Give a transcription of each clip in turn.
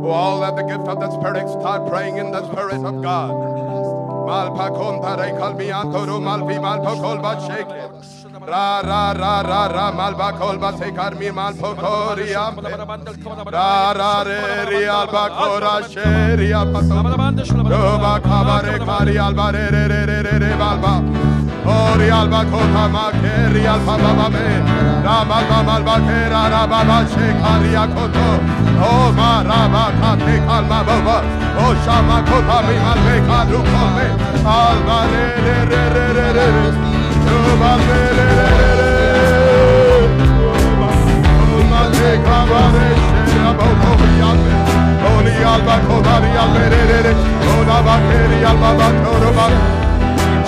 Who all have the gift of the Spirit, start praying in the Spirit of God. Malpa konta re kalbi antoru malbi malpa kolba sheke. Ra ra ra ra ra malba kolba se karmi malpo kori ampe. Ra ra re ri alba kora sheri alba Roba kabare kari alba re re re re re re balba. Ori alba kota ma keri alba baba me. Ra malba malba kera ra baba shekari akoto. O ma ra ba kate kalma baba. O shama kota mi malbe karu kome. Alba re re re re re re re. Roba re re re re re. Roba re kabare shera baba yambe. Oli alba kodari albe re re re. Ola ba keri alba ba koro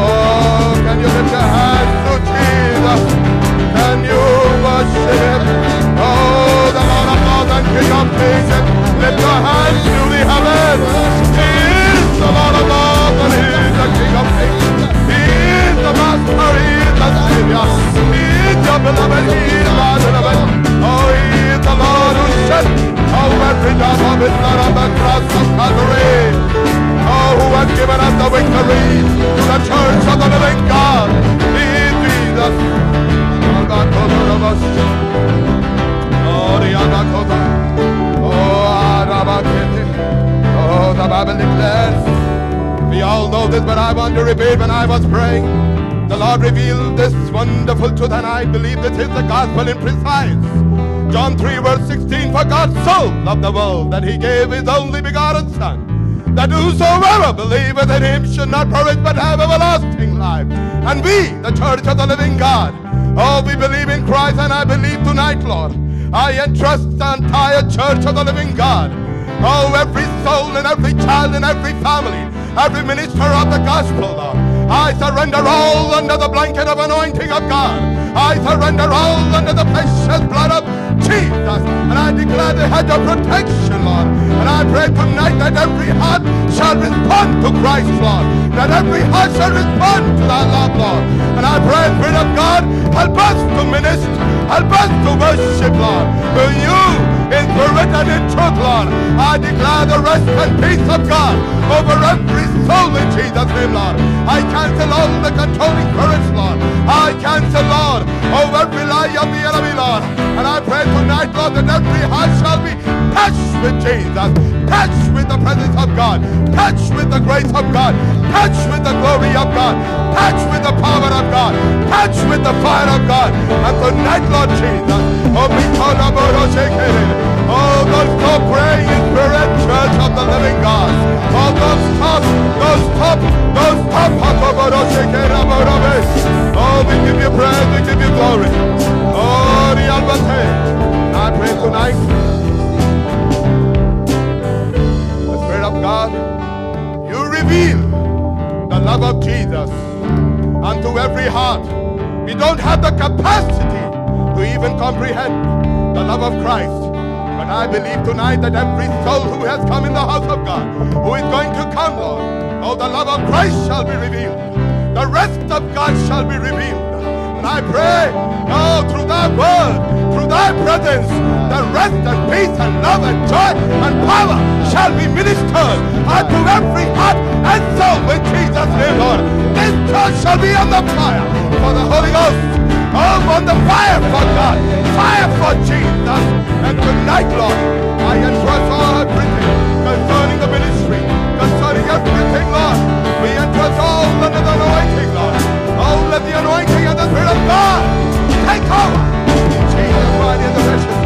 Oh, can you lift your hands to Jesus? Can you worship? Oh, the Lord of Lords and King of Kings. Lift your hands to the heavens. He is the Lord of Lords and He is the King of Kings. He is the Master, He is the Savior. He is your beloved, He is our beloved. Oh, He is the Lord who shed oh, every drop of His blood on the cross of Calvary. Oh, who has given us the victory to the church of the living God. Is Jesus. Oh, the Bible declares. We all know this, but I want to repeat when I was praying. The Lord revealed this wonderful truth, and I believe this is the gospel in precise. John 3, verse 16 For God so loved the world that he gave his only begotten Son that whosoever believeth in him should not perish but have everlasting life. And we, the church of the living God, oh, we believe in Christ, and I believe tonight, Lord. I entrust the entire church of the living God. Oh, every soul and every child and every family, every minister of the gospel, Lord. I surrender all under the blanket of anointing of God. I surrender all under the precious blood of Jesus. And I declare the hedge of protection, Lord. And I pray tonight that every heart shall respond to Christ, Lord. That every heart shall respond to thy love, Lord. And I pray, Spirit of God, help us to minister. Help us to worship, Lord. For you in spirit and in truth, Lord. I declare the rest and peace of God over every soul in Jesus' name, Lord. I cancel all the controlling spirits, Lord. I cancel, Lord, over every lie of the enemy, Lord. And I pray tonight, Lord, that every heart shall be touched with Jesus, touched with the presence of God, touched with the grace of God, touched with the glory of God, touched with the power of God, touched with the fire of God. And tonight, Lord Jesus, oh, oh, those praying in church of the living God. Oh, those stop, those stop, those stop, Oh, we give you praise, we give you glory. Oh, the Albate. I pray tonight, the Spirit of God, you reveal the love of Jesus unto every heart. We don't have the capacity to even comprehend the love of Christ. But I believe tonight that every soul who has come in the house of God, who is going to come, Lord, oh, the love of Christ shall be revealed. The rest of God shall be revealed. And I pray, oh, through thy word, through thy presence, the rest and peace and love and joy and power shall be ministered unto every heart and soul in Jesus' name, Lord. This church shall be on the fire for the Holy Ghost. Oh, Come on the fire for God, fire for Jesus. And tonight, Lord, I entrust all everything concerning the ministry, concerning everything, Lord. We entrust all under the anointing, Lord. Oh, let the anointing and the Spirit of God. Take over. Jesus, right in the precious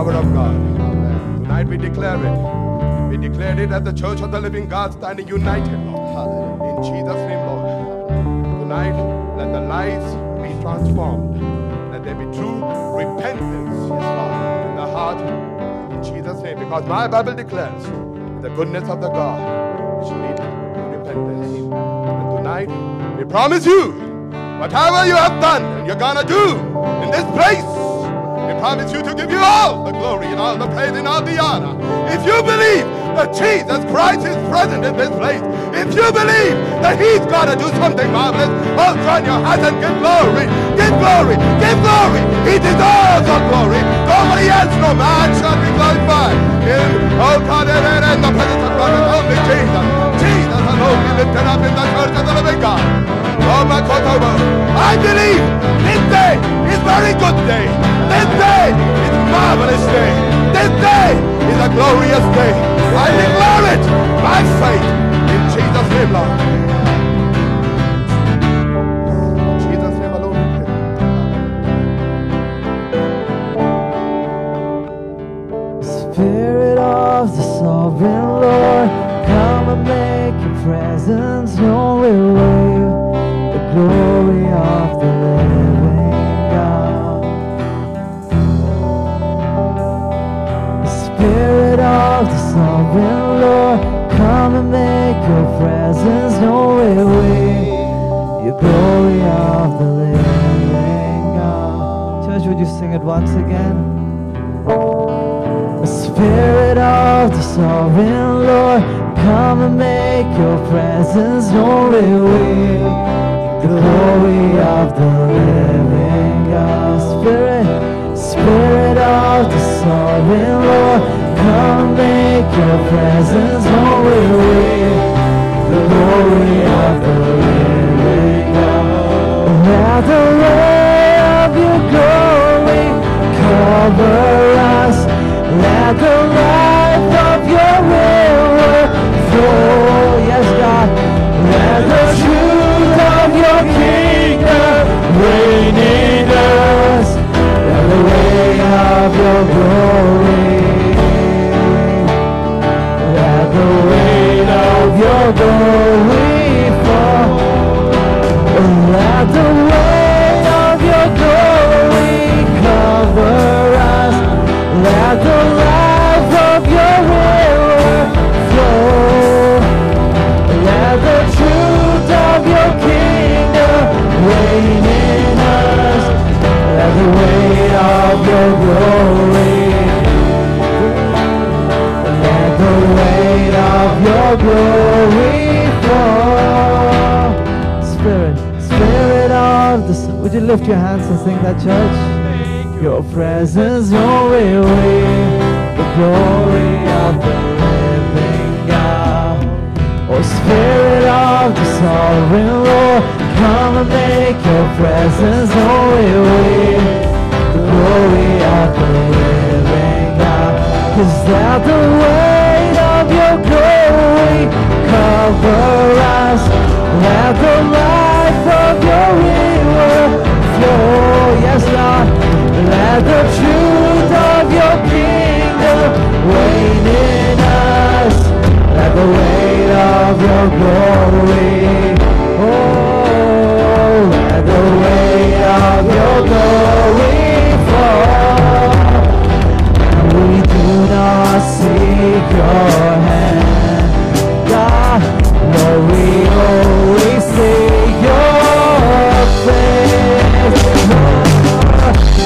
Tonight we declare it. We declare it as the church of the living God standing united, Lord. In Jesus' name, Lord. Tonight, let the lives be transformed. Let there be true repentance, yes, Lord, in the heart. In Jesus' name. Because my Bible declares the goodness of the God which lead to repentance. And tonight, we promise you, whatever you have done and you're gonna do in this place, promise you to give you all the glory and all the praise and all the honor. If you believe that Jesus Christ is present in this place, if you believe that He's gonna do something marvelous, hold on your hands and give glory, give glory, give glory. He deserves all glory. Nobody else, no man shall be glorified. In oh God, in the presence of God, only Jesus. Jesus alone be lifted up in the church of the living God. I believe this day is very good day. This day is marvelous day. This day is a glorious day. I declare it by faith in Jesus' name, Lord. Jesus' name alone. Spirit of the sovereign Lord, come and make your presence come and make your presence known. We wave your glory of the living God. Church, would you sing it once again? The Spirit of the sovereign Lord, come and make your presence known. We will the glory of the living God. Spirit, Spirit of the sovereign Lord, come make your presence known. We will the glory of the living God. Let the ray of your glory cover us. Let the light of your river flow. Yes, God. Let the truth of your kingdom reign in us. Let the way of your glory. Weight of your glory your glory fall. Spirit, Spirit of the. Would you lift your hands and sing that, church? Your presence, your way, the glory of the living God. Oh, Spirit of the sovereign Lord, come and make your presence known. The glory of the living God. Cause let the weight of your glory cover us. Let the life of your river flow. Yes, Lord. Let the truth of your kingdom reign in us. Let the weight of your glory. Oh, let the weight of your glory fall. We do not seek your hand,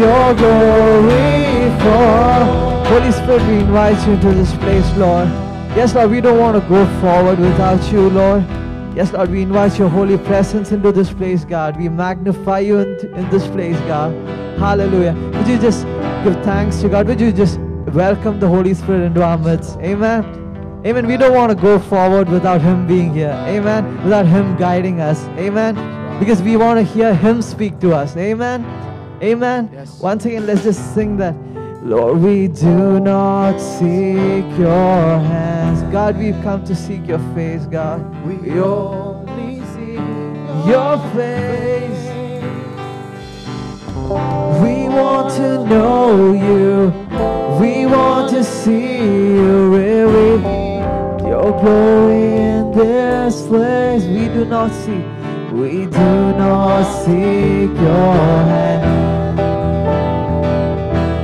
your glory fall. Holy Spirit, we invite you into this place, Lord. Yes, Lord, we don't want to go forward without you, Lord. Yes, Lord, we invite your holy presence into this place, God. We magnify you in, in this place, God. Hallelujah. Would you just give thanks to God? Would you just welcome the Holy Spirit into our midst? Amen. Amen. We don't want to go forward without Him being here. Amen. Without Him guiding us. Amen. Because we want to hear Him speak to us. Amen. Amen. Yes. Once again, let's just sing that. Lord, we do not seek your hands. God, we've come to seek your face, God. We only seek your face. We want to know you. We want to see you really. Your glory in this place. We do not see. We do not seek your hand.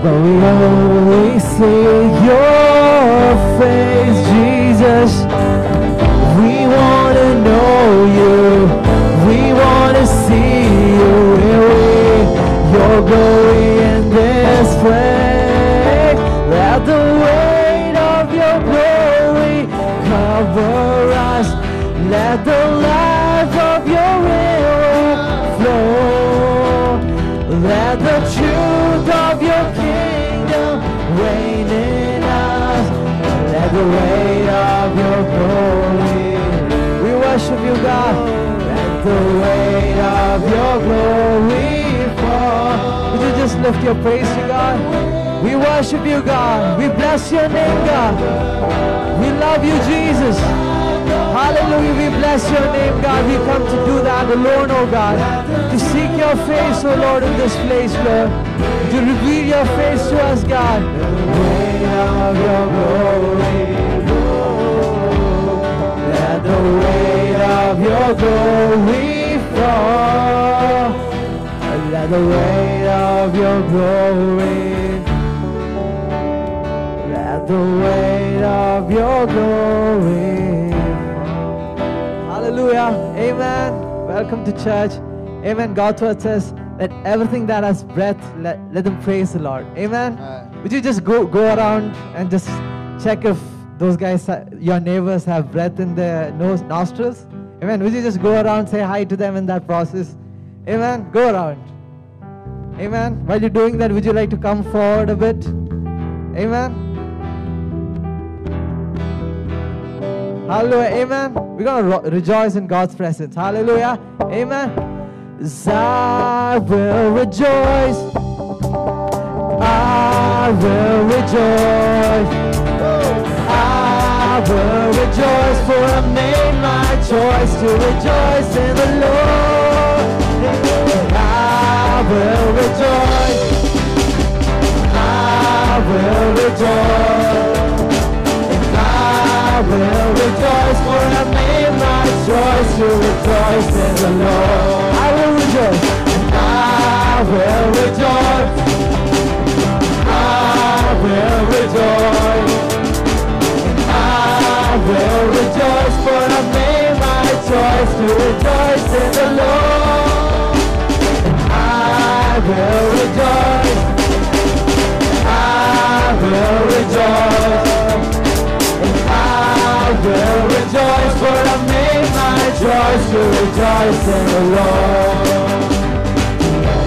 But we only see your face, Jesus. We want to know you. We want to see you. Really, your glory in this place. Let the weight of your glory cover us. Let the life the weight of your glory. We worship you, God. Let the weight of your glory fall. Would you just lift your praise to God? We worship you, God. We bless your name, God. We love you, Jesus. Hallelujah. We bless your name, God. We come to do that alone, oh God. To seek your face, oh Lord, in this place, Lord. To reveal your face to us, God. Weight of your glory. Let the weight of your glory fall. Let the weight of your glory. Let the weight of your glory. Hallelujah. Amen. Welcome to church. Amen. God's word says, let everything that has breath, let, let them praise the Lord. Amen. Would you just go, go around and just check if those guys, your neighbors have breath in their nose, nostrils? Amen. Would you just go around, say hi to them in that process? Amen. Go around. Amen. While you're doing that, would you like to come forward a bit? Amen. Hallelujah. Amen. We're going to ro- rejoice in God's presence. Hallelujah. Amen. I will rejoice. I will rejoice. I will rejoice for I made my choice to rejoice in the Lord. I will rejoice. I will rejoice. I will rejoice for I made my choice to rejoice in the Lord. I will rejoice. I will rejoice. I will rejoice. For I made my choice to rejoice in the Lord. I will rejoice. I will rejoice. I will rejoice, for I made my choice to rejoice in the Lord.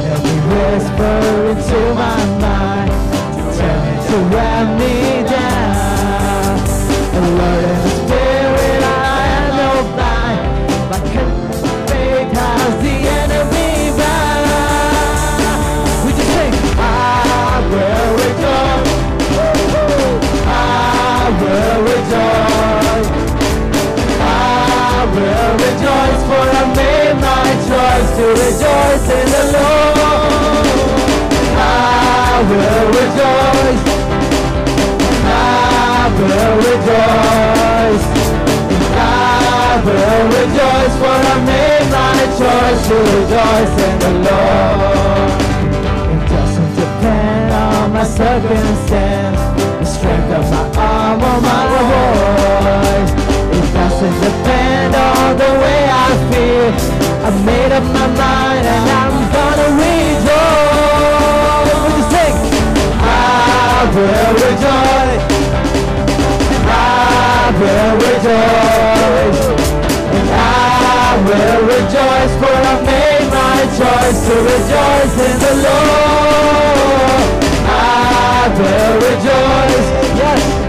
Let me whisper into my mind, tell me to wear me down. The Lord in the Spirit, I am no blind. My will rejoice, for I made my choice to rejoice in the Lord. I will rejoice. I will rejoice. I will rejoice, for I made my choice to rejoice in the Lord. It doesn't depend on my circumstance, the strength of my arm or my voice. It doesn't depend on the way I feel. I made up my mind and I'm gonna rejoice. Would you sing? I will rejoice. I will rejoice. And I I made my choice to rejoice in the Lord. I will rejoice, yes,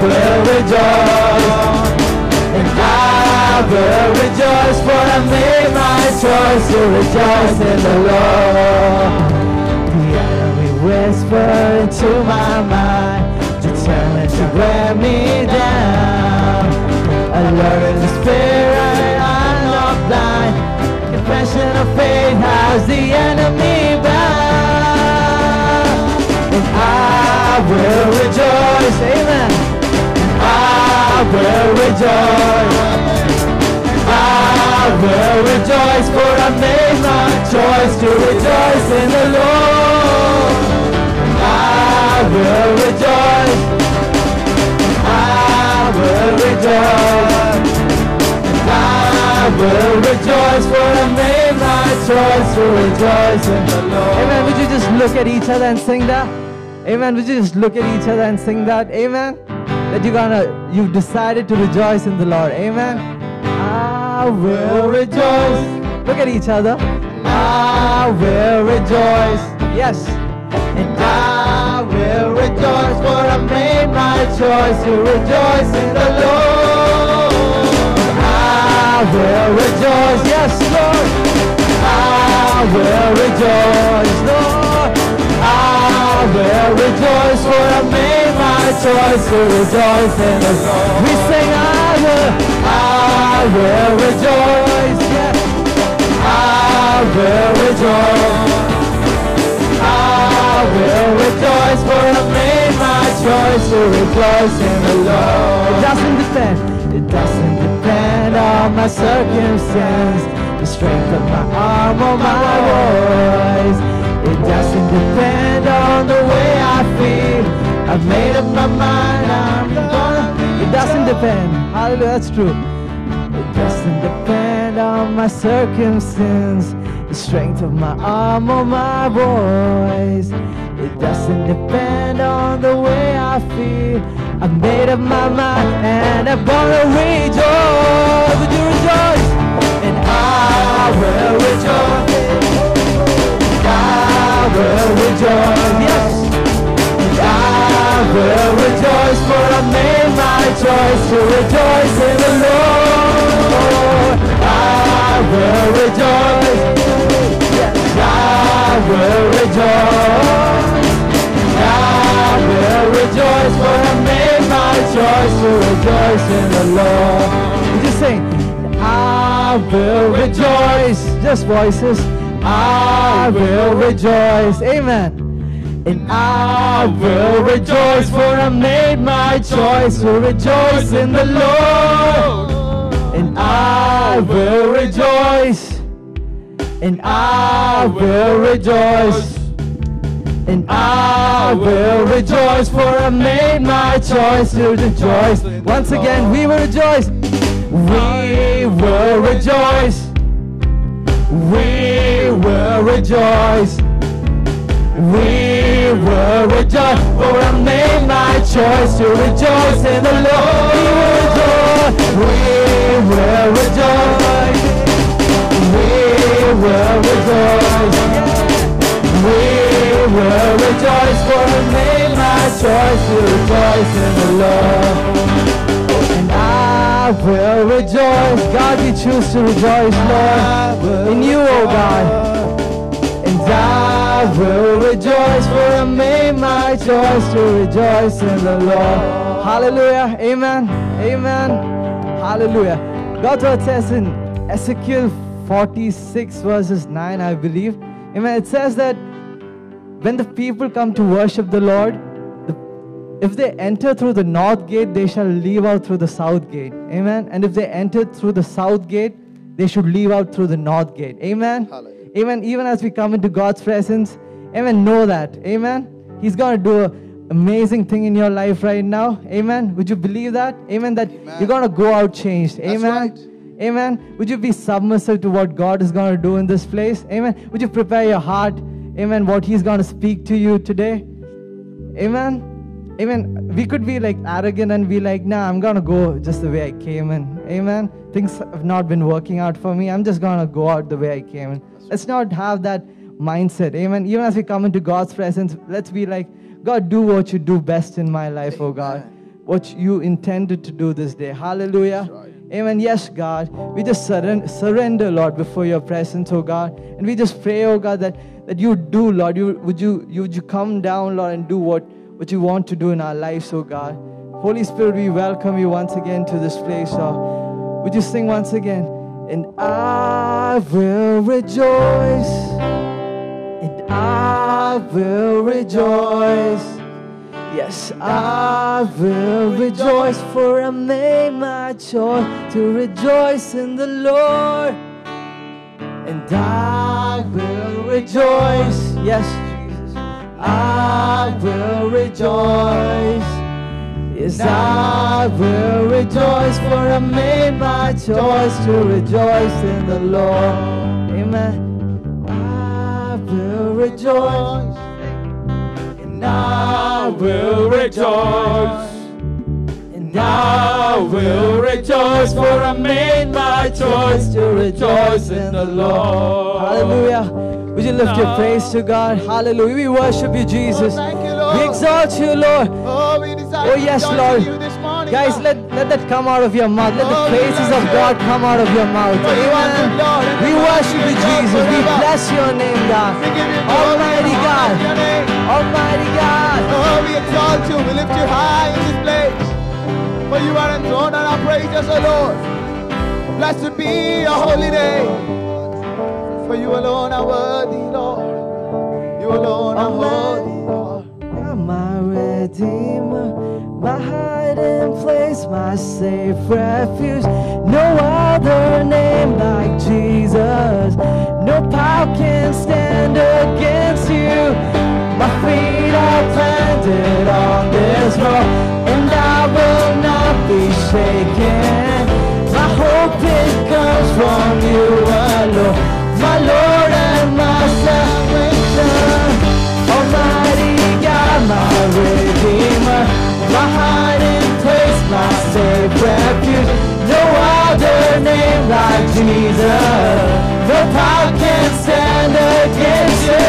will rejoice. And I will rejoice, for I made my choice to rejoice in the Lord. The enemy whisper into my mind, determined to wear me down. Alert in the spirit, I'm not blind. Confession of faith has the enemy bound. And I will rejoice, amen. I will rejoice. I will rejoice, for I made my choice to rejoice in the Lord. I will rejoice. I will rejoice. I will rejoice, for I made my choice to rejoice in the Lord. Amen. Would you just look at each other and sing that? Amen. Would you just look at each other and sing that? Amen. That you're gonna, you've decided to rejoice in the Lord. Amen. I will rejoice. Look at each other. I will rejoice. Yes. And I will rejoice, for I made my choice to rejoice in the Lord. I will rejoice. Yes, Lord. I will rejoice, Lord. I will rejoice, for I made choice to rejoice in the Lord. We sing, I will, I will rejoice. Yes, I will rejoice. I will rejoice, for I made my choice to rejoice in the Lord. It doesn't depend, it doesn't depend on my circumstance, the strength of my arm or my voice. It doesn't depend on the way I feel. I've made up my mind, I'm gonna. It doesn't depend. Hallelujah, that's true. It doesn't depend on my circumstance, the strength of my arm or my voice. It doesn't depend on the way I feel. I've made up my mind and I'm gonna rejoice. Would you rejoice? And I will rejoice. I will rejoice. Yes. Will rejoice, for I made my choice to rejoice in the Lord. I will rejoice. I will rejoice. I will rejoice, for I made my choice to rejoice in the Lord. Just sing, I will rejoice. Just voices. I will rejoice. Amen. And I will rejoice, for I made my choice to rejoice in the Lord. And I will rejoice. And I will rejoice. And I will rejoice, for I made my choice to rejoice. Once again, we will rejoice. We will rejoice. We will rejoice. We will rejoice, for I made my choice to rejoice in the Lord. We will rejoice. We will rejoice. We will rejoice. We will rejoice, for I made my choice to rejoice in the Lord. And I will rejoice. God, we choose to rejoice, Lord, in you, oh God. And I will rejoice, for I made my choice to rejoice in the Lord. Hallelujah. Amen. Amen. Hallelujah. God's word says in Ezekiel 46, verses 9, I believe. Amen. It says that when the people come to worship the Lord, if they enter through the north gate, they shall leave out through the south gate. Amen. And if they enter through the south gate, they should leave out through the north gate. Amen. Hallelujah. Amen. Even as we come into God's presence, amen. Know that. Amen. He's going to do an amazing thing in your life right now. Amen. Would you believe that? Amen. That Amen. you're going to go out changed. Amen. right. Amen. Would you be submissive to what God is going to do in this place? Amen. Would you prepare your heart? Amen. What He's going to speak to you today? Amen. Amen. We could be like arrogant and be like, nah, I'm going to go just the way I came in. Amen. Things have not been working out for me. I'm just gonna go out the way I came. Let's not have that mindset. Amen. Even as we come into God's presence, let's be like, God, do what you do best in my life, oh God. What you intended to do this day. Hallelujah. Right. Amen. Yes, God. We just surrender, surrender, Lord, before your presence, oh God. And we just pray, oh God, that, that you do, Lord. You would you you would you come down, Lord, and do what, what you want to do in our lives, oh God. Holy Spirit, we welcome you once again to this place. Oh, would you sing once again? And I will rejoice, and I will rejoice. Yes, I will rejoice, for I made my choice to rejoice in the Lord. And I will rejoice, yes, Jesus, I will rejoice. Yes, I will rejoice, for I made my choice to rejoice in the Lord. Amen. I will rejoice. And I will rejoice. And I will rejoice, for I made my choice to rejoice in the Lord. Hallelujah. Would you lift your praise to God? Hallelujah. We worship you, Jesus. Oh, thank you, Lord. We exalt you, Lord. Oh, we desire Oh, yes, Lord. morning, Guys, let, let that come out of your mouth. Let the Oh, praises of God come out of your mouth. For you are Amen. Lord, We worship you, Jesus. We bless your name, God. We give you glory Almighty God. Almighty God. Oh, we exalt you. We lift you high in this place. For you are enthroned on our praises, O Lord. Blessed be your holy name. For you alone are worthy, Lord. You alone are holy, Lord. You're my redeemer, my hiding place, my safe refuge. No other name like Jesus. No power can stand against you. My feet are planted on this rock, and I will not be shaken. My hope it comes from you alone, my Lord and my salvation. Almighty God, my Redeemer, hiding place, my safe refuge. No other name like Jesus. No power can stand against you.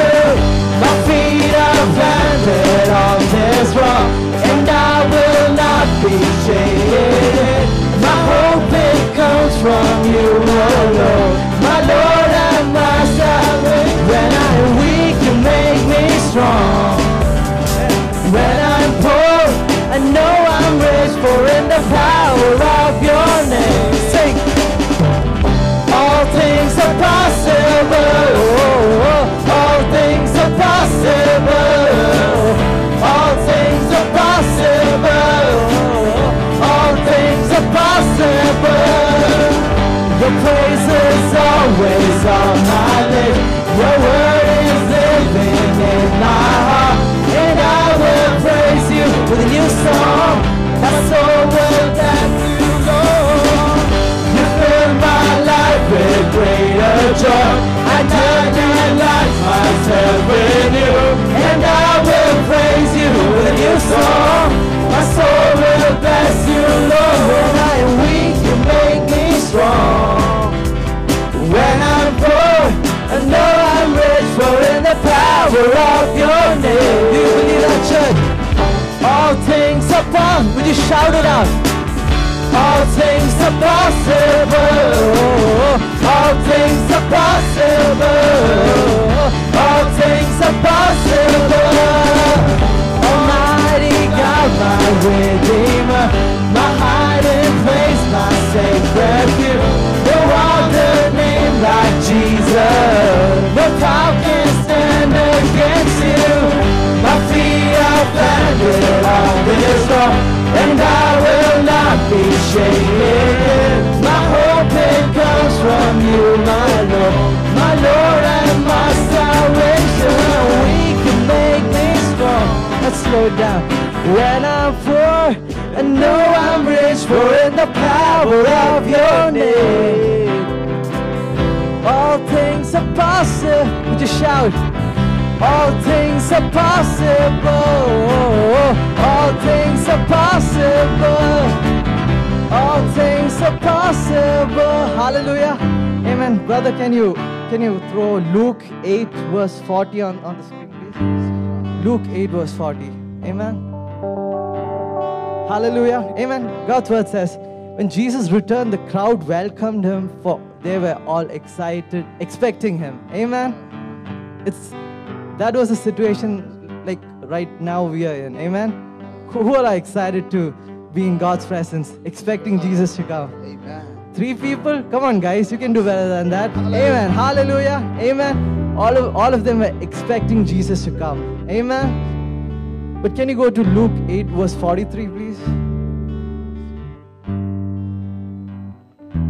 My feet are planted on this rock, and I will not be shaken. My hope it comes from you alone, my Lord and my salvation. When I'm weak, you make me strong. For in the power of your name. Sing. All things are possible. All things are possible. All things are possible. All things are possible. Your praise is always on my lips. Your word is living in my heart. And I will praise you with a new song. My soul will dance to Lord. You fill my life with greater joy. I delight myself with you. And I will praise you with a new song. My soul will bless you, Lord. When I am weak, you make me strong. When I'm poor, I know I'm rich, for the power of your name. Do you believe that, church? All things are possible. Would you shout it out? All things are possible. All things are possible. All things are possible. Almighty God, my Redeemer, my hiding place, my safe refuge. No other name like Jesus. No power can stand against you. This and I will not be shaken. My hope it comes from you, my Lord, my Lord and my salvation. We can make me strong. Let's slow down. When I'm poor, I know I'm rich, for in the power of your name. All things are possible. Would you shout? All things are possible. All things are possible. All things are possible. Hallelujah. Amen. Brother, can you can you throw Luke 8 verse 40 on, on the screen, please? Luke 8 verse 40. Amen. Hallelujah. Amen. God's word says, when Jesus returned, the crowd welcomed him for they were all excited, expecting him. Amen. It's that was a situation like right now we are in. Amen. Who are excited to be in God's presence, expecting Jesus to come? Amen. Three people? Come on, guys, you can do better than that. Amen. Hallelujah. Amen. All of all of them were expecting Jesus to come. Amen. But can you go to Luke 8, verse 43, please?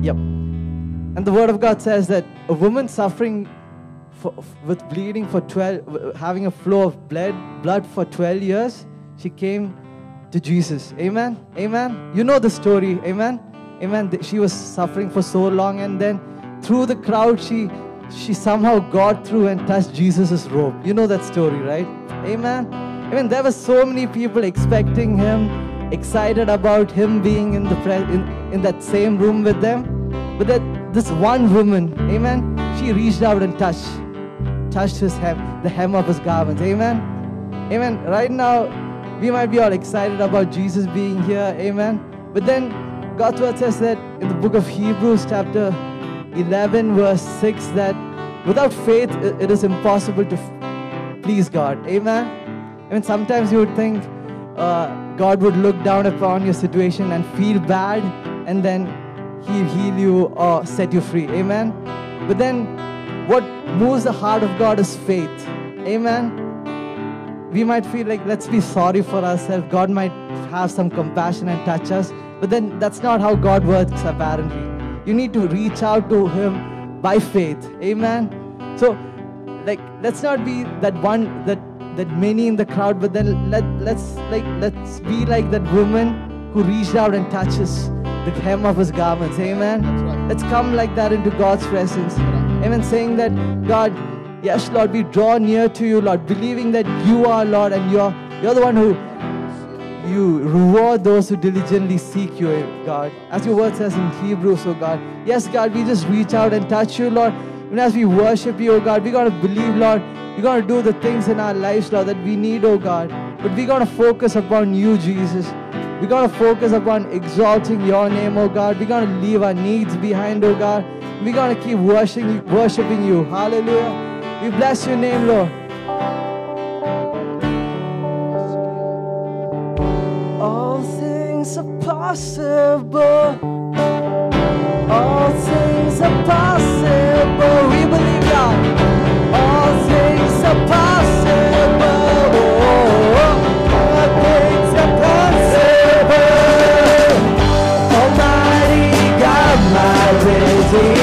Yep. And the word of God says that a woman suffering for, with bleeding for 12, having a flow of blood, blood for 12 years, she came to Jesus. Amen. Amen. You know the story. Amen. Amen. She was suffering for so long, and then through the crowd, she she somehow got through and touched Jesus' robe. You know that story, right? Amen. Amen. There were so many people expecting him, excited about him being in the pre- in, in that same room with them. But that this one woman, amen, she reached out and touched, touched his hem, the hem of his garments. Amen. Amen. Right now, we might be all excited about Jesus being here. Amen. But then God's word says that in the book of Hebrews, chapter 11, verse 6, that without faith it is impossible to please God. Amen. I mean, sometimes you would think uh, God would look down upon your situation and feel bad, and then He'll heal you or set you free. Amen. But then, what moves the heart of God is faith. Amen. We might feel like let's be sorry for ourselves. God might have some compassion and touch us but then that's not how god works apparently. You need to reach out to him by faith. Amen. So like let's not be that one that that many in the crowd but then let let's like let's be like that woman who reached out and touches the hem of his garments. Amen. Right. let's come like that into god's presence amen saying that god Yes, Lord, we draw near to you, Lord, believing that you are Lord and you're you're the one who you reward those who diligently seek you, God. As your word says in Hebrews, oh God. Yes, God, we just reach out and touch you, Lord. Even as we worship you, oh God, we gotta believe, Lord, we're gonna do the things in our lives, Lord, that we need, oh God. But we gotta focus upon you, Jesus. We're gonna focus upon exalting your name, oh God. We're gonna leave our needs behind, oh God. We're gonna keep worshiping, worshiping you. Hallelujah. We bless your name, Lord. All things are possible. All things are possible. We believe God. All things are possible. All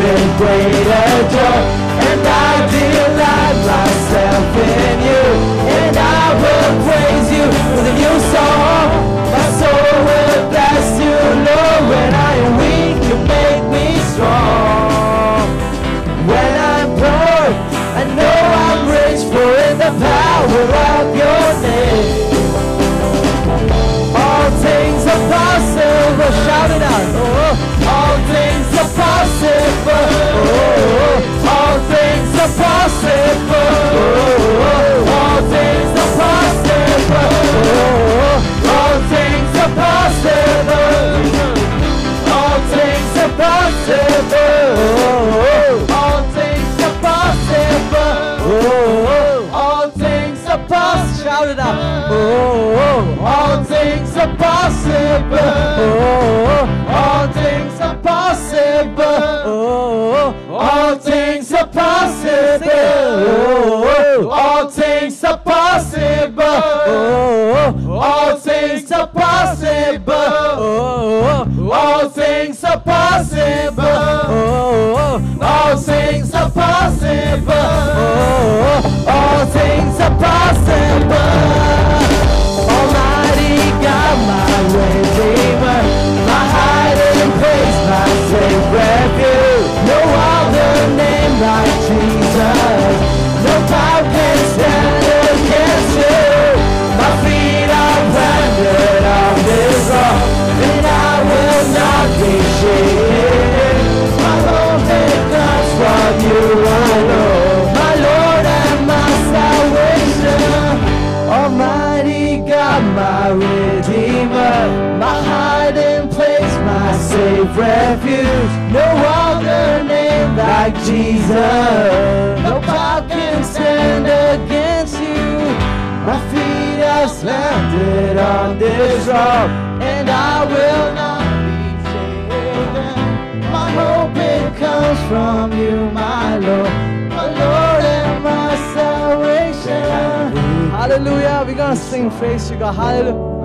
with greater joy. And I delight myself in you, and I will praise you with a new song. My soul will bless you, Lord. When I am weak, you make me strong. When I'm poor, I know I'm rich, for in the power of your name. All things are possible, shout it out possible. Oh, all things are possible. Oh, all things are possible. Oh, all things are possible. All things are possible. All things are possible. All things are possible. Shout it out. All things are possible. safe refuge. No other name like Jesus. No power can stand against you. My feet are landed on this rock, and I will not be shaken. My hope it comes from you, my Lord, my Lord and my salvation. Hallelujah. We're gonna sing praise to God. Hallelujah.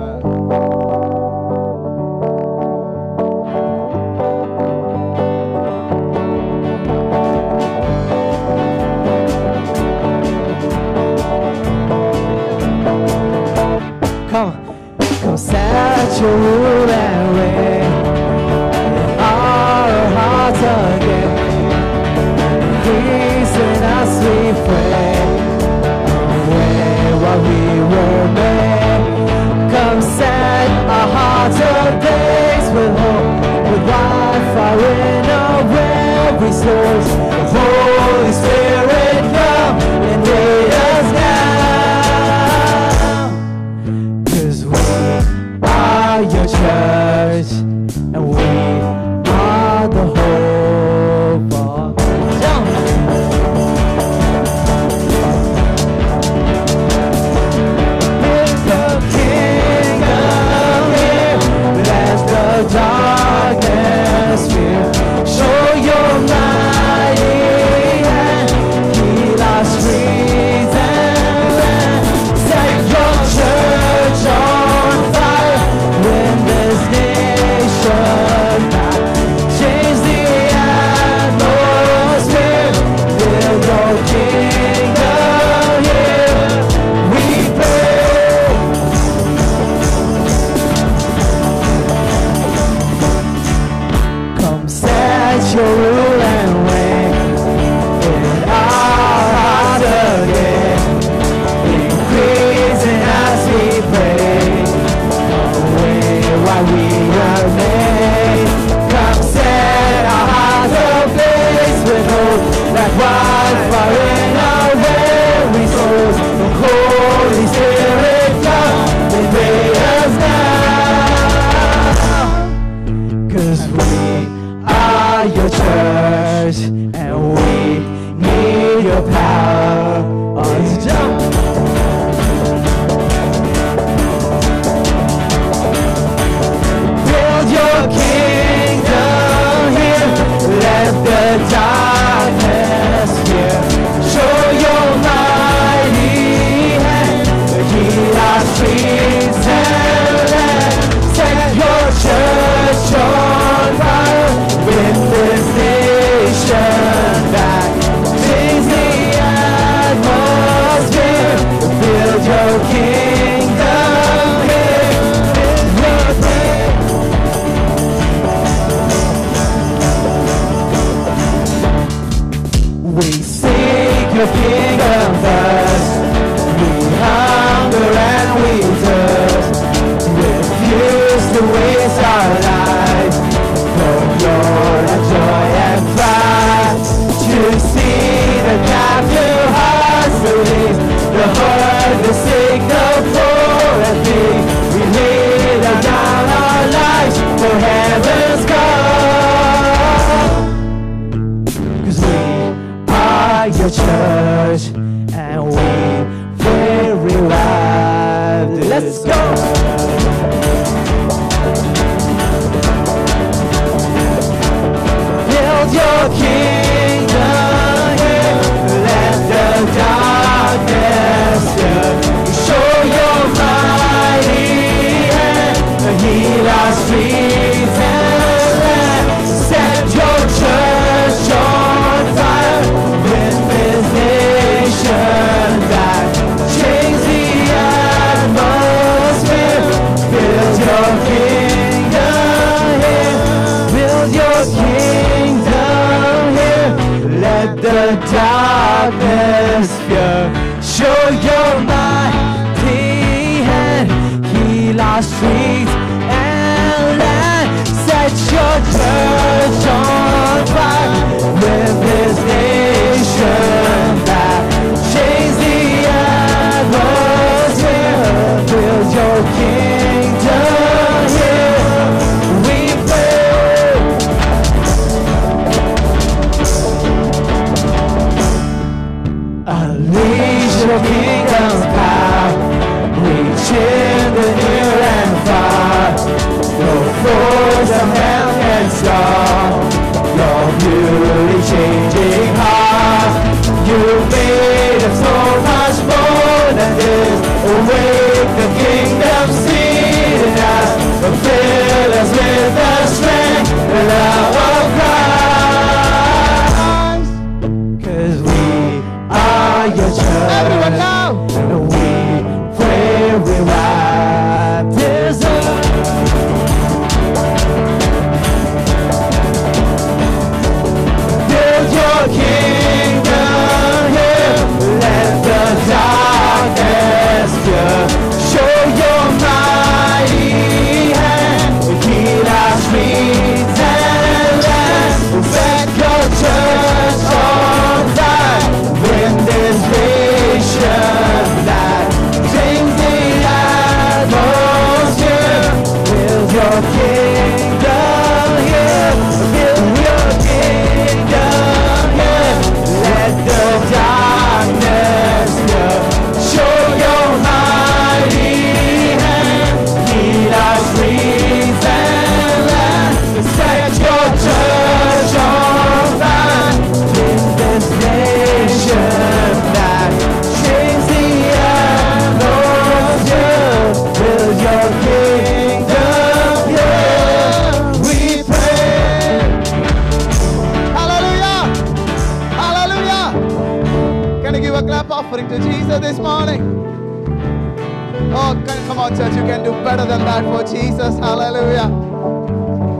On, church. You can do better than that for Jesus. Hallelujah.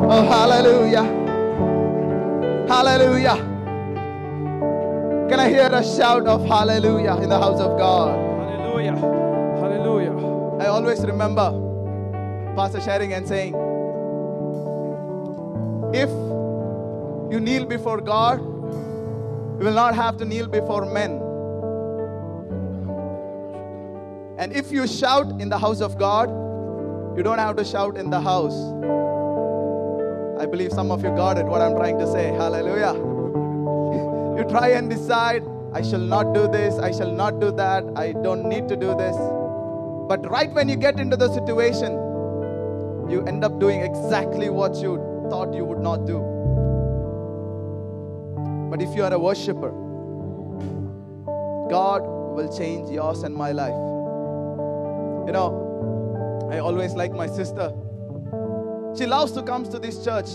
Oh, hallelujah. Hallelujah. Can I hear a shout of hallelujah in the house of God? Hallelujah. Hallelujah. I always remember Pastor sharing and saying, if you kneel before God, you will not have to kneel before men. And if you shout in the house of God, you don't have to shout in the house. I believe some of you got it, what I'm trying to say. Hallelujah. you try and decide, I shall not do this, I shall not do that, I don't need to do this. But right when you get into the situation, you end up doing exactly what you thought you would not do. But if you are a worshiper, God will change yours and my life. You know, I always like my sister. She loves to come to this church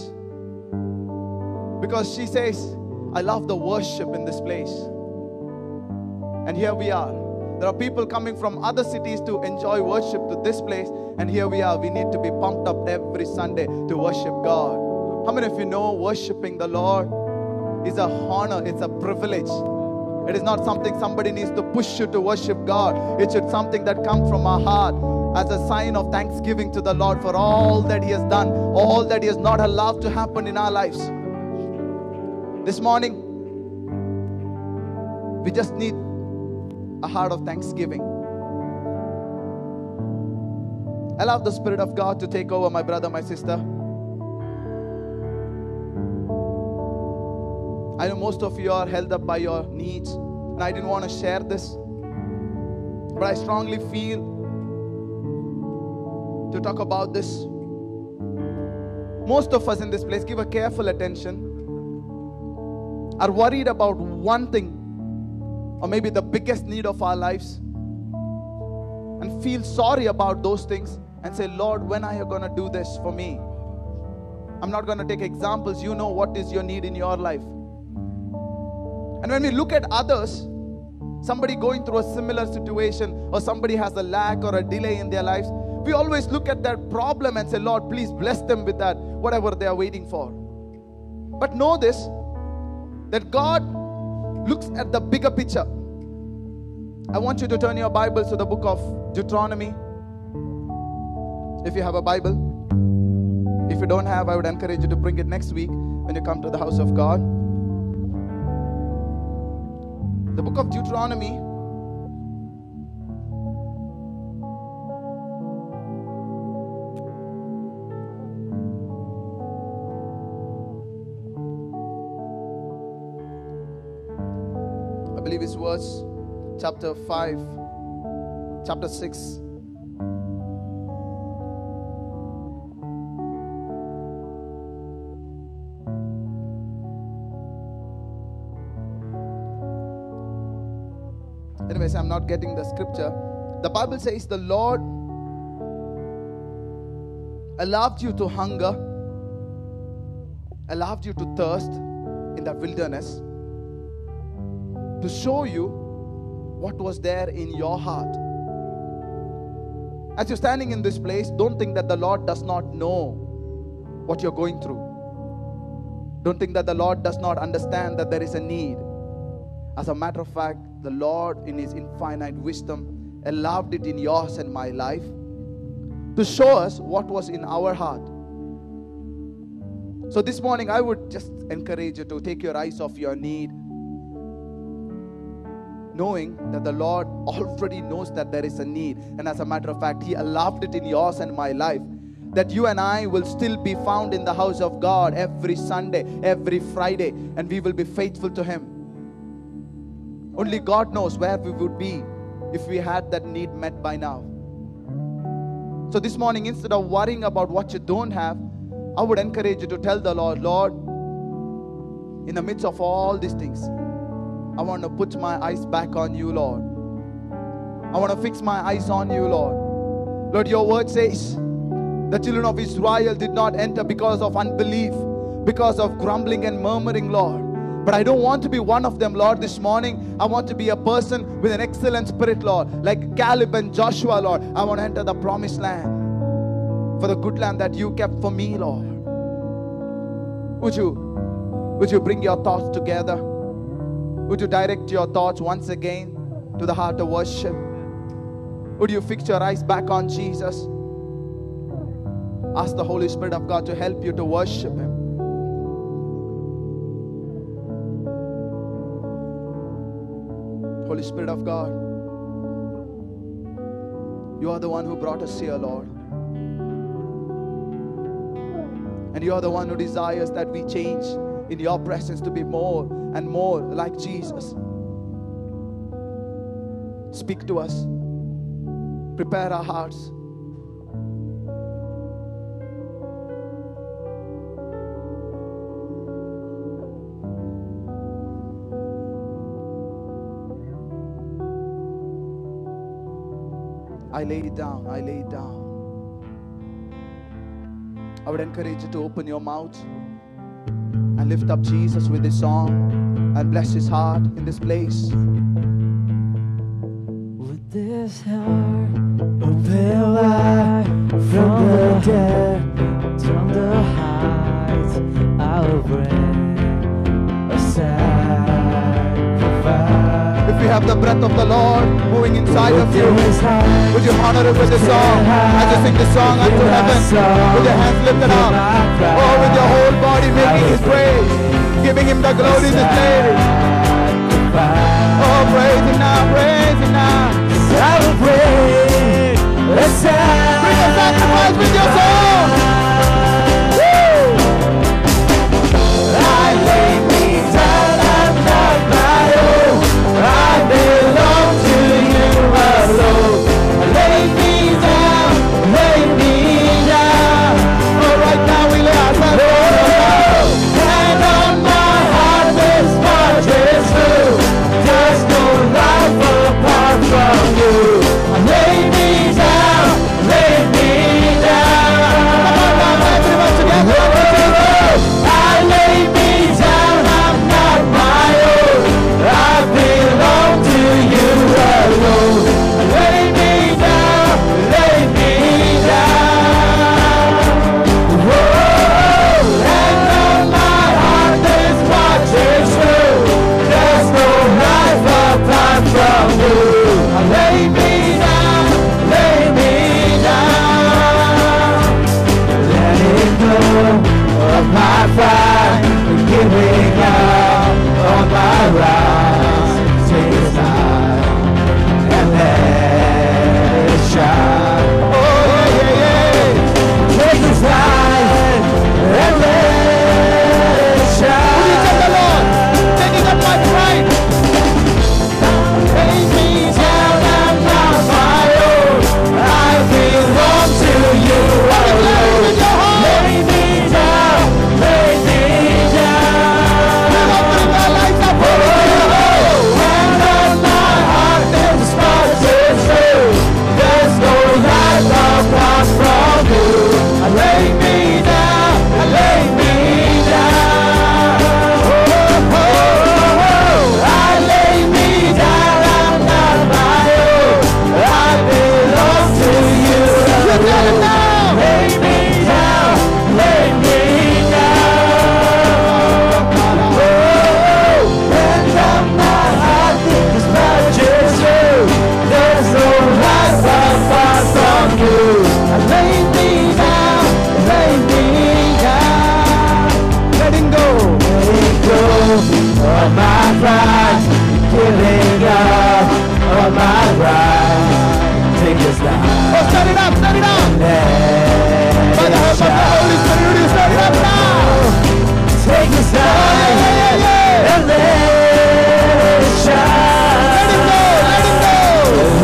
because she says, I love the worship in this place. And here we are. There are people coming from other cities to enjoy worship to this place, and here we are. We need to be pumped up every Sunday to worship God. How many of you know worshiping the Lord is a honor, it's a privilege? It is not something somebody needs to push you to worship God. It should something that comes from our heart as a sign of thanksgiving to the Lord for all that He has done, all that He has not allowed to happen in our lives. This morning, we just need a heart of thanksgiving. Allow the Spirit of God to take over, my brother, my sister. I know most of you are held up by your needs, and I didn't want to share this, but I strongly feel to talk about this. Most of us in this place, give a careful attention, are worried about one thing, or maybe the biggest need of our lives, and feel sorry about those things and say, Lord, when are you going to do this for me? I'm not going to take examples. You know what is your need in your life. And when we look at others, somebody going through a similar situation, or somebody has a lack or a delay in their lives, we always look at that problem and say, Lord, please bless them with that, whatever they are waiting for. But know this that God looks at the bigger picture. I want you to turn your Bibles to the book of Deuteronomy. If you have a Bible, if you don't have, I would encourage you to bring it next week when you come to the house of God. The book of Deuteronomy. I believe it's verse chapter 5, chapter 6. I'm not getting the scripture. The Bible says the Lord allowed you to hunger, allowed you to thirst in the wilderness to show you what was there in your heart. As you're standing in this place, don't think that the Lord does not know what you're going through. Don't think that the Lord does not understand that there is a need. As a matter of fact, the Lord, in His infinite wisdom, allowed it in yours and my life to show us what was in our heart. So, this morning, I would just encourage you to take your eyes off your need, knowing that the Lord already knows that there is a need. And as a matter of fact, He allowed it in yours and my life. That you and I will still be found in the house of God every Sunday, every Friday, and we will be faithful to Him. Only God knows where we would be if we had that need met by now. So, this morning, instead of worrying about what you don't have, I would encourage you to tell the Lord, Lord, in the midst of all these things, I want to put my eyes back on you, Lord. I want to fix my eyes on you, Lord. Lord, your word says the children of Israel did not enter because of unbelief, because of grumbling and murmuring, Lord. But I don't want to be one of them, Lord, this morning. I want to be a person with an excellent spirit, Lord, like Caleb and Joshua, Lord. I want to enter the promised land for the good land that you kept for me, Lord. Would you, would you bring your thoughts together? Would you direct your thoughts once again to the heart of worship? Would you fix your eyes back on Jesus? Ask the Holy Spirit of God to help you to worship Him. Holy Spirit of God, you are the one who brought us here, Lord. And you are the one who desires that we change in your presence to be more and more like Jesus. Speak to us, prepare our hearts. I lay down, I lay down. I would encourage you to open your mouth and lift up Jesus with this song and bless his heart in this place. With this heart, open wide from the dead, from the heights, have the breath of the Lord moving inside of you, would you honor it with this song? As you sing this song unto heaven, with your hands lifted up, oh, with your whole body making his praise, giving him the glory this lady. Oh, praise him now, praise him now. I will bring a Bring a sacrifice with your song.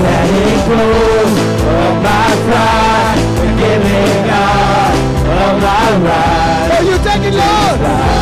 letting go of my pride, forgiving God of my right. Oh, you take it, Lord.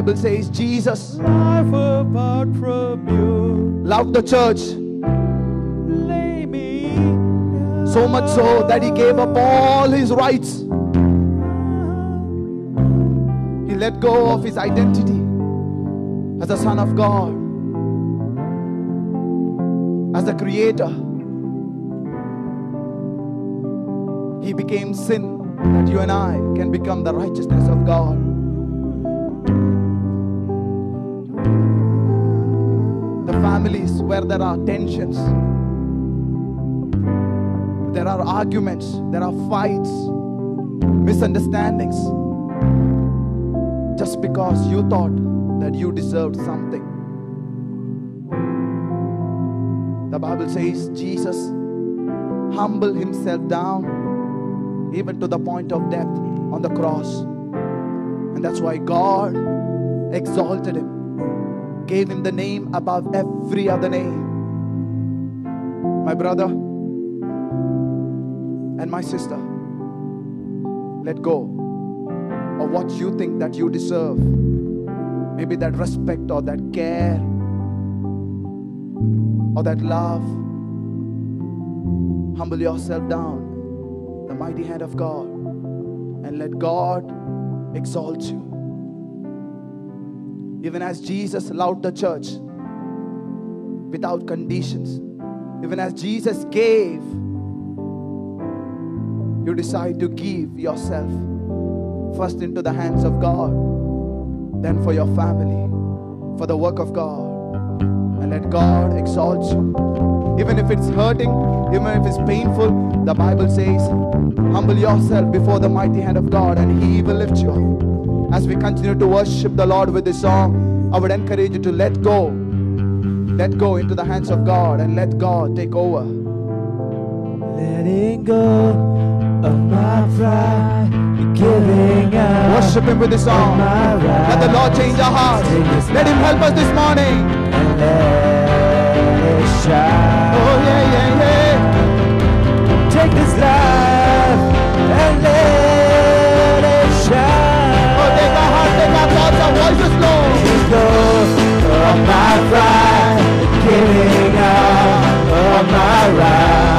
Bible says Jesus Life apart from you. loved the church Lay me so much so that he gave up all his rights. He let go of his identity as a son of God, as the creator. He became sin that you and I can become the righteousness of God. Families where there are tensions, there are arguments, there are fights, misunderstandings, just because you thought that you deserved something. The Bible says Jesus humbled himself down even to the point of death on the cross. And that's why God exalted him, gave him the name above every other name. My brother and my sister, let go of what you think that you deserve. Maybe that respect or that care or that love. Humble yourself down, the mighty hand of God, and let God exalt you. Even as Jesus loved the church without conditions, even as Jesus gave, you decide to give yourself first into the hands of God, then for your family, for the work of God, and let God exalt you. Even if it's hurting, even if it's painful, the Bible says, humble yourself before the mighty hand of God, and He will lift you up. As we continue to worship the Lord with this song, I would encourage you to let go. Let go into the hands of God and let God take over. Letting go of my pride, giving up. Worship Him with this song. Let the Lord change our hearts. Let Him help us this morning. and let it shine. Oh, yeah, yeah, yeah. Take this life and let our voices, Lord. Of my pride, giving up of my right.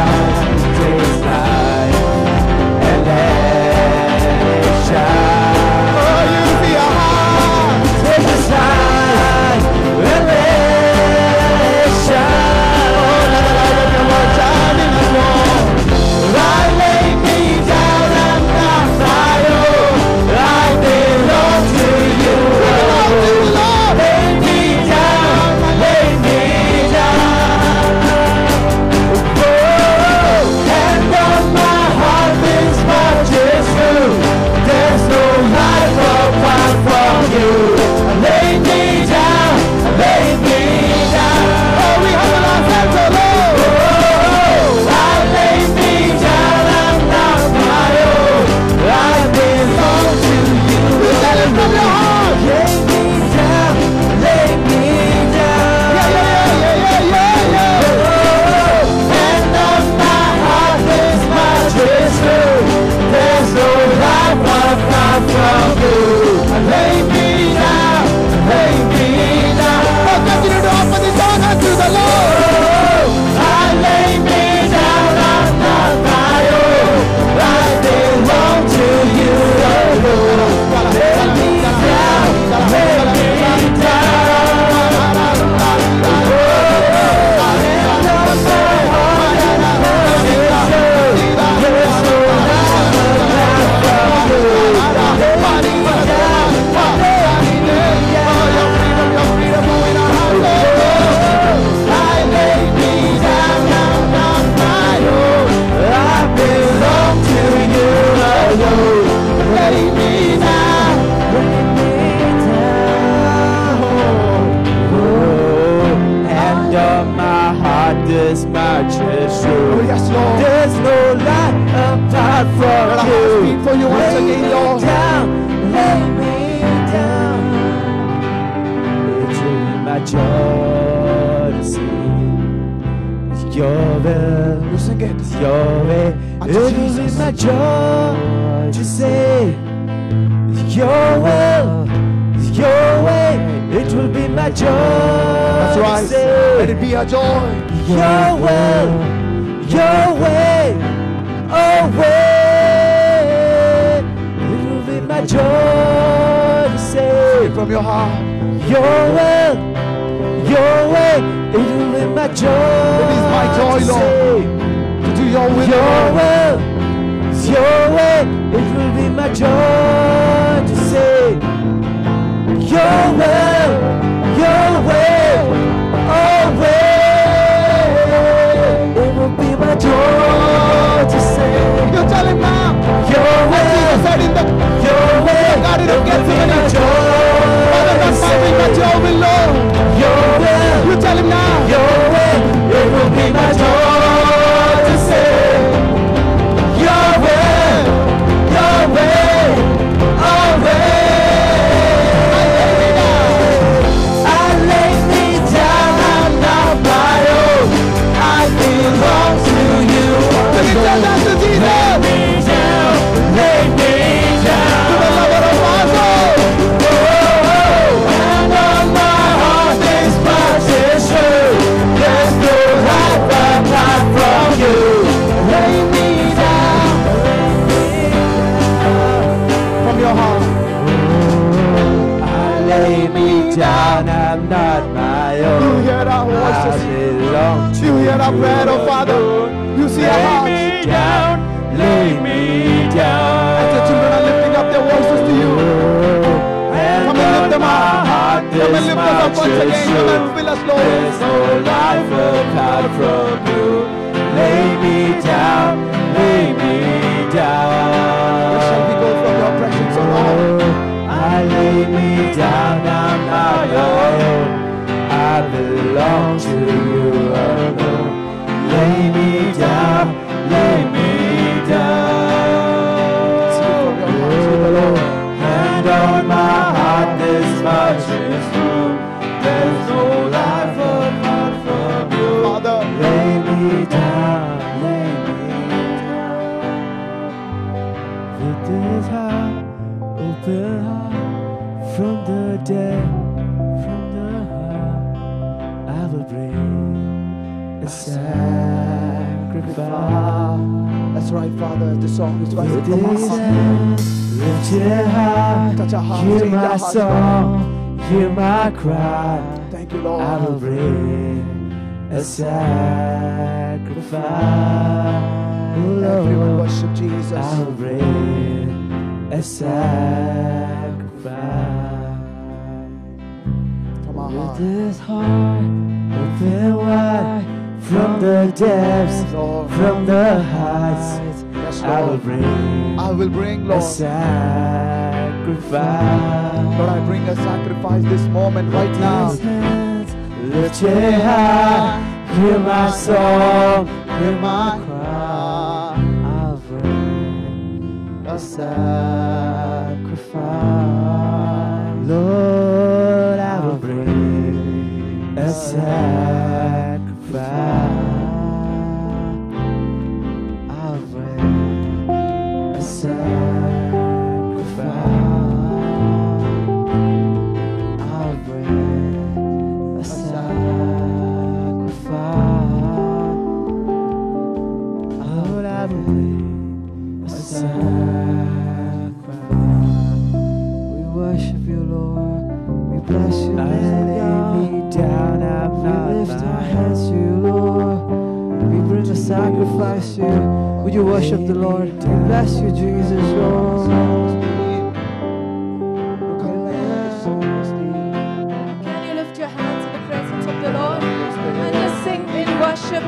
worship,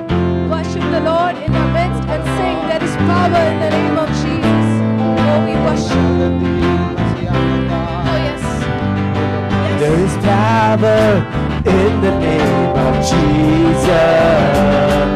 worship the Lord in our midst and sing. There is power in the name of Jesus. Oh, we worship. Oh, yes. yes. There is power in the name of Jesus.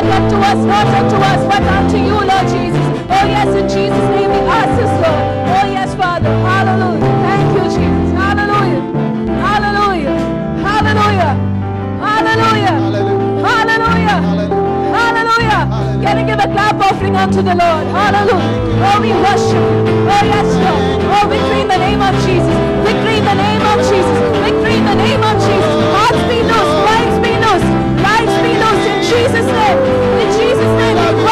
Father. Not unto us, not unto us, but unto you, Lord Jesus. Oh yes, in Jesus' name we ask this, Lord. Oh yes, Father. Hallelujah. Thank you, Jesus. Hallelujah. Hallelujah. Hallelujah. Hallelujah. Hallelujah. Hallelujah. Can you give a clap offering unto the Lord? Hallelujah. Oh, we worship. Oh, yes, Lord. Oh, victory in the name of Jesus. Victory in the name of Jesus. Victory in the name of Jesus. Hearts be loose.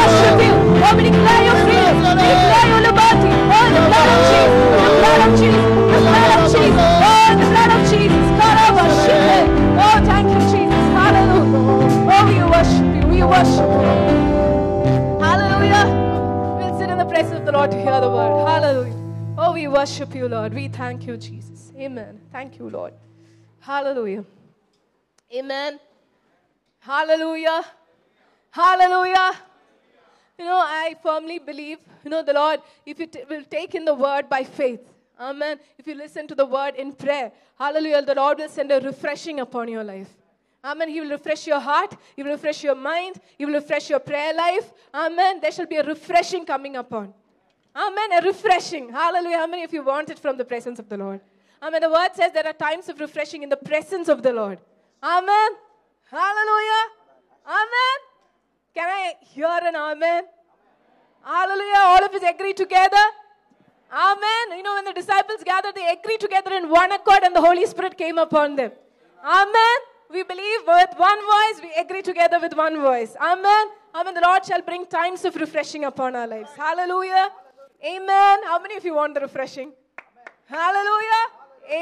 Worship you. Oh, we declare your freedom. We declare your liberty. Oh, the blood of Jesus. The blood of Jesus. The blood of Jesus. Oh, the blood of Jesus. Karabashite. Oh, thank you, Jesus. Hallelujah. Oh, we worship you. We worship you. Hallelujah. We'll sit in the presence of the Lord to hear the word. Hallelujah. Oh, we worship you, Lord. We thank you, Jesus. Amen. Thank you, Lord. Hallelujah. Amen. Hallelujah. Hallelujah. You know, I firmly believe, you know, the Lord, if you t- will take in the word by faith, amen. If you listen to the word in prayer, hallelujah, the Lord will send a refreshing upon your life. Amen. He will refresh your heart. He will refresh your mind. He will refresh your prayer life. Amen. There shall be a refreshing coming upon. Amen. A refreshing. Hallelujah. How many of you want it from the presence of the Lord? Amen. The word says there are times of refreshing in the presence of the Lord. Amen. Hallelujah. Amen. Can I hear an amen? Hallelujah. All of us agree together. Amen. You know, when the disciples gathered, they agreed together in one accord and the Holy Spirit came upon them. Amen. We believe with one voice, we agree together with one voice. Amen. Amen. The Lord shall bring times of refreshing upon our lives. Hallelujah. Amen. How many of you want the refreshing? Hallelujah.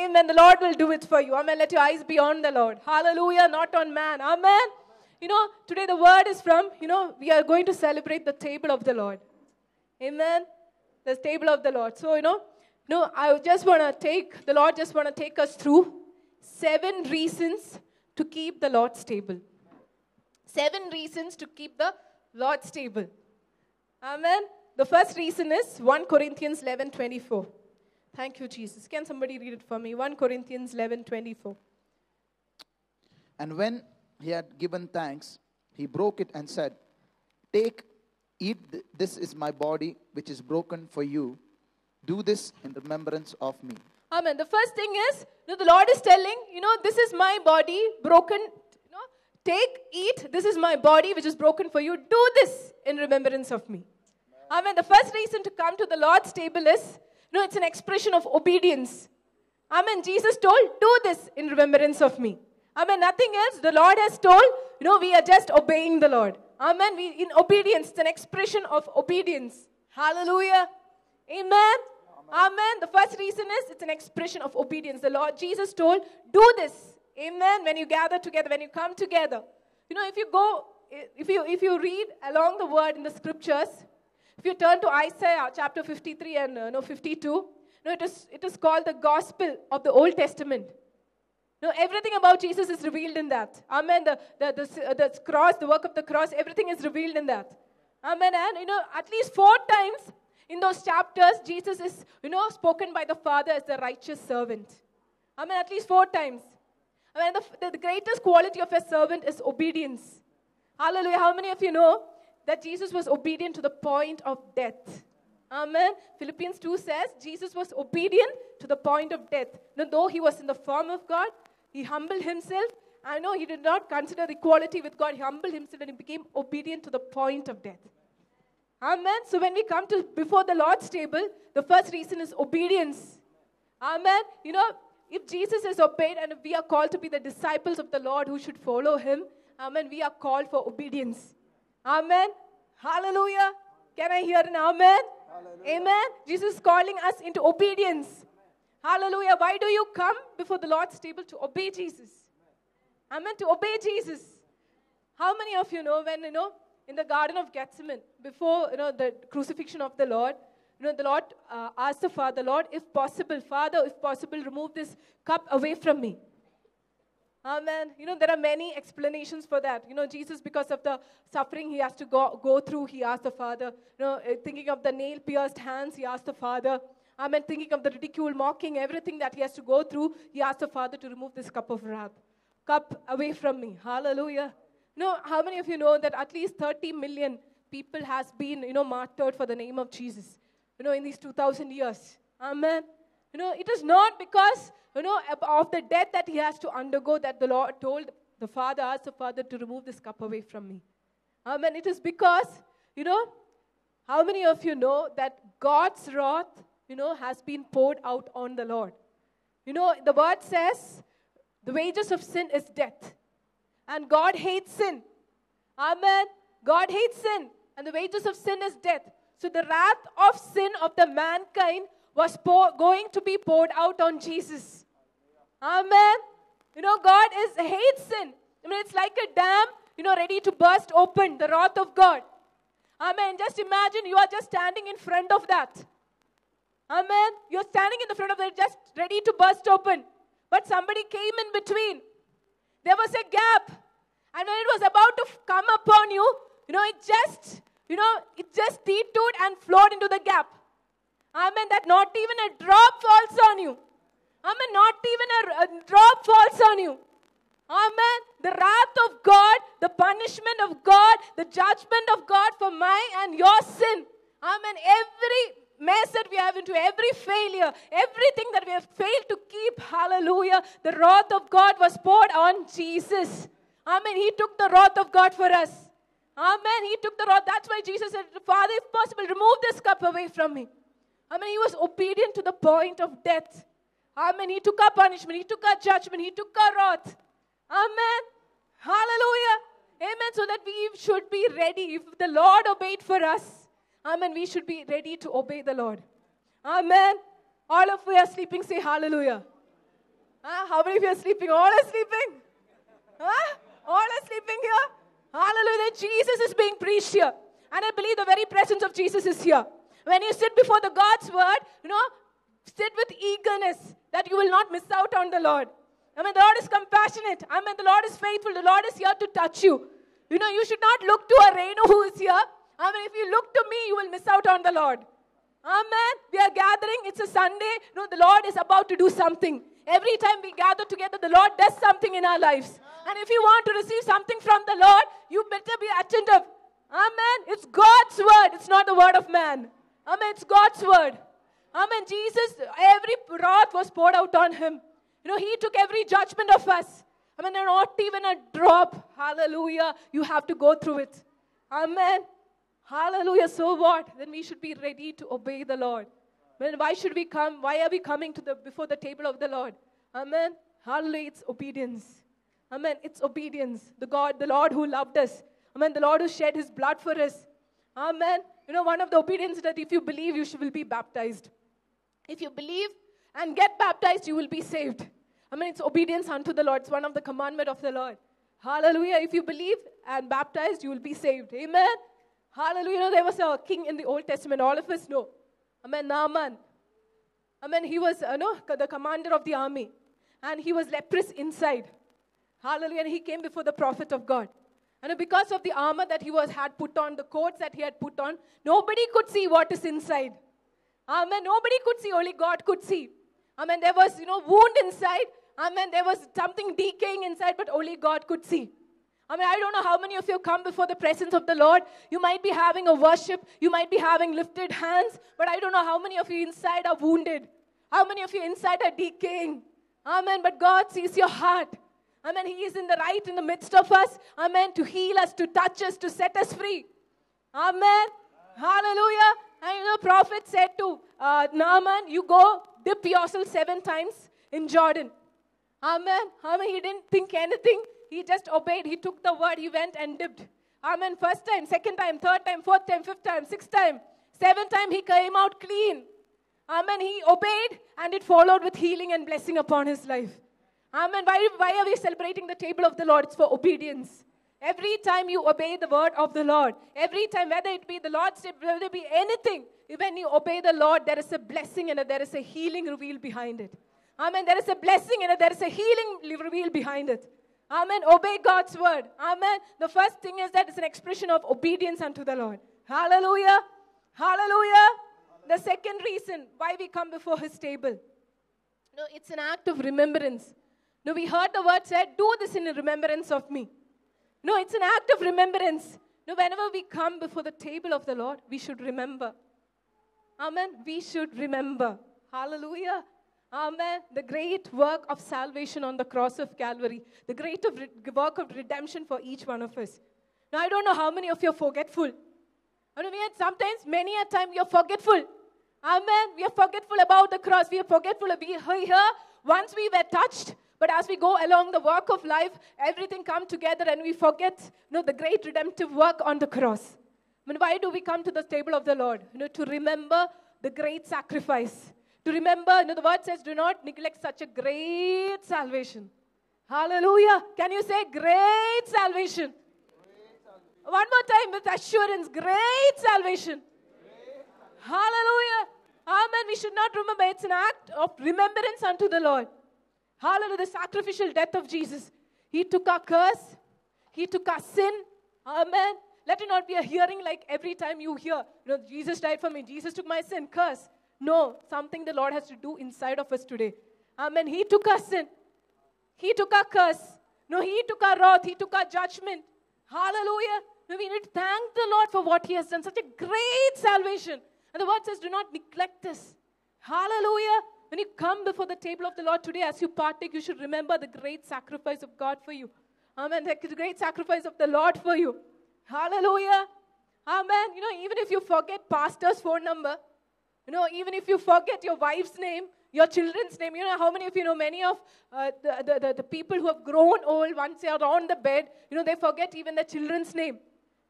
Amen. The Lord will do it for you. Amen. Let your eyes be on the Lord. Hallelujah. Not on man. Amen. You know, today the word is from, you know, we are going to celebrate the table of the Lord. Amen. The table of the Lord. So, you know, No, I just want to take, the Lord just want to take us through seven reasons to keep the Lord's table. Seven reasons to keep the Lord's table. Amen. The first reason is 1 Corinthians 11 24. Thank you, Jesus. Can somebody read it for me? 1 Corinthians 11 24. And when he had given thanks, he broke it and said, Take, eat, this is my body, which is broken for you. Do this in remembrance of me. Amen. The first thing is, the Lord is telling, you know, this is my body broken. You know, take, eat. This is my body which is broken for you. Do this in remembrance of me. Amen. The first reason to come to the Lord's table is, you know, it's an expression of obedience. Amen. Jesus told, do this in remembrance of me. Amen. Nothing else. The Lord has told, you know, we are just obeying the Lord. Amen. We in obedience. It's an expression of obedience. Hallelujah. Amen. Amen. The first reason is it's an expression of obedience. The Lord Jesus told, do this. Amen. When you gather together, when you come together. You know, if you go, if you if you read along the word in the scriptures, if you turn to Isaiah chapter 53 and uh, no 52, no, it is it is called the gospel of the Old Testament. No, everything about Jesus is revealed in that. Amen. The, the, the, the cross, the work of the cross, everything is revealed in that. Amen. And, you know, at least four times in those chapters, Jesus is, you know, spoken by the Father as the righteous servant. Amen. At least four times. Amen. The, the, greatest quality of a servant is obedience. Hallelujah. How many of you know that Jesus was obedient to the point of death? Amen. Philippians 2 says Jesus was obedient to the point of death. Now, though he was in the form of God, he humbled himself. I know he did not consider equality with God. He humbled himself and he became obedient to the point of death. Amen. So when we come to before the Lord's table, the first reason is obedience. Amen. You know, if Jesus is obeyed and if we are called to be the disciples of the Lord who should follow him, amen, we are called for obedience. Amen. Hallelujah. Can I hear an amen? Amen. Jesus is calling us into obedience. Hallelujah. Why do you come before the Lord's table to obey Jesus? I meant To obey Jesus. How many of you know when, you know, in the Garden of Gethsemane, before, you know, the crucifixion of the Lord, you know, the Lord uh, asked the Father, Lord, if possible, Father, if possible, remove this cup away from me. Amen. You know, there are many explanations for that. You know, Jesus, because of the suffering he has to go, go through, he asked the Father. You know, uh, thinking of the nail pierced hands, he asked the Father. Amen. Thinking of the ridicule, mocking, everything that he has to go through, he asked the Father to remove this cup of wrath. Cup away from me. Hallelujah. No, how many of you know that at least 30 million people has been, you know, martyred for the name of Jesus? You know, in these 2,000 years. Amen. You know, it is not because, you know, of the death that he has to undergo that the Lord told the Father, asked the Father to remove this cup away from me. Amen. It is because, you know, how many of you know that God's wrath, you know, has been poured out on the Lord? You know, the word says the wages of sin is death. And God hates sin. Amen. God hates sin. And the wages of sin is death. So the wrath of sin of the mankind was pour, going to be poured out on Jesus. Amen. You know, God is hates sin. I mean, it's like a dam, you know, ready to burst open, the wrath of God. Amen. Just imagine you are just standing in front of that. Amen. You're standing in the front of it, just ready to burst open. But somebody came in between. There was a gap. And when it was about to come upon you, you know, it just, you know, it just detoured and flowed into the gap. Amen. That not even a drop falls on you. Amen. Not even a, a drop falls on you. Amen. The wrath of God, the punishment of God, the judgment of God for my and your sin. Amen. Every mess that we have into every failure, everything that we have failed to keep, hallelujah, the wrath of God was poured on Jesus. Amen. He took the wrath of God for us. Amen. He took the wrath. That's why Jesus said, Father, if possible, remove this cup away from me. Amen. He was obedient to the point of death. Amen. He took our punishment. He took our judgment. He took our wrath. Amen. Hallelujah. Amen. So that we should be ready. If the Lord obeyed for us, Amen. We should be ready to obey the Lord. Amen. All of you are sleeping, say hallelujah. How many of you are sleeping? All are sleeping. Huh? All are sleeping here. Hallelujah. Jesus is being preached here. And I believe the very presence of Jesus is here. When you sit before the God's word, you know, sit with eagerness that you will not miss out on the Lord. I mean, the Lord is compassionate. I mean, the Lord is faithful. The Lord is here to touch you. You know, you should not look to a Renu who is here. I mean, if you look to me, you will miss out on the Lord. Amen. We are gathering. It's a Sunday. No, the Lord is about to do something. Every time we gather together, the Lord does something in our lives. And if you want to receive something from the Lord, you better be attentive. Amen. It's God's word. It's not the word of man. Amen. It's God's word. Amen. Jesus, every wrath was poured out on him. You know, he took every judgment of us. I mean, not even a drop. Hallelujah. You have to go through it. Amen. Hallelujah. So what? Then we should be ready to obey the Lord. Then why should we come? Why are we coming to the before the table of the Lord? Amen. Hallelujah. It's obedience. Amen. It's obedience. The God, the Lord who loved us. Amen. The Lord who shed his blood for us. Amen. You know, one of the obedience that if you believe, you should, will be baptized. If you believe and get baptized, you will be saved. I mean, it's obedience unto the Lord. It's one of the commandment of the Lord. Hallelujah. If you believe and baptized, you will be saved. Amen. Hallelujah. You know, there was a king in the Old Testament. All of us know. Amen. Naaman. Amen. He was, uh, you know, the commander of the army. And he was leprous inside. Hallelujah. And he came before the prophet of God. And because of the armor that he was had put on, the coats that he had put on, nobody could see what is inside. Amen. Nobody could see, only God could see. Amen. There was, you know, wound inside. Amen. There was something decaying inside, but only God could see. I mean, I don't know how many of you come before the presence of the Lord. You might be having a worship, you might be having lifted hands, but I don't know how many of you inside are wounded. How many of you inside are decaying? Amen. But God sees your heart. Amen. He is in the right in the midst of us. Amen. To heal us, to touch us, to set us free. Amen. Hallelujah. And know, prophet said to uh, Naaman, You go dip yourself seven times in Jordan. Amen. Amen. He didn't think anything. He just obeyed. He took the word. He went and dipped. Amen. First time, second time, third time, fourth time, fifth time, sixth time, seventh time, he came out clean. Amen. He obeyed and it followed with healing and blessing upon his life. Amen. Why, why are we celebrating the table of the Lord? It's for obedience. Every time you obey the word of the Lord, every time, whether it be the Lord's table, whether it be anything, when you obey the Lord, there is a blessing and there is a healing revealed behind it. Amen. There is a blessing and there is a healing revealed behind it. Amen. Obey God's word. Amen. The first thing is that it's an expression of obedience unto the Lord. Hallelujah. Hallelujah. The second reason why we come before his table. No, it's an act of remembrance. No, we heard the word said, do this in remembrance of me. No, it's an act of remembrance. No, whenever we come before the table of the Lord, we should remember. Amen. We should remember. Hallelujah. Amen. The great work of salvation on the cross of Calvary, the great of re- work of redemption for each one of us. Now, I don't know how many of you are forgetful. I mean, sometimes, many a time, you're forgetful. Amen. We are forgetful about the cross. We are forgetful. We are here. Once we were touched, but as we go along the work of life, everything come together and we forget you know, the great redemptive work on the cross. I mean, why do we come to the table of the Lord? You know, to remember the great sacrifice. To remember, you know, the word says, do not neglect such a great salvation. Hallelujah. Can you say great salvation? One more time with assurance. Great salvation. Hallelujah. Amen. We should not remember. It's an act of remembrance unto the Lord. Hallelujah. The sacrificial death of Jesus. He took our curse. He took our sin. Amen. Let it not be a hearing like every time you hear, you know, Jesus died for me. Jesus took my sin. Curse. No, something the Lord has to do inside of us today. Amen. He took our sin. He took our curse. No, He took our wrath. He took our judgment. Hallelujah. No, we need to thank the Lord for what He has done. Such a great salvation. And the word says, do not neglect this. Hallelujah. When you come before the table of the Lord today, as you partake, you should remember the great sacrifice of God for you. Amen. The great sacrifice of the Lord for you. Hallelujah. Amen. You know, even if you forget pastor's phone number, you know, even if you forget your wife's name, your children's name, you know, how many of you know many of uh, the, the, the, the, people who have grown old, once they are on the bed, you know, they forget even their children's name.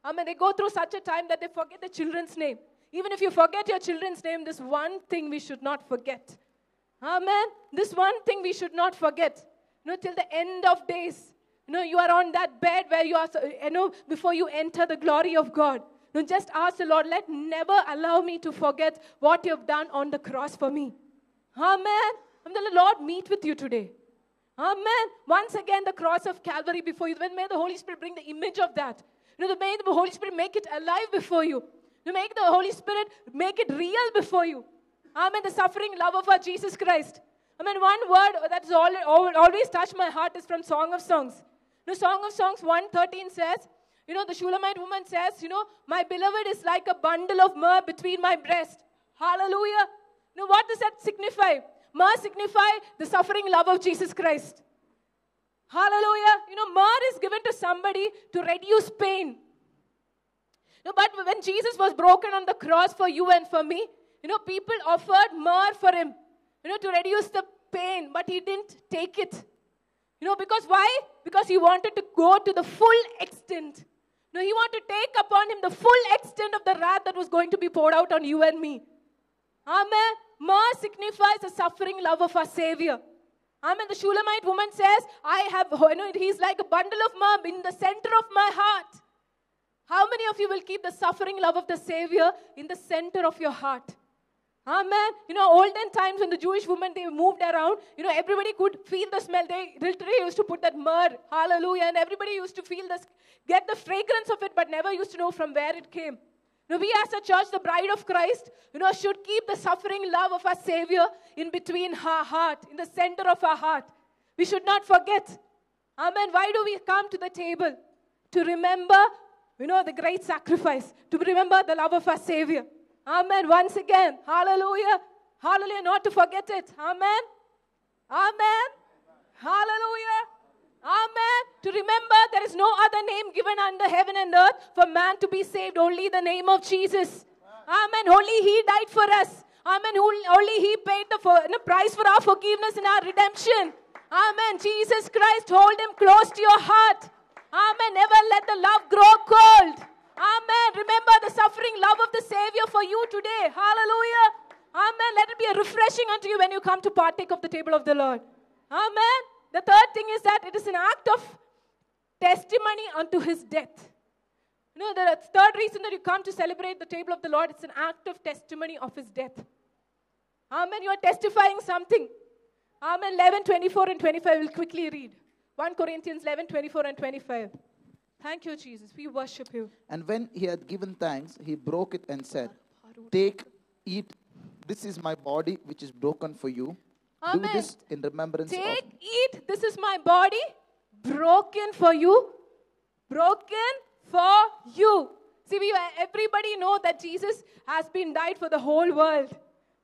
I mean, They go through such a time that they forget the children's name. Even if you forget your children's name, this one thing we should not forget. Amen. This one thing we should not forget. You know, till the end of days. You know, you are on that bed where you are, you know, before you enter the glory of God. Just ask the Lord, let never allow me to forget what you have done on the cross for me. Amen. And the Lord meet with you today. Amen. Once again, the cross of Calvary before you. When may the Holy Spirit bring the image of that. You know, may the Holy Spirit make it alive before you. You make the Holy Spirit make it real before you. Amen. The suffering love of our Jesus Christ. Amen. One word that's always touched my heart is from Song of Songs. The Song of Songs 113 says, you know, the Shulamite woman says, you know, my beloved is like a bundle of myrrh between my breast. Hallelujah. Now, what does that signify? Myrrh signify the suffering love of Jesus Christ. Hallelujah. You know, myrrh is given to somebody to reduce pain. No, but when Jesus was broken on the cross for you and for me, you know, people offered myrrh for him, you know, to reduce the pain, but he didn't take it. You know, because why? Because he wanted to go to the full extent. No, he wanted to take upon him the full extent of the wrath that was going to be poured out on you and me. Amen. Myrrh signifies the suffering love of our Savior. Amen. The Shulamite woman says, I have, you know, he's like a bundle of myrrh in the center of my heart. How many of you will keep the suffering love of the Savior in the center of your heart? Amen. You know, olden times when the Jewish women they moved around, you know, everybody could feel the smell. They literally used to put that myrrh, hallelujah, and everybody used to feel this, get the fragrance of it, but never used to know from where it came. Now, we as a church, the bride of Christ, you know, should keep the suffering love of our Savior in between our heart, in the center of our heart. We should not forget. Amen. Why do we come to the table? To remember, you know, the great sacrifice, to remember the love of our Savior. Amen. Once again, hallelujah. Hallelujah. Not to forget it. Amen. Amen. Hallelujah. Amen. To remember there is no other name given under heaven and earth for man to be saved, only the name of Jesus. Amen. Only He died for us. Amen. Only He paid the, for, the price for our forgiveness and our redemption. Amen. Jesus Christ, hold Him close to your heart. Amen. Never let the love grow cold. Amen. Remember the suffering love of the Savior for you today. Hallelujah. Amen. Let it be a refreshing unto you when you come to partake of the table of the Lord. Amen. The third thing is that it is an act of testimony unto his death. You know, the third reason that you come to celebrate the table of the Lord, it's an act of testimony of his death. Amen. You are testifying something. Amen. 11, 24, and 25. We'll quickly read. 1 Corinthians 11, 24, and 25. Thank you, Jesus. We worship you. And when he had given thanks, he broke it and said, Take, eat. This is my body, which is broken for you. Amen. Do this in remembrance Take, of eat. This is my body, broken for you. Broken for you. See, we everybody know that Jesus has been died for the whole world.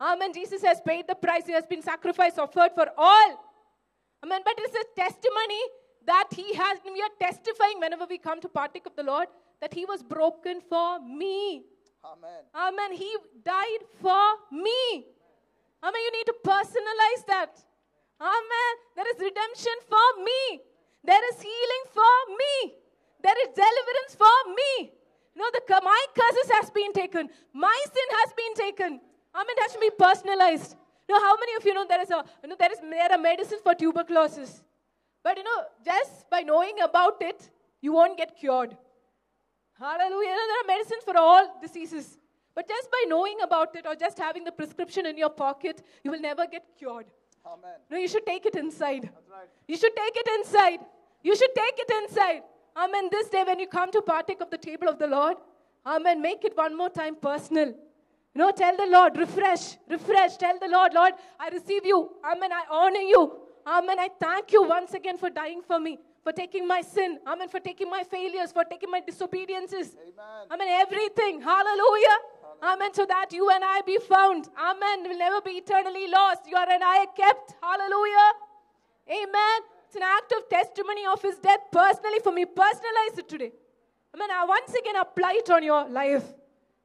Amen. Jesus has paid the price. He has been sacrificed, offered for all. Amen. But it's a testimony that he has. We are testifying whenever we come to partake of the Lord that he was broken for me. Amen. Amen. He died for me. Amen. You need to personalize that. Amen. There is redemption for me. There is healing for me. There is deliverance for me. No, the, my curses has been taken. My sin has been taken. Amen. It has to be personalized. Now, how many of you know there is a, you know, there is, there are medicines for tuberculosis. But you know, just by knowing about it, you won't get cured. Hallelujah. You know, there are medicines for all diseases. But just by knowing about it or just having the prescription in your pocket, you will never get cured. Amen. No, you should take it inside. You should take it inside. You should take it inside. Amen. This day, when you come to partake of the table of the Lord, Amen. Make it one more time personal. You know, tell the Lord, refresh, refresh. Tell the Lord, Lord, I receive you. Amen. I honor you. Amen. I thank you once again for dying for me, for taking my sin. Amen. For taking my failures, for taking my disobediences. Amen. Amen. Everything. Hallelujah. Amen. So that you and I be found. Amen. We'll never be eternally lost. You are and I are kept. Hallelujah. Amen. It's an act of testimony of his death personally for me. Personalize it today. Amen. I once again apply it on your life.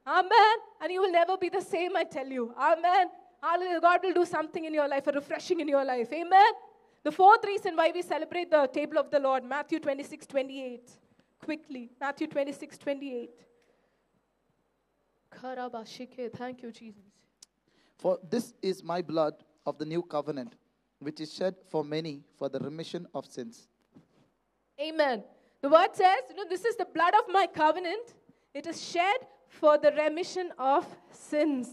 Amen. And you will never be the same, I tell you. Amen. Hallelujah. God will do something in your life, a refreshing in your life. Amen. The fourth reason why we celebrate the table of the Lord, Matthew 26, 28. Quickly. Matthew 26, 28. Karabashike. Thank you, Jesus. For this is my blood of the new covenant, which is shed for many for the remission of sins. Amen. The word says, you know, this is the blood of my covenant. It is shed for the remission of sins.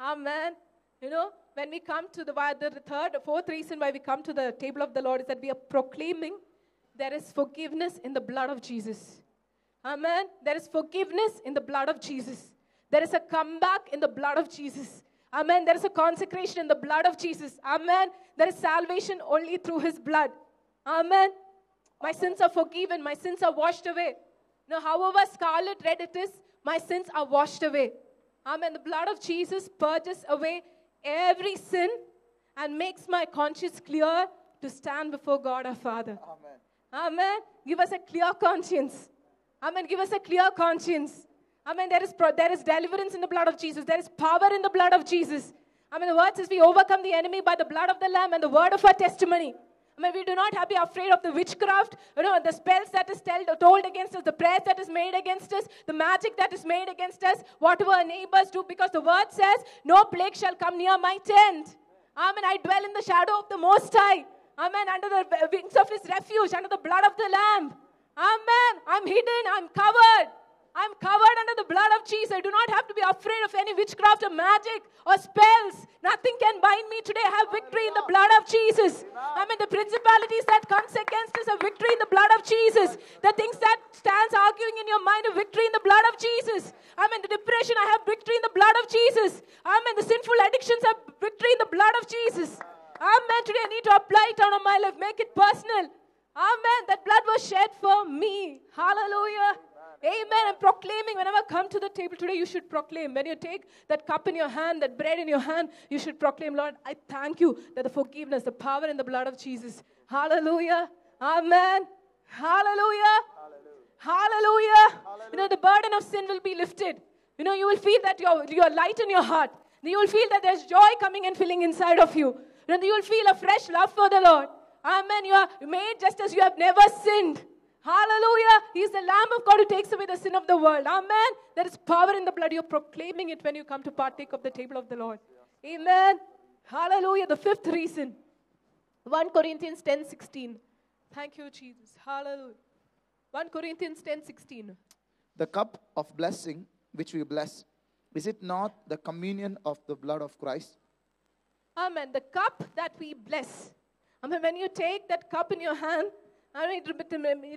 Amen. You know, when we come to the, the third, fourth reason why we come to the table of the Lord is that we are proclaiming there is forgiveness in the blood of Jesus. Amen. There is forgiveness in the blood of Jesus. There is a comeback in the blood of Jesus. Amen. There is a consecration in the blood of Jesus. Amen. There is salvation only through his blood. Amen. My sins are forgiven. My sins are washed away. Now, however scarlet red it is, my sins are washed away. Amen. The blood of Jesus purges away every sin and makes my conscience clear to stand before God our Father. Amen. Amen. Give us a clear conscience. Amen. Give us a clear conscience. Amen. There is, pro- there is deliverance in the blood of Jesus. There is power in the blood of Jesus. Amen. The word says we overcome the enemy by the blood of the Lamb and the word of our testimony. Amen. We do not have to be afraid of the witchcraft, you know, the spells that is tell, told against us, the prayers that is made against us, the magic that is made against us, whatever our neighbors do, because the word says, No plague shall come near my tent. Amen. I dwell in the shadow of the Most High. Amen. Under the wings of His refuge, under the blood of the Lamb. Amen. I'm hidden. I'm covered. I'm covered under the blood of Jesus. I do not have to be afraid of any witchcraft or magic or spells. Nothing can bind me today. I have victory in the blood of Jesus. I mean, The principalities that comes against us have victory in the blood of Jesus. The things that stands arguing in your mind have victory in the blood of Jesus. Amen. The depression, I have victory in the blood of Jesus. Amen. The sinful addictions have victory in the blood of Jesus. Amen. Today I need to apply it on my life. Make it personal. Amen. That blood was shed for me. Hallelujah. Amen. I'm proclaiming whenever I come to the table today, you should proclaim. When you take that cup in your hand, that bread in your hand, you should proclaim, Lord, I thank you that the forgiveness, the power in the blood of Jesus. Hallelujah. Amen. Hallelujah. Hallelujah. You know, the burden of sin will be lifted. You know, you will feel that you're, you're light in your heart. You will feel that there's joy coming and filling inside of you. You know, you will feel a fresh love for the Lord. Amen. You are made just as you have never sinned. Hallelujah. He is the Lamb of God who takes away the sin of the world. Amen. There is power in the blood. You're proclaiming it when you come to partake of the table of the Lord. Amen. Hallelujah. The fifth reason. 1 Corinthians 10 16. Thank you, Jesus. Hallelujah. 1 Corinthians 10 16. The cup of blessing which we bless, is it not the communion of the blood of Christ? Amen. The cup that we bless. Amen. When you take that cup in your hand, I mean,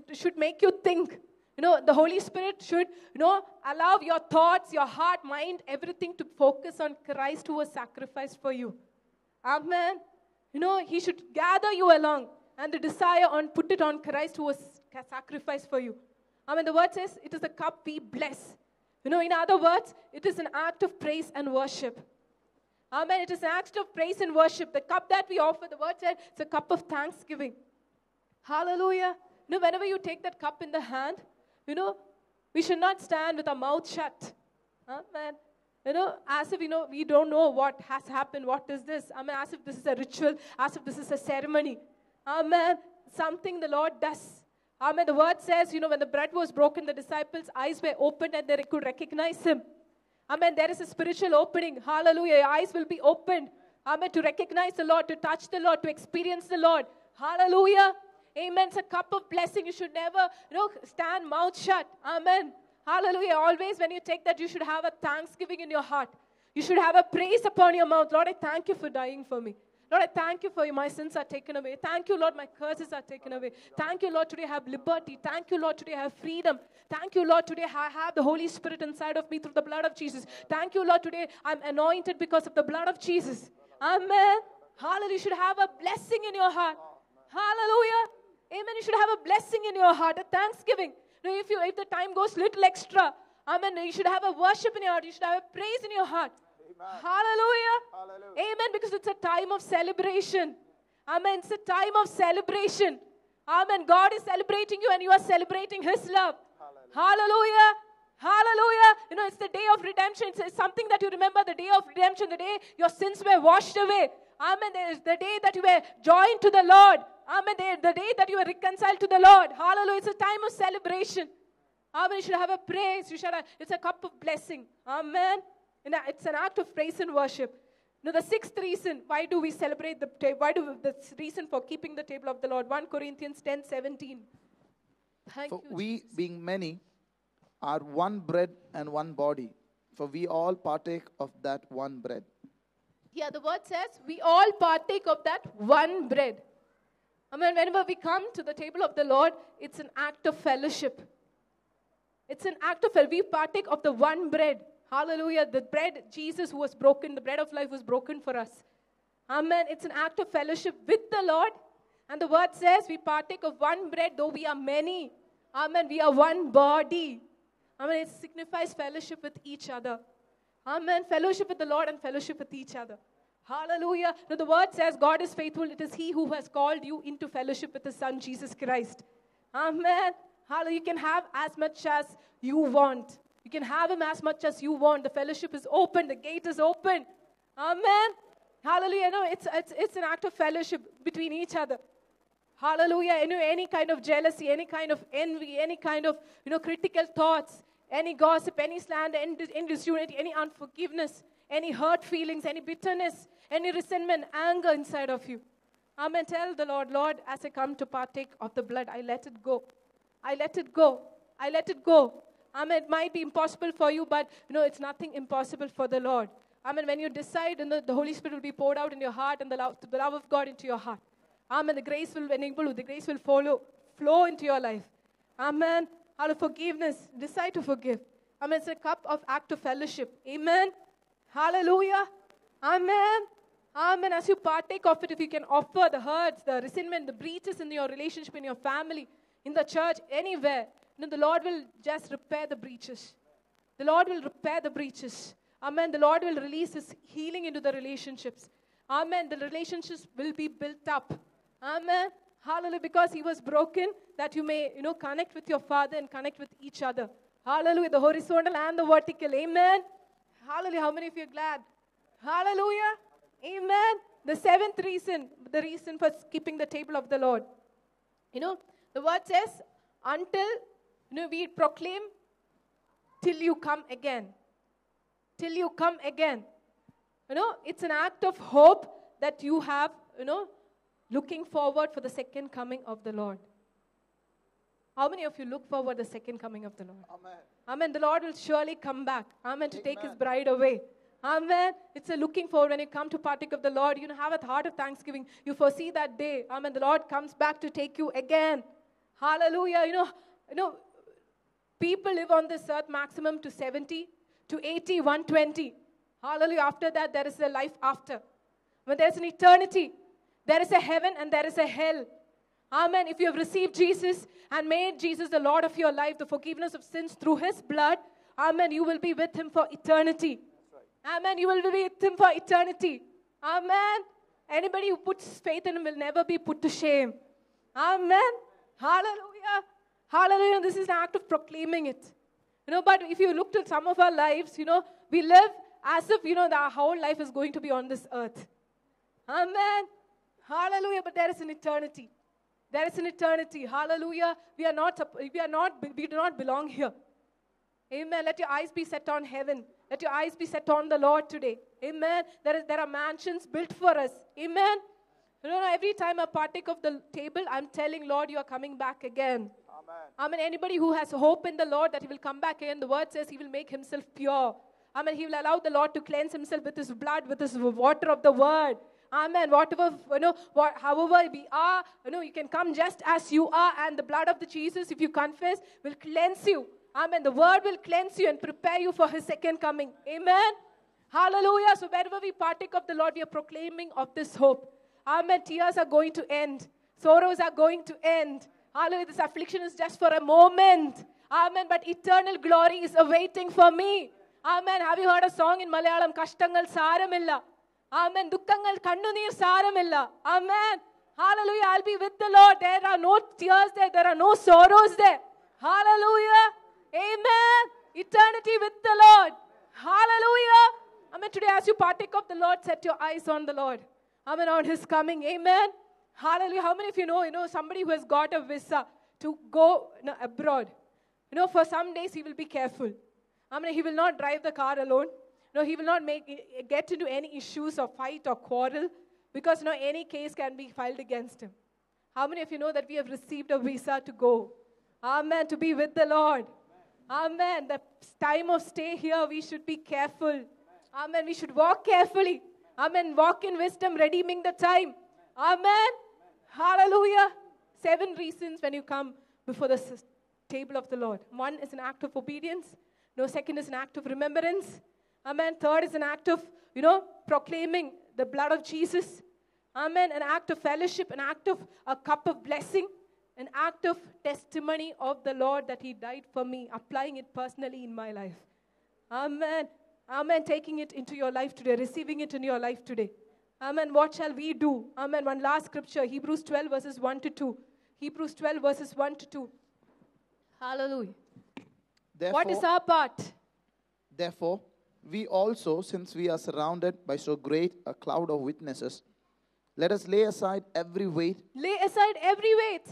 it, should make you think. You know, the Holy Spirit should, you know, allow your thoughts, your heart, mind, everything to focus on Christ who was sacrificed for you. Amen. You know, He should gather you along and the desire on put it on Christ who was sacrificed for you. Amen. The word says it is a cup we bless. You know, in other words, it is an act of praise and worship. Amen. It is an act of praise and worship. The cup that we offer, the word said, it's a cup of thanksgiving. Hallelujah. You know, whenever you take that cup in the hand, you know, we should not stand with our mouth shut. Amen. You know, as if you know, we don't know what has happened. What is this? Amen. As if this is a ritual, as if this is a ceremony. Amen. Something the Lord does. Amen. The word says, you know, when the bread was broken, the disciples' eyes were opened and they could recognize him. Amen. There is a spiritual opening. Hallelujah. Your eyes will be opened. Amen. To recognize the Lord, to touch the Lord, to experience the Lord. Hallelujah. Amen. It's a cup of blessing. You should never, you know, stand mouth shut. Amen. Hallelujah. Always when you take that, you should have a thanksgiving in your heart. You should have a praise upon your mouth. Lord, I thank you for dying for me. Lord, I thank you for you. My sins are taken away. Thank you, Lord, my curses are taken away. Thank you, Lord, today I have liberty. Thank you, Lord, today I have freedom. Thank you, Lord, today I have the Holy Spirit inside of me through the blood of Jesus. Thank you, Lord, today I'm anointed because of the blood of Jesus. Amen. Hallelujah. You should have a blessing in your heart. Hallelujah. Amen. You should have a blessing in your heart, a thanksgiving. If you if the time goes little extra, amen. You should have a worship in your heart. You should have a praise in your heart. Hallelujah. Amen. Because it's a time of celebration. Amen. It's a time of celebration. Amen. God is celebrating you and you are celebrating His love. Hallelujah. Hallelujah. You know, it's the day of redemption. It's, it's something that you remember the day of redemption, the day your sins were washed away. Amen. Is the day that you were joined to the Lord. Amen. The, day that you are reconciled to the Lord. Hallelujah. It's a time of celebration. Amen. You should have a praise. You should have, it's a cup of blessing. Amen. And it's an act of praise and worship. Now, the sixth reason why do we celebrate the ta- why do we, the reason for keeping the table of the Lord? 1 Corinthians 10 17. Thank For you. we, Jesus. being many, are one bread and one body, for we all partake of that one bread. Here the word says, we all partake of that one bread. I mean, whenever we come to the table of the Lord, it's an act of fellowship. It's an act of fellowship. We partake of the one bread. Hallelujah. The bread, Jesus, who was broken, the bread of life was broken for us. Amen. It's an act of fellowship with the Lord. And the word says, we partake of one bread, though we are many. Amen. We are one body. Amen. It signifies fellowship with each other. Amen. Fellowship with the Lord and fellowship with each other. Hallelujah. Now, the word says, God is faithful. It is He who has called you into fellowship with His Son, Jesus Christ. Amen. Hallelujah. You can have as much as you want. You can have Him as much as you want. The fellowship is open, the gate is open. Amen. Hallelujah. No, it's, it's, it's an act of fellowship between each other. Hallelujah. You know, any kind of jealousy, any kind of envy, any kind of, you know, critical thoughts, any gossip, any slander, any, disunity, any unforgiveness, any hurt feelings, any bitterness, any resentment, anger inside of you. Amen. Tell the Lord, Lord, as I come to partake of the blood, I let it go. I let it go. I let it go. Amen. It might be impossible for you, but you know, it's nothing impossible for the Lord. Amen. When you decide, and the, the Holy Spirit will be poured out in your heart, and the love, the love of God into your heart. Amen. The grace will enable you. The grace will follow, flow into your life. Amen. Out of forgiveness, decide to forgive. Amen. It's a cup of act of fellowship. Amen. Hallelujah. Amen. Amen. As you partake of it, if you can offer the hurts, the resentment, the breaches in your relationship, in your family, in the church, anywhere, then the Lord will just repair the breaches. The Lord will repair the breaches. Amen. The Lord will release His healing into the relationships. Amen. The relationships will be built up. Amen. Hallelujah. Because He was broken, that you may, you know, connect with your Father and connect with each other. Hallelujah. The horizontal and the vertical. Amen. Hallelujah. How many of you are glad? Hallelujah. Amen. The seventh reason, the reason for keeping the table of the Lord. You know, the word says, until you know, we proclaim till you come again. Till you come again. You know, it's an act of hope that you have, you know, looking forward for the second coming of the Lord. How many of you look forward the second coming of the Lord? Amen. Amen. The Lord will surely come back. Amen. To take his bride away. Amen. It's a looking forward when you come to partake of the Lord. You know, have a heart of thanksgiving. You foresee that day. Amen. The Lord comes back to take you again. Hallelujah. You know, you know, people live on this earth maximum to 70, to 80, 120. Hallelujah. After that, there is a life after. When there's an eternity, there is a heaven and there is a hell. Amen. If you have received Jesus and made Jesus the Lord of your life, the forgiveness of sins through his blood, Amen, you will be with him for eternity. Amen. You will be with him for eternity. Amen. Anybody who puts faith in him will never be put to shame. Amen. Hallelujah. Hallelujah. This is an act of proclaiming it. You know, but if you look at some of our lives, you know, we live as if, you know, our whole life is going to be on this earth. Amen. Hallelujah. But there is an eternity. There is an eternity. Hallelujah. We are not, we are not, we do not belong here. Amen. Let your eyes be set on heaven. Let your eyes be set on the Lord today. Amen. There, is, there are mansions built for us. Amen. You know, every time I partake of the table, I'm telling Lord, you are coming back again. Amen. Amen. Anybody who has hope in the Lord that he will come back again, the word says he will make himself pure. Amen. He will allow the Lord to cleanse himself with his blood, with his water of the word. Amen. Whatever, you know, what, however we are, you know, you can come just as you are, and the blood of the Jesus, if you confess, will cleanse you. Amen. The word will cleanse you and prepare you for his second coming. Amen. Hallelujah. So wherever we partake of the Lord, we are proclaiming of this hope. Amen. Tears are going to end. Sorrows are going to end. Hallelujah. This affliction is just for a moment. Amen. But eternal glory is awaiting for me. Amen. Have you heard a song in Malayalam? കഷ്ടങ്ങൾ സാരമില്ല Amen. ദുഃഖങ്ങൾ കണ്ണുനീർ സാരമില്ല Amen. Hallelujah. I'll be with the Lord. There are no tears there. There are no sorrows there. Hallelujah. Amen. Eternity with the Lord. Hallelujah. Amen. Today, as you partake of the Lord, set your eyes on the Lord. Amen. On His coming. Amen. Hallelujah. How many of you know, you know, somebody who has got a visa to go abroad? You know, for some days he will be careful. I mean, he will not drive the car alone. No, he will not make get into any issues or fight or quarrel because you know any case can be filed against him. How many of you know that we have received a visa to go? Amen. To be with the Lord. Amen. The time of stay here, we should be careful. Amen. We should walk carefully. Amen. Walk in wisdom, redeeming the time. Amen. Hallelujah. Seven reasons when you come before the table of the Lord. One is an act of obedience. No, second is an act of remembrance. Amen. Third is an act of, you know, proclaiming the blood of Jesus. Amen. An act of fellowship, an act of a cup of blessing, an act of testimony of the Lord that He died for me, applying it personally in my life. Amen. Amen. Taking it into your life today, receiving it in your life today. Amen. What shall we do? Amen. One last scripture Hebrews 12, verses 1 to 2. Hebrews 12, verses 1 to 2. Hallelujah. Therefore, what is our part? Therefore, we also, since we are surrounded by so great a cloud of witnesses, let us lay aside every weight Lay aside every weight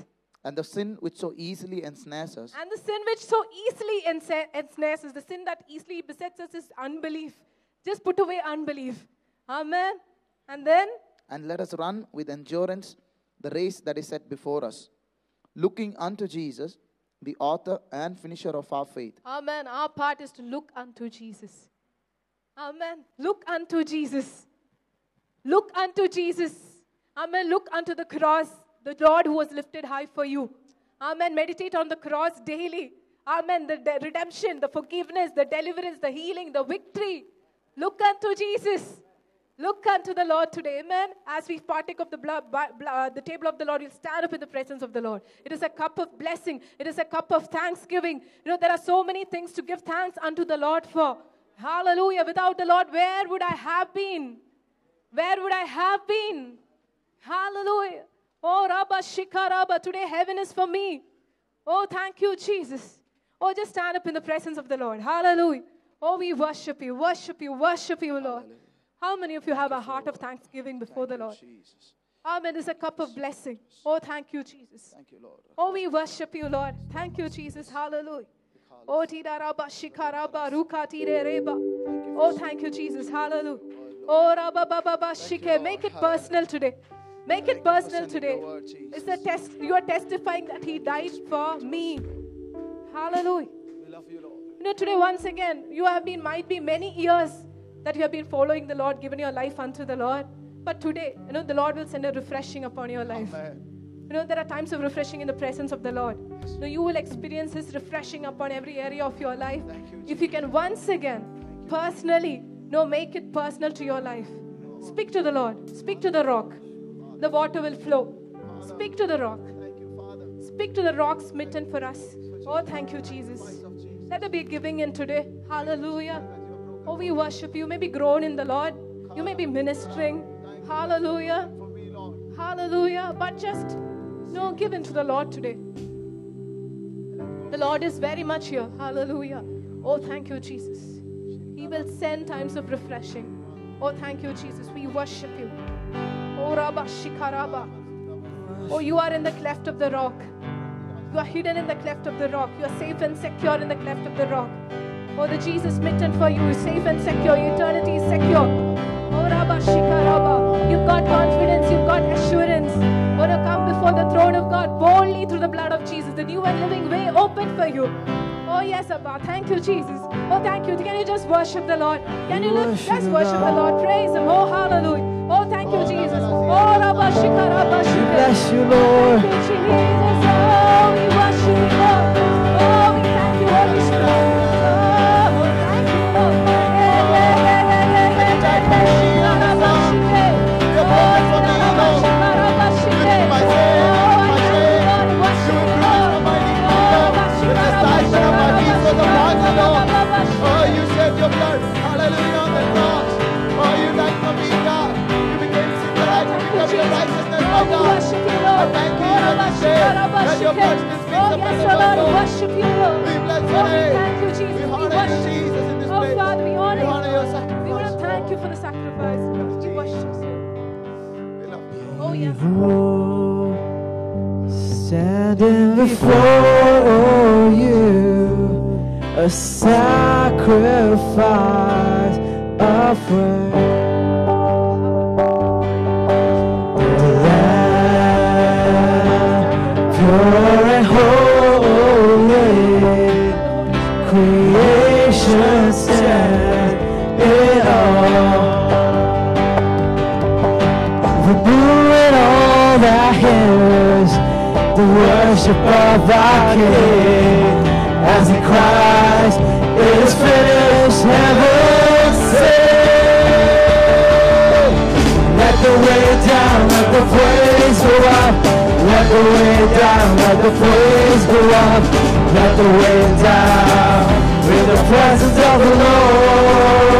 and the sin which so easily ensnares us, and the sin which so easily ensa- ensnares us. The sin that easily besets us is unbelief. Just put away unbelief. Amen. And then, and let us run with endurance the race that is set before us, looking unto Jesus, the author and finisher of our faith, Amen. Our part is to look unto Jesus. Amen. Look unto Jesus. Look unto Jesus. Amen. Look unto the cross, the Lord who was lifted high for you. Amen. Meditate on the cross daily. Amen. The, the redemption, the forgiveness, the deliverance, the healing, the victory. Look unto Jesus. Look unto the Lord today, amen. As we partake of the blood, bu- bl- uh, the table of the Lord, we'll stand up in the presence of the Lord. It is a cup of blessing. It is a cup of thanksgiving. You know, there are so many things to give thanks unto the Lord for. Hallelujah. Without the Lord, where would I have been? Where would I have been? Hallelujah. Oh, Rabba Shikaraba. Today, heaven is for me. Oh, thank you, Jesus. Oh, just stand up in the presence of the Lord. Hallelujah. Oh, we worship you, worship you, worship you, Lord. How many of you have a heart of thanksgiving before the Lord? Jesus. Amen. It's a cup of blessing. Oh, thank you, Jesus. Thank you, Lord. Oh, we worship you, Lord. Thank you, Jesus. Hallelujah. Oh, tida raba shikaraba ruka tire reba. Oh, thank you, Jesus. Hallelujah. Oh, raba baba ba shike. Make it personal today. Make it personal today. It's a test. You are testifying that He died for me. Hallelujah. We love you, Lord. You know, today, once again, you have been, might be many years that you have been following the Lord, giving your life unto the Lord. But today, you know, the Lord will send a refreshing upon your life. You know, there are times of refreshing in the presence of the Lord. So you will experience His refreshing upon every area of your life. If you can once again, personally, no, make it personal to your life. Speak to the Lord. Speak to the rock. The water will flow. Speak to the rock. Speak to the rock smitten for us. Oh, thank you, Jesus. Let there be giving in today. Hallelujah. Oh, we worship you. You may be grown in the Lord. You may be ministering. Hallelujah. Hallelujah. But just no, give in to the Lord today. The Lord is very much here. Hallelujah. Oh, thank you, Jesus. He will send times of refreshing. Oh, thank you, Jesus. We worship you. Oh. Oh, you are in the cleft of the rock. You are hidden in the cleft of the rock. You are safe and secure in the cleft of the rock. Oh, the Jesus mitten for you is safe and secure. Eternity is secure. Oh, Rabba Shikaraba. You've got confidence. You've got assurance. Oh, to come before the throne of God boldly through the blood of Jesus. The new and living way open for you. Oh, yes, Abba. Thank you, Jesus. Oh, thank you. Can you just worship the Lord? Can you just worship the Lord? Praise Him. Oh, hallelujah. Oh, thank you, Jesus. Oh, Rabba Shikaraba. We Shikara. bless you, Lord. Thank you, Jesus. Oh, thank you Oh, that you your blood still Oh, yes, better oh, Lord, we worship you, Lord. We bless Oh, your we name. thank you, Jesus. We We honor you, Jesus, in this Oh, place. Father, we honor We honor your We want to thank you for the sacrifice. We worship you. We love you. Oh, yes. Behold, standing before you, a sacrifice of Just stand it all. All that the worship of our King as He cries, "It is finished." Heaven sing. Let the weight down, let the praise go up. Let the weight down, let the praise go up. Let the weight down with the presence of the Lord.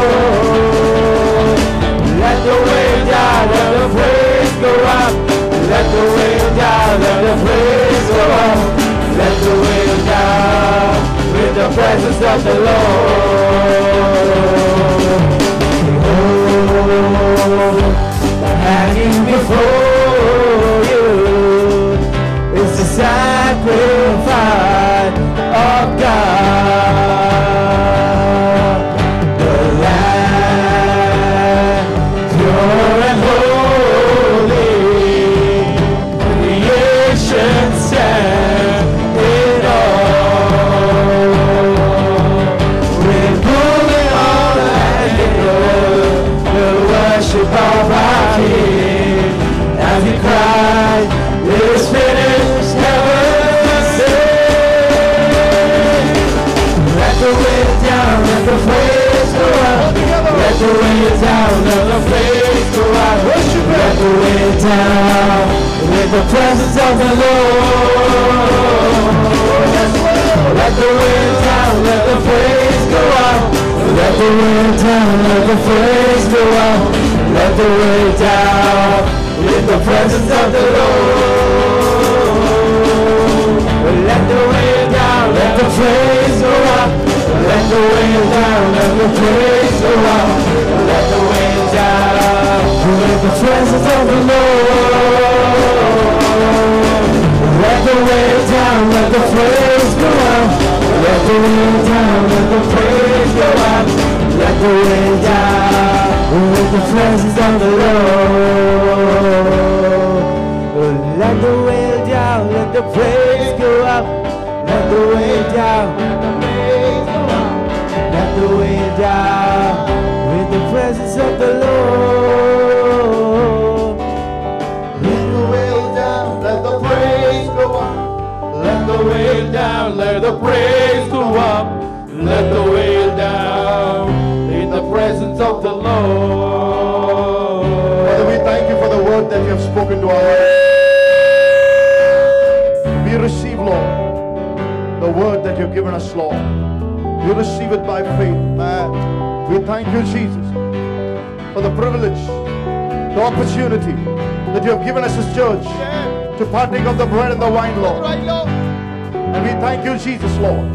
To partake of the bread and the wine, Lord. And we thank you, Jesus, Lord.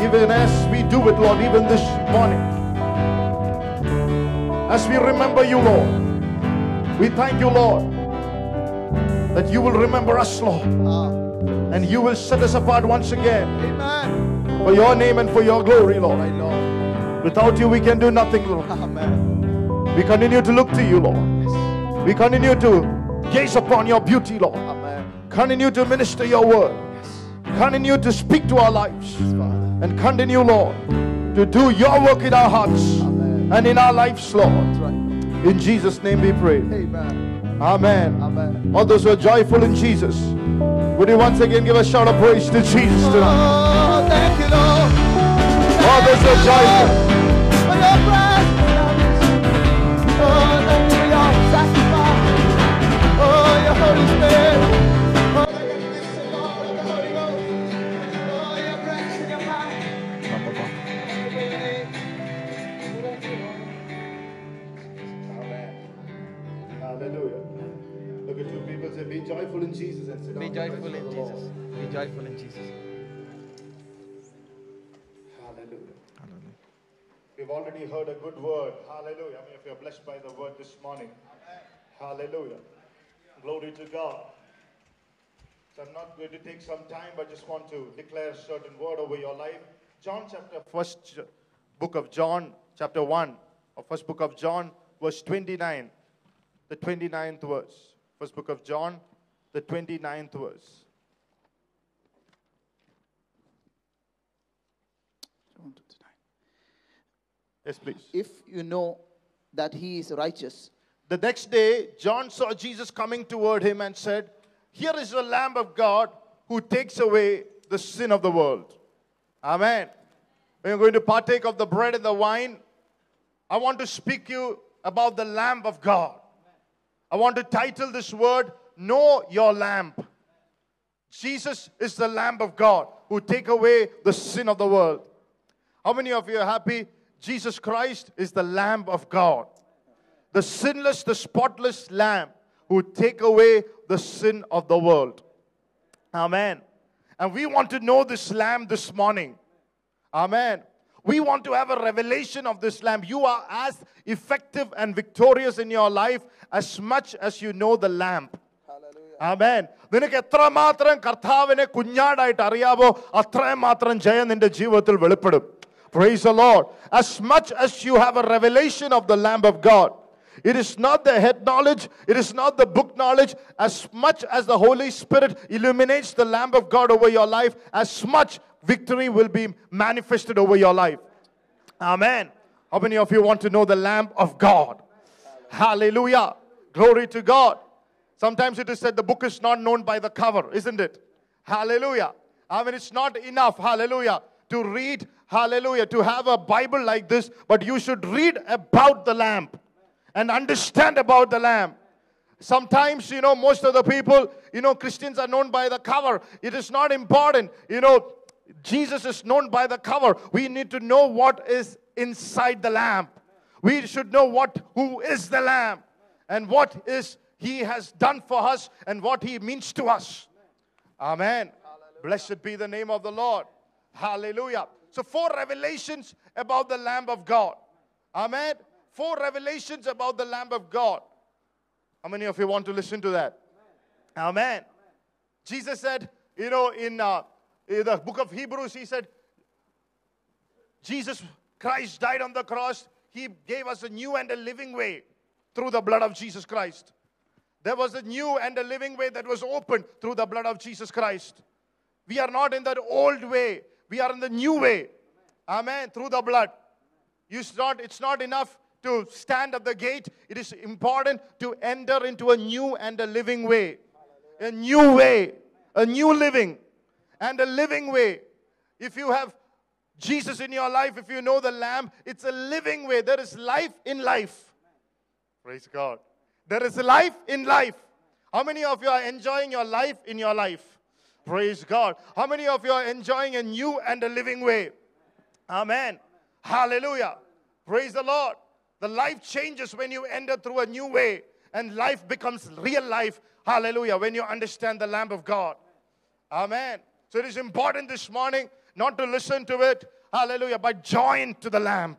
Even as we do it, Lord, even this morning. As we remember you, Lord. We thank you, Lord, that you will remember us, Lord. Ah. And you will set us apart once again Amen. for your name and for your glory, Lord. Without you, we can do nothing, Lord. Amen. We continue to look to you, Lord. We continue to gaze upon your beauty, Lord. Continue to minister your word. Continue to speak to our lives. And continue, Lord, to do your work in our hearts and in our lives, Lord. In Jesus' name we pray. Amen. Amen. Amen. All those who are joyful in Jesus, would you once again give a shout of praise to Jesus tonight? Oh, thank you, Lord. All those who are joyful. For your presence. Oh, thank you for sacrifice. Oh, your Holy Spirit. We've already heard a good word. Hallelujah. I mean, if you're blessed by the word this morning, hallelujah. Glory to God. So I'm not going to take some time, but just want to declare a certain word over your life. John chapter, first book of John, chapter 1, or first book of John, verse 29, the 29th verse. First book of John, the 29th verse. Yes, please. If you know that he is righteous, The next day, John saw Jesus coming toward him and said, Here is the Lamb of God who takes away the sin of the world. Amen. When you're going to partake of the bread and the wine, I want to speak to you about the Lamb of God. I want to title this word, Know Your Lamb. Jesus is the Lamb of God who take away the sin of the world. How many of you are happy? Jesus Christ is the Lamb of God. The sinless, the spotless Lamb who take away the sin of the world. Amen. And we want to know this Lamb this morning. Amen. We want to have a revelation of this Lamb. You are as effective and victorious in your life as much as you know the Lamb. ആമേൻ നിനക്ക് എത്രമാത്രം കർത്താവിനെ കുഞ്ഞാടായിട്ട് അറിയാവോ അത്രയും മാത്രം ജയം നിന്റെ ജീവിതത്തിൽ വെളിപ്പെടും Praise the Lord. As much as you have a revelation of the Lamb of God, it is not the head knowledge, it is not the book knowledge. As much as the Holy Spirit illuminates the Lamb of God over your life, as much victory will be manifested over your life. Amen. How many of you want to know the Lamb of God? Hallelujah. Glory to God. Sometimes it is said the book is not known by the cover, isn't it? Hallelujah. I mean, it's not enough, hallelujah, to read, hallelujah, to have a Bible like this, but you should read about the Lamb and understand about the Lamb. Sometimes, you know, most of the people, you know, Christians are known by the cover. It is not important. You know, Jesus is known by the cover. We need to know what is inside the lamb. We should know what who is the lamb and what is he has done for us and what he means to us. Amen. Blessed be the name of the Lord. Hallelujah. So four revelations about the lamb of God. Amen. Four revelations about the lamb of God. How many of you want to listen to that? Amen. Jesus said, you know, in, uh, in the book of Hebrews, he said, Jesus Christ died on the cross. He gave us a new and a living way through the blood of Jesus Christ. There was a new and a living way that was opened through the blood of Jesus Christ. We are not in that old way, we are in the new way. Amen. Through the blood. You not, it's not enough to stand at the gate. It is important to enter into a new and a living way. A new way. A new living. And a living way. If you have Jesus in your life, if you know the Lamb, it's a living way. There is life in life. Praise God. There is life in life. How many of you are enjoying your life in your life? Praise God. How many of you are enjoying a new and a living way? Amen. Hallelujah. Praise the Lord. The life changes when you enter through a new way, and life becomes real life. Hallelujah. When you understand the Lamb of God. Amen. So it is important this morning not to listen to it. Hallelujah. But join to the lamb.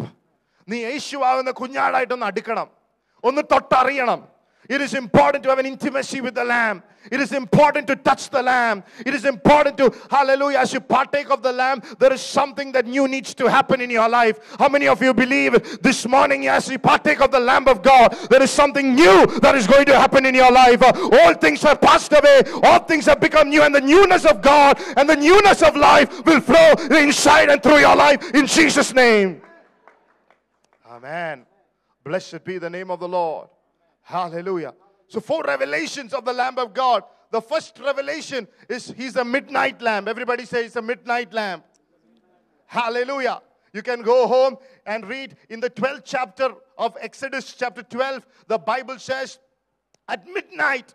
നീ യേശുവാകുന്ന കുഞ്ഞാടായിട്ടൊന്ന് അടുക്കണം ഒന്ന് തൊട്ടറിയണം it is important to have an intimacy with the Lamb. It is important to touch the Lamb. It is important to, hallelujah, as you partake of the Lamb, there is something that new needs to happen in your life. How many of you believe this morning, as you partake of the Lamb of God, there is something new that is going to happen in your life? Uh, all things have passed away, all things have become new, and the newness of God and the newness of life will flow inside and through your life in Jesus' name. Amen. Blessed be the name of the Lord. Hallelujah. So, four revelations of the Lamb of God. The first revelation is He's a midnight lamb. Everybody say He's a midnight lamb. Hallelujah. You can go home and read in the 12th chapter of Exodus, chapter 12. The Bible says, at midnight,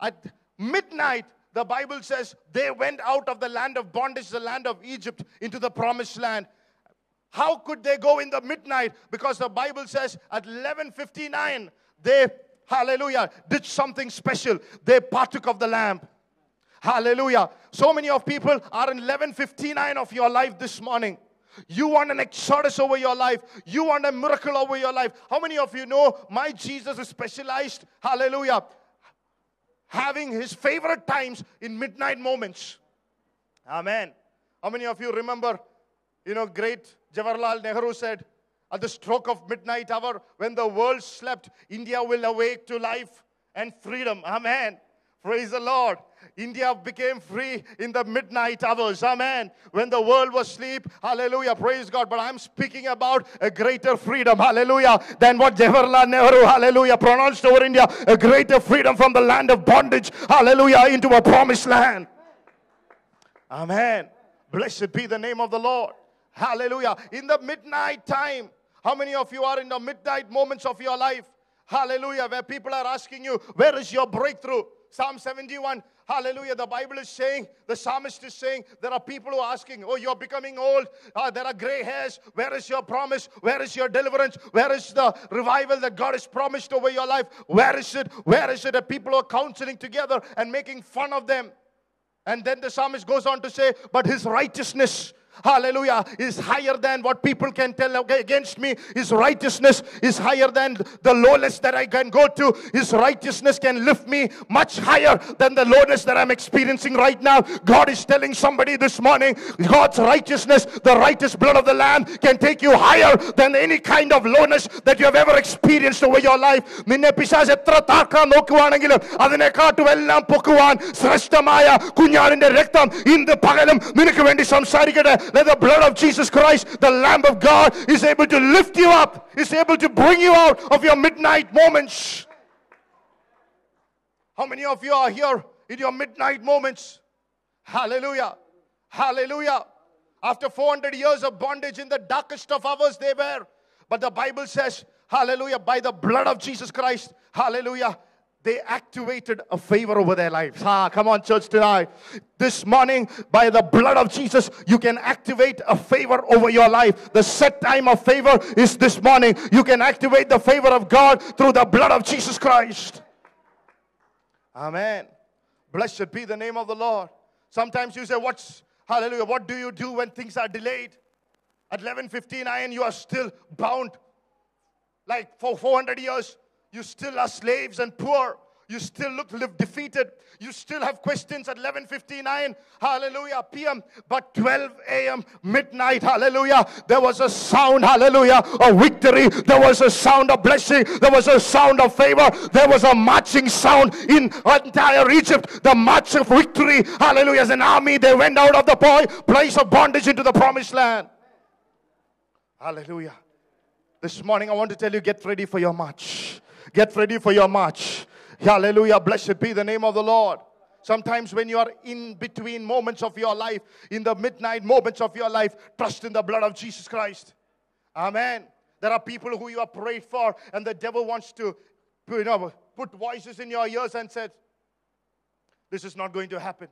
at midnight, the Bible says they went out of the land of bondage, the land of Egypt, into the promised land. How could they go in the midnight? Because the Bible says at 11:59 they hallelujah did something special. They partook of the lamb. Hallelujah. So many of people are in 11:59 of your life this morning. You want an exodus over your life. You want a miracle over your life. How many of you know my Jesus is specialized? Hallelujah. Having his favorite times in midnight moments. Amen. How many of you remember, you know, great Jawaharlal Nehru said, at the stroke of midnight hour, when the world slept, India will awake to life and freedom. Amen. Praise the Lord. India became free in the midnight hours. Amen. When the world was asleep. Hallelujah. Praise God. But I'm speaking about a greater freedom. Hallelujah. Than what Jawaharlal Nehru, hallelujah, pronounced over India. A greater freedom from the land of bondage. Hallelujah. Into a promised land. Amen. Blessed be the name of the Lord. Hallelujah. In the midnight time, how many of you are in the midnight moments of your life? Hallelujah. Where people are asking you, Where is your breakthrough? Psalm 71. Hallelujah. The Bible is saying, the psalmist is saying, there are people who are asking, Oh, you're becoming old. Uh, there are gray hairs. Where is your promise? Where is your deliverance? Where is the revival that God has promised over your life? Where is it? Where is it? that people are counseling together and making fun of them. And then the psalmist goes on to say, But his righteousness hallelujah, is higher than what people can tell against me. His righteousness is higher than the lowest that I can go to. His righteousness can lift me much higher than the lowness that I'm experiencing right now. God is telling somebody this morning, God's righteousness, the righteous blood of the Lamb, can take you higher than any kind of lowness that you have ever experienced over your life. നിന്നെ പിശാച് എത്ര താക്കാൻ നോക്കുവാണെങ്കിലും അതിനെക്കാട്ടും എല്ലാം പൊക്കുവാൻ ശ്രേഷ്ഠമായ കുഞ്ഞാടിന്റെ രക്തം ഇന്ന് പകലും നിനക്ക് വേണ്ടി സംസാരിക്കട്ടെ that the blood of Jesus Christ, the Lamb of God, is able to lift you up, is able to bring you out of your midnight moments. How many of you are here in your midnight moments? Hallelujah. Hallelujah. After 400 years of bondage in the darkest of hours, they were. But the Bible says, Hallelujah, by the blood of Jesus Christ, Hallelujah, they activated a favor over their lives. Ah, come on, church, tonight. This morning, by the blood of Jesus, you can activate a favor over your life. The set time of favor is this morning. You can activate the favor of God through the blood of Jesus Christ. Amen. Blessed be the name of the Lord. Sometimes you say, What's hallelujah? What do you do when things are delayed? At 11:59, you are still bound like for 400 years you still are slaves and poor. You still look live defeated. You still have questions at 11:59, hallelujah, p.m. But 12 a.m. midnight, hallelujah, there was a sound, hallelujah, of victory. There was a sound of blessing. There was a sound of favor. There was a marching sound in entire Egypt. The march of victory, hallelujah, as an army. They went out of the boy, place of bondage into the promised land. Hallelujah. This morning, I want to tell you, get ready for your march. Get ready for your march. Hallelujah. Blessed be the name of the Lord. Sometimes when you are in between moments of your life, in the midnight moments of your life, trust in the blood of Jesus Christ. Amen. There are people who you are prayed for, and the devil wants to you know, put voices in your ears and said, This is not going to happen.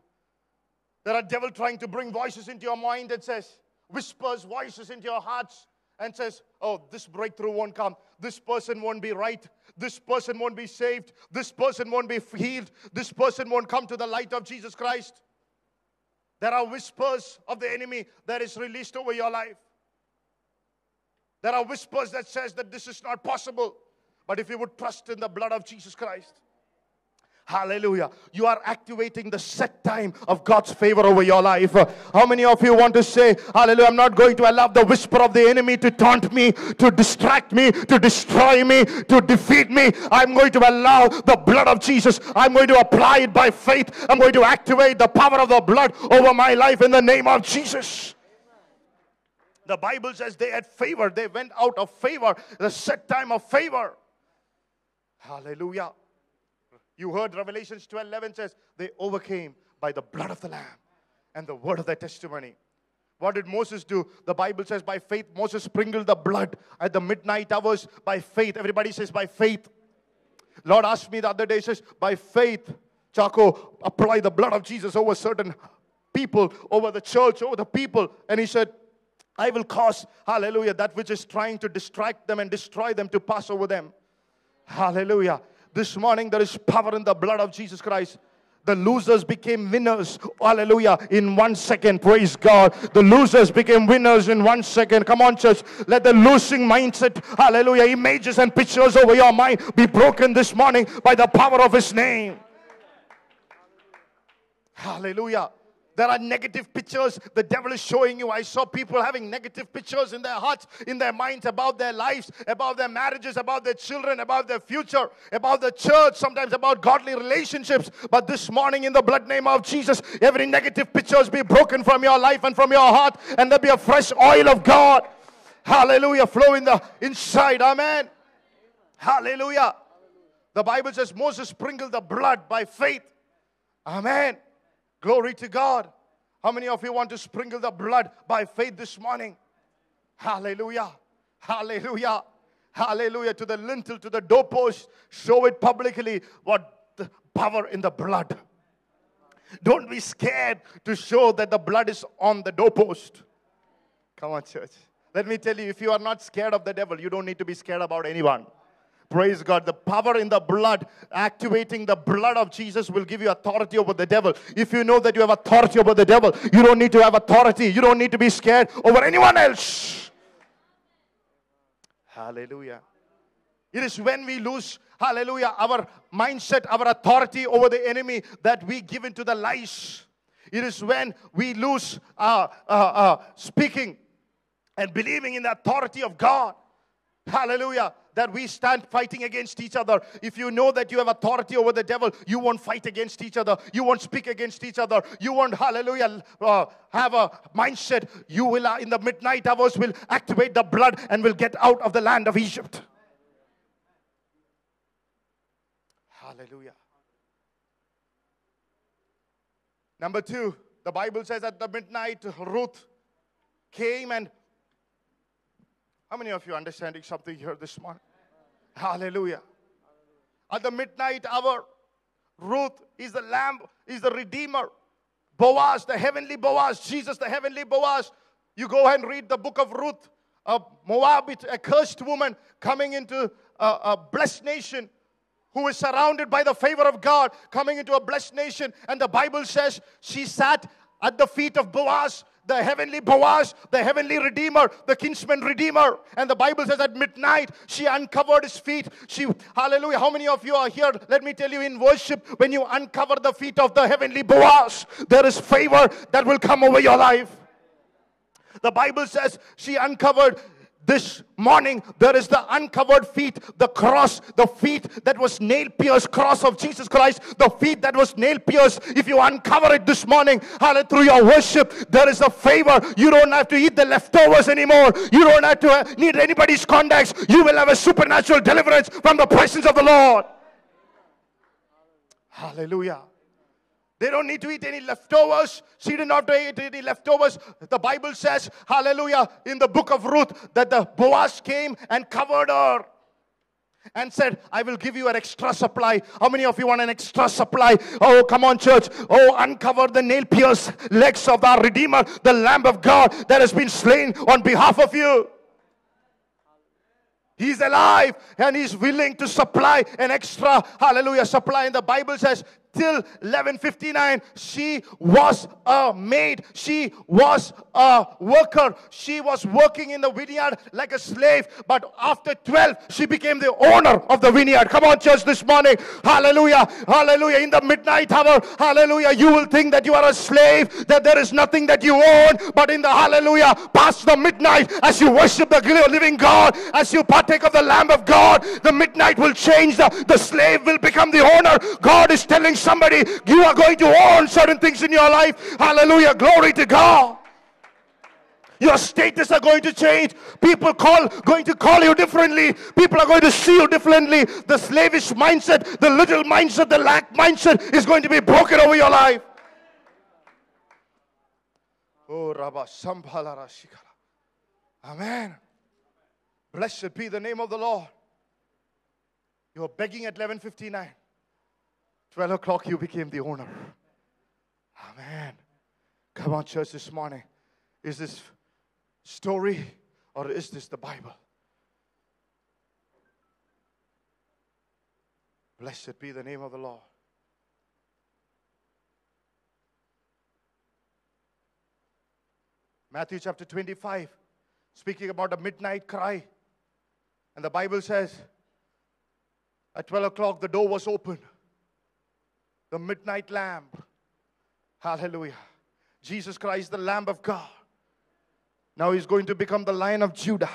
There are devil trying to bring voices into your mind and says, whispers voices into your hearts and says, Oh, this breakthrough won't come. This person won't be right. This person won't be saved. This person won't be healed. This person won't come to the light of Jesus Christ. There are whispers of the enemy that is released over your life. There are whispers that says that this is not possible. But if you would trust in the blood of Jesus Christ, Hallelujah. You are activating the set time of God's favor over your life. How many of you want to say, Hallelujah, I'm not going to allow the whisper of the enemy to taunt me, to distract me, to destroy me, to defeat me. I'm going to allow the blood of Jesus. I'm going to apply it by faith. I'm going to activate the power of the blood over my life in the name of Jesus. The Bible says they had favor. They went out of favor, the set time of favor. Hallelujah. You heard Revelations 12 11 says, they overcame by the blood of the Lamb and the word of their testimony. What did Moses do? The Bible says, by faith, Moses sprinkled the blood at the midnight hours by faith. Everybody says, by faith. Lord asked me the other day, says, by faith, Chaco, apply the blood of Jesus over certain people, over the church, over the people. And he said, I will cause, hallelujah, that which is trying to distract them and destroy them to pass over them. Hallelujah. This morning, there is power in the blood of Jesus Christ. The losers became winners. Hallelujah. In one second. Praise God. The losers became winners in one second. Come on, church. Let the losing mindset, hallelujah, images and pictures over your mind be broken this morning by the power of His name. Hallelujah. There are negative pictures the devil is showing you. I saw people having negative pictures in their hearts, in their minds about their lives, about their marriages, about their children, about their future, about the church, sometimes about godly relationships. But this morning, in the blood name of Jesus, every negative pictures be broken from your life and from your heart, and there be a fresh oil of God. Hallelujah. Flow in the inside. Amen. Hallelujah. The Bible says Moses sprinkled the blood by faith. Amen. Glory to God. How many of you want to sprinkle the blood by faith this morning? Hallelujah. Hallelujah. Hallelujah. To the lintel, to the doorpost. Show it publicly what the power in the blood. Don't be scared to show that the blood is on the doorpost. Come on, church. Let me tell you, if you are not scared of the devil, you don't need to be scared about anyone. Praise God. The power in the blood, activating the blood of Jesus, will give you authority over the devil. If you know that you have authority over the devil, you don't need to have authority. You don't need to be scared over anyone else. Hallelujah. It is when we lose, hallelujah, our mindset, our authority over the enemy that we give into the lies. It is when we lose uh, uh, uh, speaking and believing in the authority of God. Hallelujah. That we stand fighting against each other. If you know that you have authority over the devil, you won't fight against each other. You won't speak against each other. You won't, hallelujah, uh, have a mindset. You will, uh, in the midnight hours, will activate the blood and will get out of the land of Egypt. Hallelujah. Number two, the Bible says at the midnight, Ruth came and how many of you understanding something here this morning? Hallelujah. At the midnight hour, Ruth is the lamb, is the redeemer. Boaz, the heavenly Boaz, Jesus, the heavenly Boaz. You go and read the book of Ruth, a Moabite, a cursed woman coming into a, a blessed nation who is surrounded by the favor of God, coming into a blessed nation. And the Bible says she sat at the feet of Boaz, the heavenly Boaz, the heavenly Redeemer, the kinsman Redeemer. And the Bible says at midnight she uncovered his feet. She, hallelujah. How many of you are here? Let me tell you in worship, when you uncover the feet of the heavenly Boaz, there is favor that will come over your life. The Bible says she uncovered this morning there is the uncovered feet the cross the feet that was nail pierced cross of jesus christ the feet that was nail pierced. If you uncover it this morning hallelujah through your worship there is a favor. You don't have to eat the leftovers anymore. You don't have to uh, need anybody's contacts. You will have a supernatural deliverance from the presence of the lord. Hallelujah they don't need to eat any leftovers. She did not eat any leftovers. The Bible says, hallelujah, in the book of Ruth, that the Boaz came and covered her and said, I will give you an extra supply. How many of you want an extra supply? Oh, come on, church. Oh, uncover the nail pierced legs of our Redeemer, the Lamb of God that has been slain on behalf of you. He's alive and he's willing to supply an extra, hallelujah, supply. And the Bible says, till 11:59 she was a maid. She was a worker. She was working in the vineyard like a slave. But after 12 she became the owner of the vineyard. Come on church this morning. Hallelujah. Hallelujah. In the midnight hour hallelujah you will think that you are a slave that there is nothing that you own. But in the hallelujah past the midnight as you worship the living God as you partake of the lamb of God the midnight will change. The, the slave will become the owner. God is telling somebody you are going to own certain things in your life. Hallelujah. Glory to God. Your status are going to change. People call going to call you differently. People are going to see you differently. The slavish mindset, the little mindset, the lack mindset is going to be broken over your life. Oh Rabba Sambhalara Shikara. Amen. Blessed be the name of the Lord. You're begging at 1159. 12 o'clock, you became the owner. Amen. Come on, church, this morning. Is this story or is this the Bible? Blessed be the name of the Lord. Matthew chapter 25, speaking about a midnight cry. And the Bible says, at 12 o'clock, the door was open the midnight lamb. Hallelujah. Jesus Christ, the Lamb of God. Now he's going to become the Lion of Judah.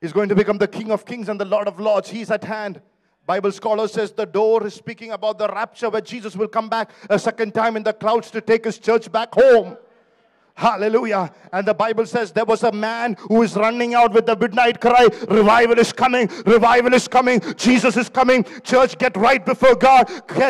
He's going to become the King of Kings and the Lord of Lords. He's at hand. Bible scholar says the door is speaking about the rapture where Jesus will come back a second time in the clouds to take his church back home. Hallelujah. And the Bible says there was a man who is running out with the midnight cry Revival is coming, revival is coming, Jesus is coming. Church, get right before God.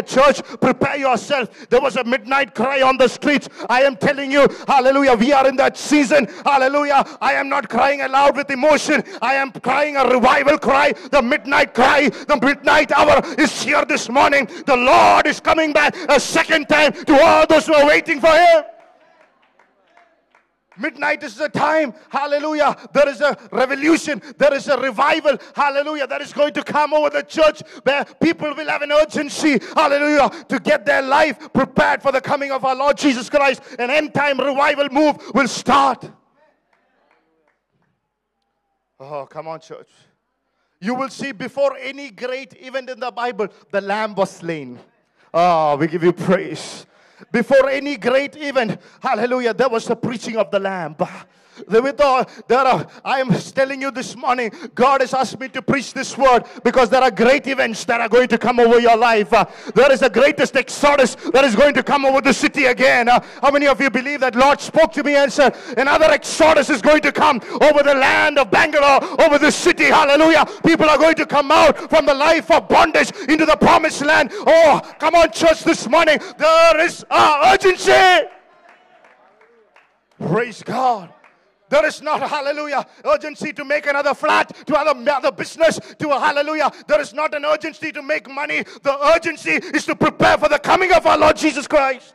Church, prepare yourself. There was a midnight cry on the streets. I am telling you, hallelujah, we are in that season. Hallelujah. I am not crying aloud with emotion, I am crying a revival cry. The midnight cry, the midnight hour is here this morning. The Lord is coming back a second time to all those who are waiting for Him. Midnight is the time, hallelujah. There is a revolution, there is a revival, hallelujah, that is going to come over the church where people will have an urgency, hallelujah, to get their life prepared for the coming of our Lord Jesus Christ. An end time revival move will start. Oh, come on, church. You will see before any great event in the Bible, the Lamb was slain. Oh, we give you praise. Before any great event, hallelujah, there was the preaching of the Lamb. With all- there are, I am telling you this morning, God has asked me to preach this word because there are great events that are going to come over your life. Uh, there is the greatest exodus that is going to come over the city again. Uh, how many of you believe that Lord spoke to me and said, another exodus is going to come over the land of Bangalore, over the city? Hallelujah. People are going to come out from the life of bondage into the promised land. Oh, come on, church, this morning. There is urgency. Praise God. There is not, hallelujah, urgency to make another flat, to other, other business, to a hallelujah. There is not an urgency to make money. The urgency is to prepare for the coming of our Lord Jesus Christ.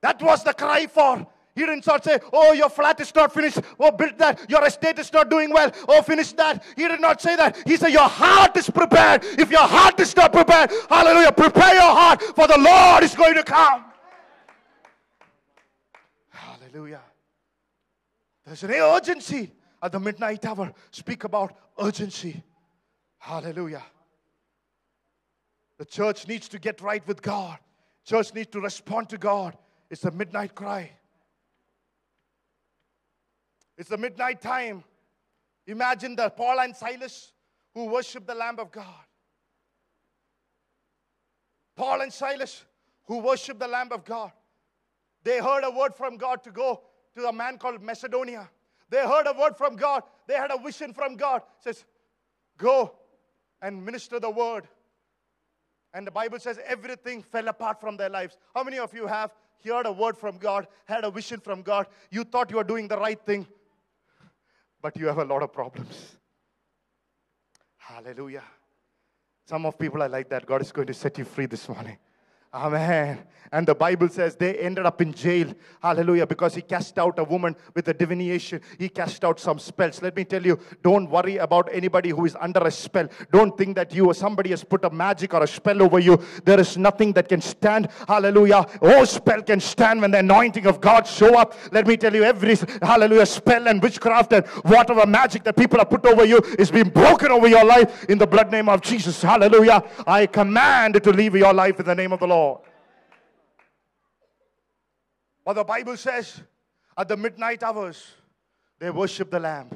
That was the cry for. He didn't start say, Oh, your flat is not finished. Oh, build that. Your estate is not doing well. Oh, finish that. He did not say that. He said, Your heart is prepared. If your heart is not prepared, hallelujah, prepare your heart for the Lord is going to come. Hallelujah. There's an urgency at the midnight hour. Speak about urgency. Hallelujah. The church needs to get right with God. Church needs to respond to God. It's the midnight cry. It's the midnight time. Imagine the Paul and Silas who worship the Lamb of God. Paul and Silas who worship the Lamb of God. They heard a word from God to go to a man called Macedonia. They heard a word from God. They had a vision from God. says, go and minister the word. And the Bible says everything fell apart from their lives. How many of you have heard a word from God, had a vision from God? You thought you were doing the right thing, but you have a lot of problems. Hallelujah. Some of people are like that. God is going to set you free this morning. Amen. And the Bible says they ended up in jail. Hallelujah. Because he cast out a woman with a divination. He cast out some spells. Let me tell you, don't worry about anybody who is under a spell. Don't think that you or somebody has put a magic or a spell over you. There is nothing that can stand. Hallelujah. Oh, spell can stand when the anointing of God show up. Let me tell you, every hallelujah spell and witchcraft and whatever magic that people have put over you is being broken over your life in the blood name of Jesus. Hallelujah. I command to leave your life in the name of the Lord. But the Bible says at the midnight hours, they worship the Lamb.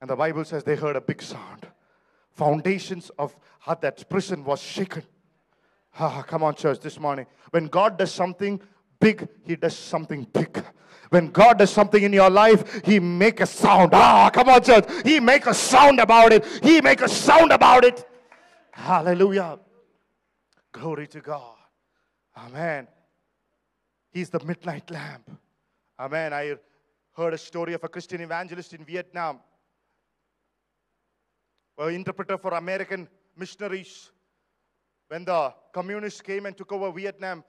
And the Bible says they heard a big sound. Foundations of how that prison was shaken. Ah, come on, church, this morning. When God does something big, He does something big. When God does something in your life, He make a sound. Ah, come on, church. He make a sound about it. He make a sound about it. Hallelujah. Glory to God. Amen. He's the midnight lamb. Amen. I heard a story of a Christian evangelist in Vietnam, an interpreter for American missionaries. When the communists came and took over Vietnam,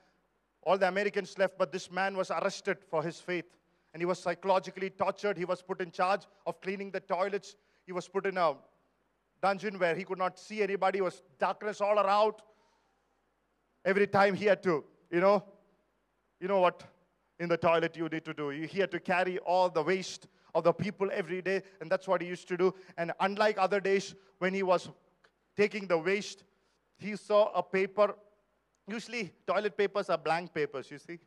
all the Americans left, but this man was arrested for his faith. And he was psychologically tortured. He was put in charge of cleaning the toilets. He was put in a dungeon where he could not see anybody. It was darkness all around. Every time he had to, you know, you know what in the toilet you need to do. He had to carry all the waste of the people every day, and that's what he used to do. And unlike other days when he was taking the waste, he saw a paper. Usually, toilet papers are blank papers, you see.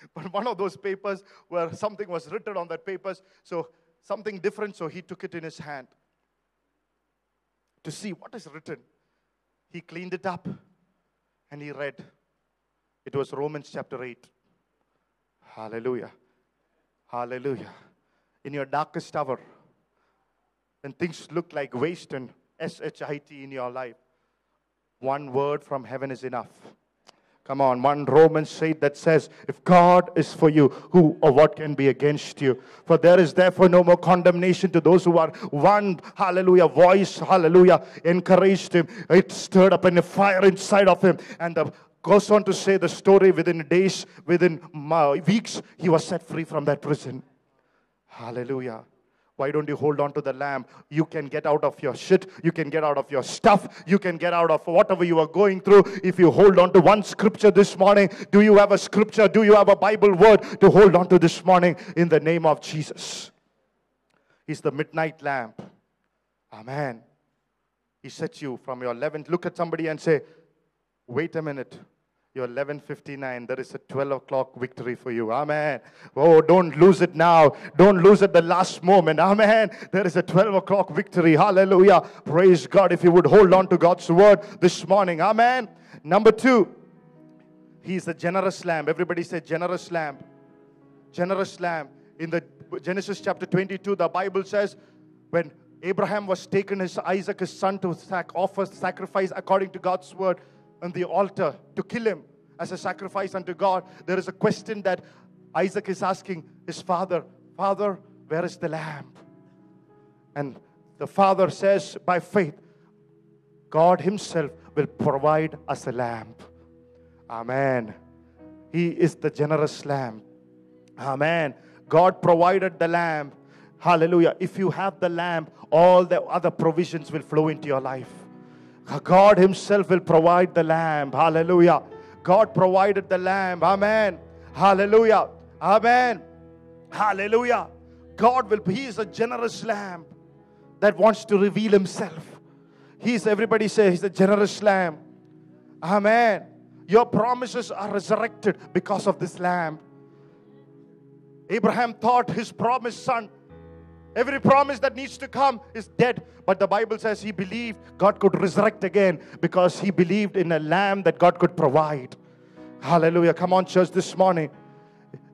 But one of those papers where something was written on that papers, so something different, so he took it in his hand to see what is written. He cleaned it up and he read. It was Romans chapter 8. Hallelujah. Hallelujah. In your darkest hour, when things look like waste and shit in your life, one word from heaven is enough. Come on, one Romans 8 that says, If God is for you, who or what can be against you? For there is therefore no more condemnation to those who are one, hallelujah, voice, hallelujah, encouraged him. It stirred up a fire inside of him. And the goes on to say the story within days, within uh, weeks, he was set free from that prison. Hallelujah. Why don't you hold on to the lamb? You can get out of your shit. You can get out of your stuff. You can get out of whatever you are going through. If you hold on to one scripture this morning, do you have a scripture? Do you have a Bible word to hold on to this morning in the name of Jesus? He's the midnight lamb. Amen. He sets you from your 11th. Look at somebody and say, wait a minute. You're 11:59. There is a 12 o'clock victory for you. Amen. Oh, don't lose it now. Don't lose it the last moment. Amen. There is a 12 o'clock victory. Hallelujah. Praise God. If you would hold on to God's word this morning. Amen. Number two, He's a generous lamb. Everybody say generous lamb. Generous lamb. In the Genesis chapter 22, the Bible says, when Abraham was taken his Isaac, his son, to offer sacrifice according to God's word on the altar to kill him as a sacrifice unto God, there is a question that Isaac is asking his father, Father, where is the lamb? And the father says, by faith, God Himself will provide us a lamb. Amen. He is the generous lamb. Amen. God provided the lamb. Hallelujah. If you have the lamb, all the other provisions will flow into your life. Uh, God Himself will provide the lamb. Hallelujah. God provided the lamb. Amen. Hallelujah. Amen. Hallelujah. God will, He is a generous lamb that wants to reveal Himself. He's, everybody say, He's a generous lamb. Amen. Your promises are resurrected because of this lamb. Abraham thought his promised son Every promise that needs to come is dead. But the Bible says he believed God could resurrect again because he believed in a lamb that God could provide. Hallelujah. Come on, church, this morning.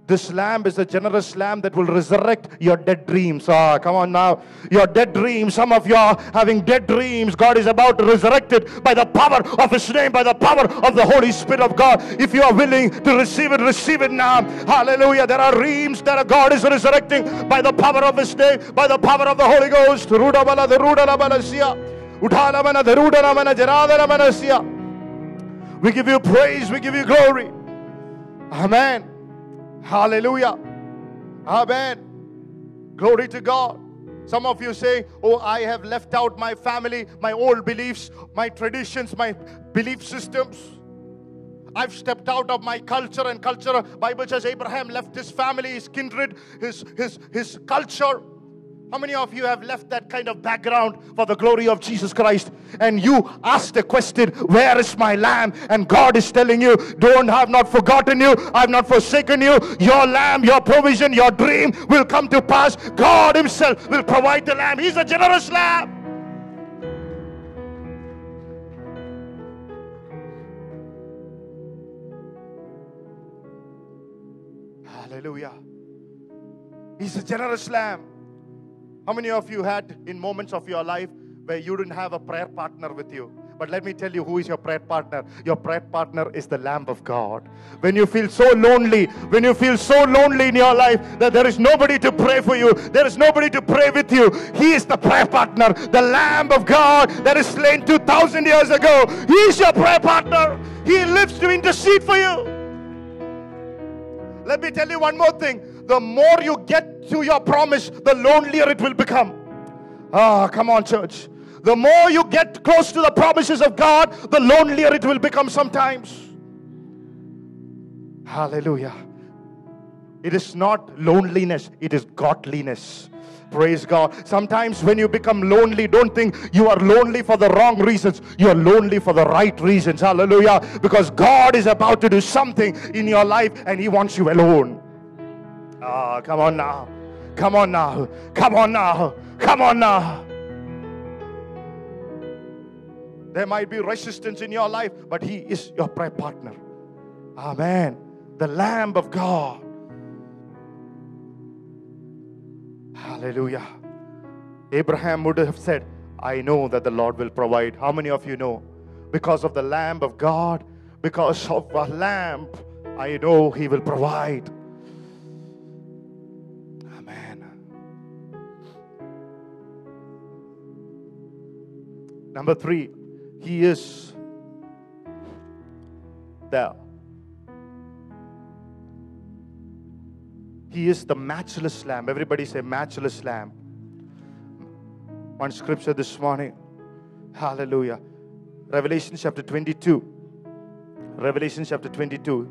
This lamb is a generous lamb that will resurrect your dead dreams. Ah, come on now. Your dead dreams. Some of you are having dead dreams. God is about to resurrect it by the power of His name, by the power of the Holy Spirit of God. If you are willing to receive it, receive it now. Hallelujah. There are dreams that God is resurrecting by the power of His name, by the power of the Holy Ghost. We give you praise. We give you glory. Amen. Hallelujah. Amen. Glory to God. Some of you say, Oh, I have left out my family, my old beliefs, my traditions, my belief systems. I've stepped out of my culture and culture. Bible says Abraham left his family, his kindred, his his his culture. How many of you have left that kind of background for the glory of Jesus Christ? And you ask the question, Where is my lamb? And God is telling you, Don't, have not forgotten you, I have not forsaken you. Your lamb, your provision, your dream will come to pass. God Himself will provide the lamb. He's a generous lamb. Hallelujah. He's a generous lamb. How many of you had in moments of your life where you didn't have a prayer partner with you? But let me tell you who is your prayer partner. Your prayer partner is the Lamb of God. When you feel so lonely, when you feel so lonely in your life that there is nobody to pray for you, there is nobody to pray with you, He is the prayer partner, the Lamb of God that is slain 2,000 years ago. He is your prayer partner. He lives to intercede for you. Let me tell you one more thing. The more you get to your promise, the lonelier it will become. Ah, come on, church. The more you get close to the promises of God, the lonelier it will become sometimes. Hallelujah. It is not loneliness, it is godliness. Praise God. Sometimes when you become lonely, don't think you are lonely for the wrong reasons. You are lonely for the right reasons. Hallelujah. Because God is about to do something in your life and He wants you alone. Oh, come on now. Come on now. Come on now. Come on now. There might be resistance in your life, but He is your prayer partner. Amen. The Lamb of God. Hallelujah. Abraham would have said, I know that the Lord will provide. How many of you know? Because of the Lamb of God, because of the Lamb, I know He will provide. Number three, He is there. He is the matchless lamb. Everybody say, matchless lamb. One scripture this morning. Hallelujah. Revelation chapter 22. Revelation chapter 22.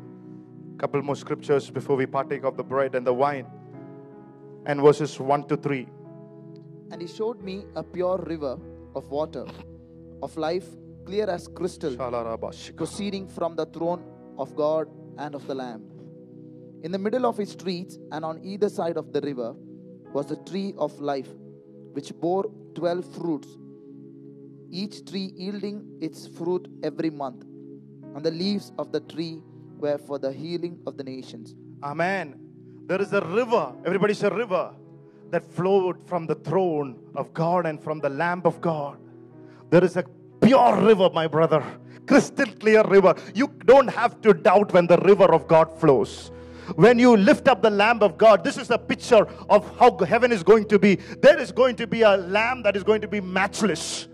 Couple more scriptures before we partake of the bread and the wine. And verses 1 to 3. And he showed me a pure river of water, of life, clear as crystal, proceeding from the throne of God and of the Lamb. In the middle of its streets and on either side of the river was the tree of life, which bore twelve fruits, each tree yielding its fruit every month. And the leaves of the tree were for the healing of the nations. Amen. There is a river, everybody say river, that flowed from the throne of God and from the Lamb of God. There is a pure river, my brother, crystal clear river. You don't have to doubt when the river of God flows. When you lift up the Lamb of God, this is a picture of how heaven is going to be. There is going to be a lamb that is going to be matchless.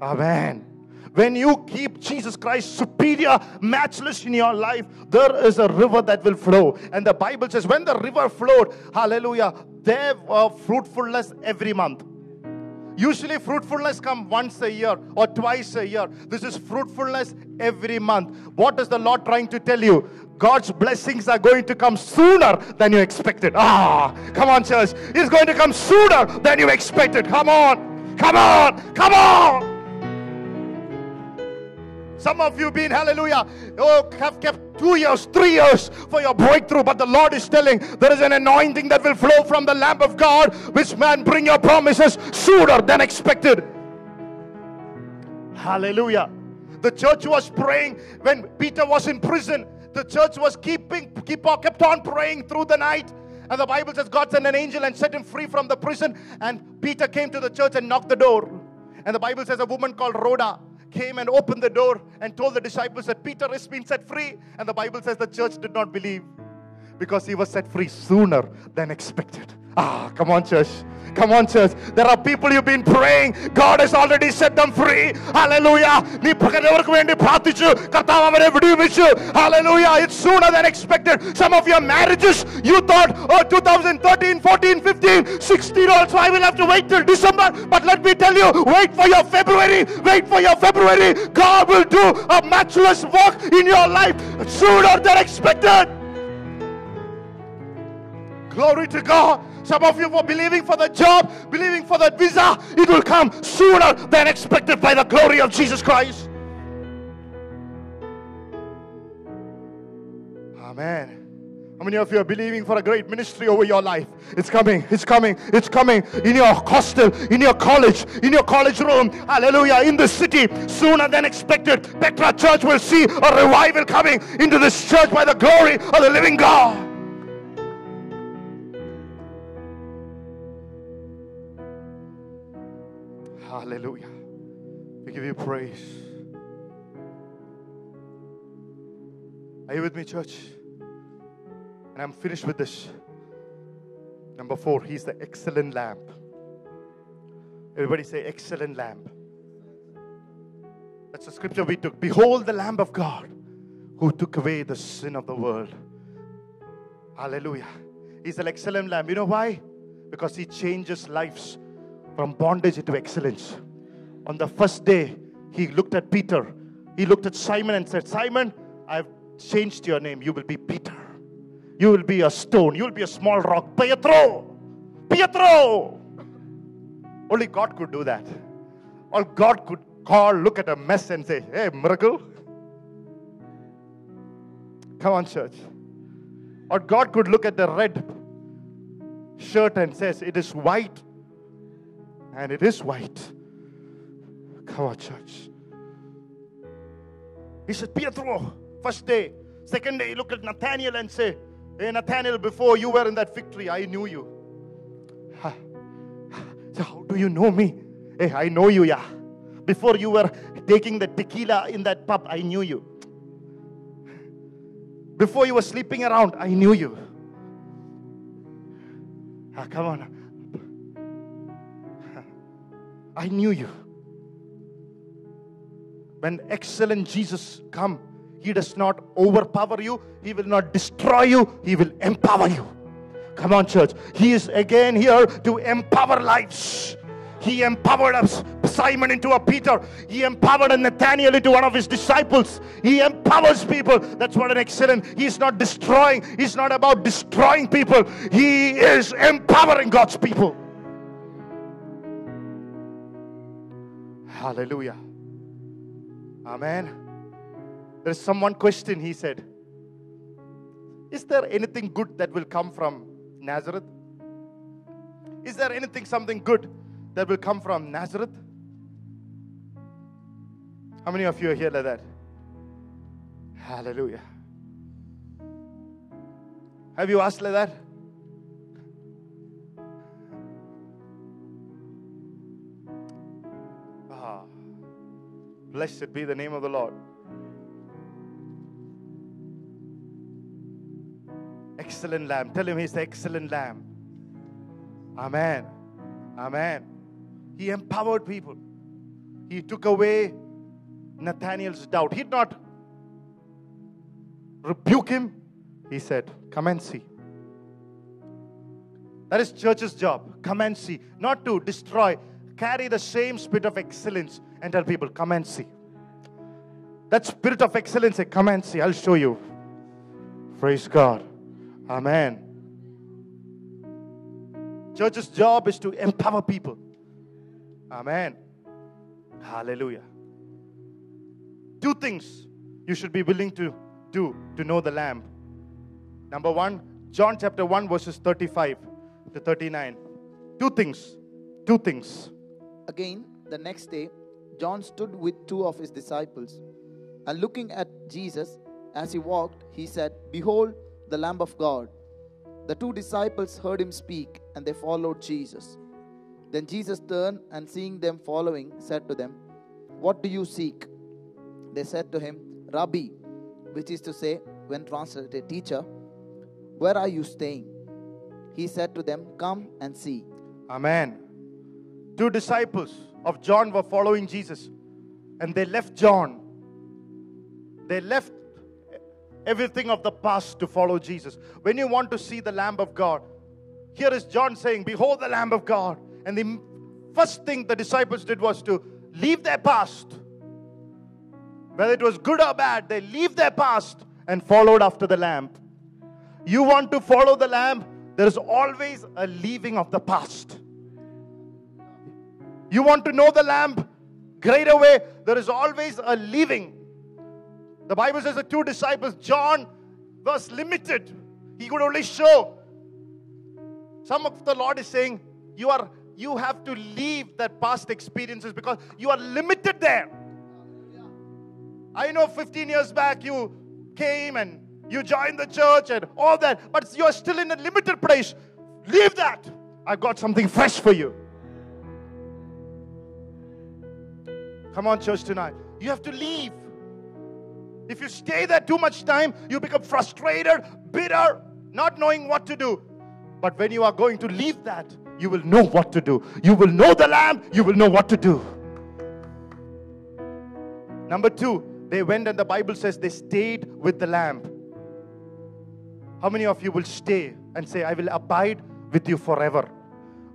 Amen. When you keep Jesus Christ superior, matchless in your life, there is a river that will flow. And the Bible says, when the river flowed, hallelujah, there were fruitfulness every month. Usually, fruitfulness come once a year or twice a year. This is fruitfulness every month. What is the Lord trying to tell you? God's blessings are going to come sooner than you expected. Ah, come on, church. It's going to come sooner than you expected. Come on, come on, come on. Some of you been, hallelujah, oh, have kept two years, three years for your breakthrough, but the Lord is telling there is an anointing that will flow from the Lamb of God, which man bring your promises sooner than expected. Hallelujah. The church was praying when Peter was in prison. The church was keeping, keep on, kept on praying through the night. And the Bible says God sent an angel and set him free from the prison. And Peter came to the church and knocked the door. And the Bible says a woman called Rhoda came and opened the door and told the disciples that Peter has been set free. And the Bible says the church did not believe because he was set free sooner than expected. Ah, come on, church. Come on, church. There are people you've been praying. God has already set them free. Hallelujah. നീ പകരവർക്ക് വേണ്ടി പ്രാർത്ഥിച്ചു കർത്താവ് അവരെ വിടുവിച്ചു Hallelujah. It's sooner than expected. Some of your marriages, you thought, oh, 2013, 14, 15, 16 also, I will have to wait till December. But let me tell you, wait for your February. Wait for your February. God will do a matchless work in your life sooner than expected. Glory to God. Some of you were believing for the job, believing for the visa. It will come sooner than expected by the glory of Jesus Christ. Amen. How many of you are believing for a great ministry over your life? It's coming, it's coming, it's coming in your hostel, in your college, in your college room. Hallelujah. In the city, sooner than expected. Petra Church will see a revival coming into this church by the glory of the living God. Hallelujah. We give you praise. Are you with me, church? And I'm finished with this. Number four, he's the excellent lamb. Everybody say, excellent lamb. That's the scripture we took. Behold the Lamb of God who took away the sin of the world. Hallelujah. He's an excellent lamb. You know why? Because he changes lives from bondage into excellence. On the first day, he looked at Peter. He looked at Simon and said, Simon, I've changed your name. You will be Peter. You will be a stone. You will be a small rock. Pietro! Pietro! Only God could do that. Or God could call, look at a mess and say, Hey, miracle. Come on, church. Or God could look at the red shirt and says, It is white. And it is white. Come on, church. He said, Pietro, first day. Second day, he looked at Nathaniel and said, Hey, Nathaniel, before you were in that victory, I knew you. Ha. So, how do you know me? Hey, I know you, yeah. Before you were taking the tequila in that pub, I knew you. Before you were sleeping around, I knew you. Ah, come on. I knew you. When excellent Jesus come, he does not overpower you, he will not destroy you, he will empower you. Come on, church. He is again here to empower lives. He empowered us, Simon into a Peter. He empowered Nathaniel into one of his disciples. He empowers people. That's what an excellent. He's not destroying. He's not about destroying people. He is empowering God's people. Hallelujah. Amen. There's someone question, he said. Is there anything good that will come from Nazareth? Is there anything, something good that will come from Nazareth? How many of you are here like that? Hallelujah. Have you asked like that? Blessed be the name of the Lord. Excellent lamb. Tell him he's the excellent lamb. Amen. Amen. He empowered people. He took away Nathaniel's doubt. He did not rebuke him. He said, Come and see. That is church's job. Come and see. Not to destroy. Carry the same spirit of excellence and tell people, Come and see. That spirit of excellence, say, Come and see. I'll show you. Praise God. Amen. Church's job is to empower people. Amen. Hallelujah. Two things you should be willing to do to know the Lamb. Number one, John chapter 1, verses 35 to 39. Two things. Two things. Again, the next day, John stood with two of his disciples, and looking at Jesus as he walked, he said, Behold, the Lamb of God. The two disciples heard him speak, and they followed Jesus. Then Jesus turned and seeing them following, said to them, What do you seek? They said to him, Rabbi, which is to say, when translated, teacher, where are you staying? He said to them, Come and see. Amen. Two disciples of John were following Jesus, and they left John. They left everything of the past to follow Jesus. When you want to see the Lamb of God, here is John saying, Behold the Lamb of God. And the first thing the disciples did was to leave their past. Whether it was good or bad, they leave their past and followed after the Lamb. You want to follow the Lamb, there is always a leaving of the past. You want to know the Lamb greater way, there is always a leaving. The Bible says the two disciples, John was limited. He could only show. Some of the Lord is saying, you are you have to leave that past experiences because you are limited there. I know 15 years back you came and you joined the church and all that, but you're still in a limited place. Leave that. I got something fresh for you. Come on, church, tonight. You have to leave. If you stay there too much time, you become frustrated, bitter, not knowing what to do. But when you are going to leave that, you will know what to do. You will know the Lamb, you will know what to do. Number two, they went and the Bible says they stayed with the Lamb. How many of you will stay and say, I will abide with you forever?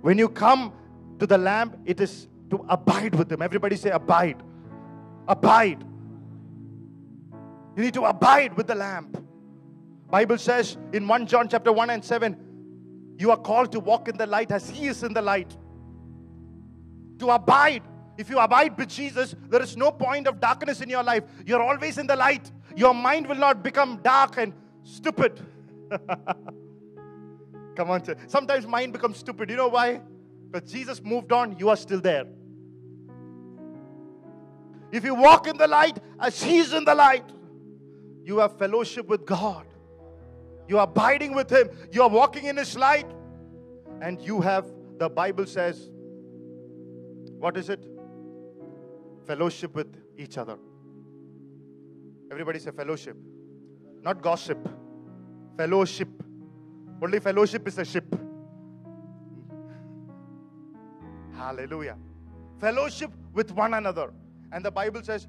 When you come to the Lamb, it is to abide with Him. Everybody say, abide. Abide. You need to abide with the lamb. Bible says in 1 John chapter 1 and 7, you are called to walk in the light as He is in the light. To abide. If you abide with Jesus, there is no point of darkness in your life. You're always in the light. Your mind will not become dark and stupid. Come on, church. sometimes mind becomes stupid. You know why? Because Jesus moved on, you are still there. If you walk in the light as He's in the light, you have fellowship with God. You are abiding with Him. You are walking in His light. And you have, the Bible says, What is it? Fellowship with each other. Everybody say fellowship. Not gossip. Fellowship. Only fellowship is a ship. Hallelujah. Fellowship with one another. And the Bible says,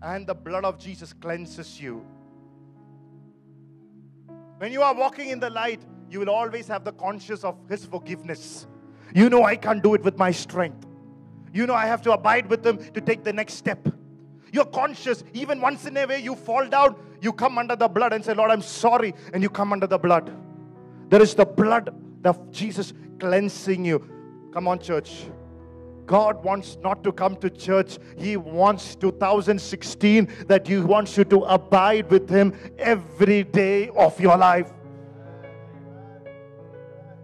and the blood of Jesus cleanses you. When you are walking in the light, you will always have the conscious of His forgiveness. You know, I can't do it with my strength. You know, I have to abide with Him to take the next step. You're conscious, even once in a way you fall down, you come under the blood and say, Lord, I'm sorry. And you come under the blood. There is the blood of Jesus cleansing you. Come on, church. God wants not to come to church. He wants 2016 that He wants you to abide with Him every day of your life.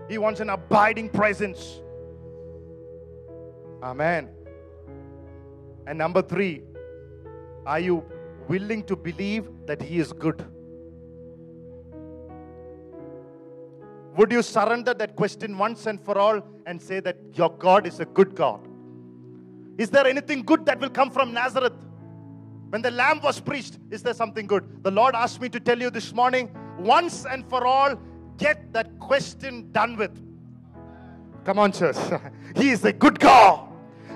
He wants an abiding presence. Amen. And number three, are you willing to believe that He is good? Would you surrender that question once and for all and say that your God is a good God? Is there anything good that will come from Nazareth? When the Lamb was preached, is there something good? The Lord asked me to tell you this morning, once and for all, get that question done with. Come on, church. He is a good God.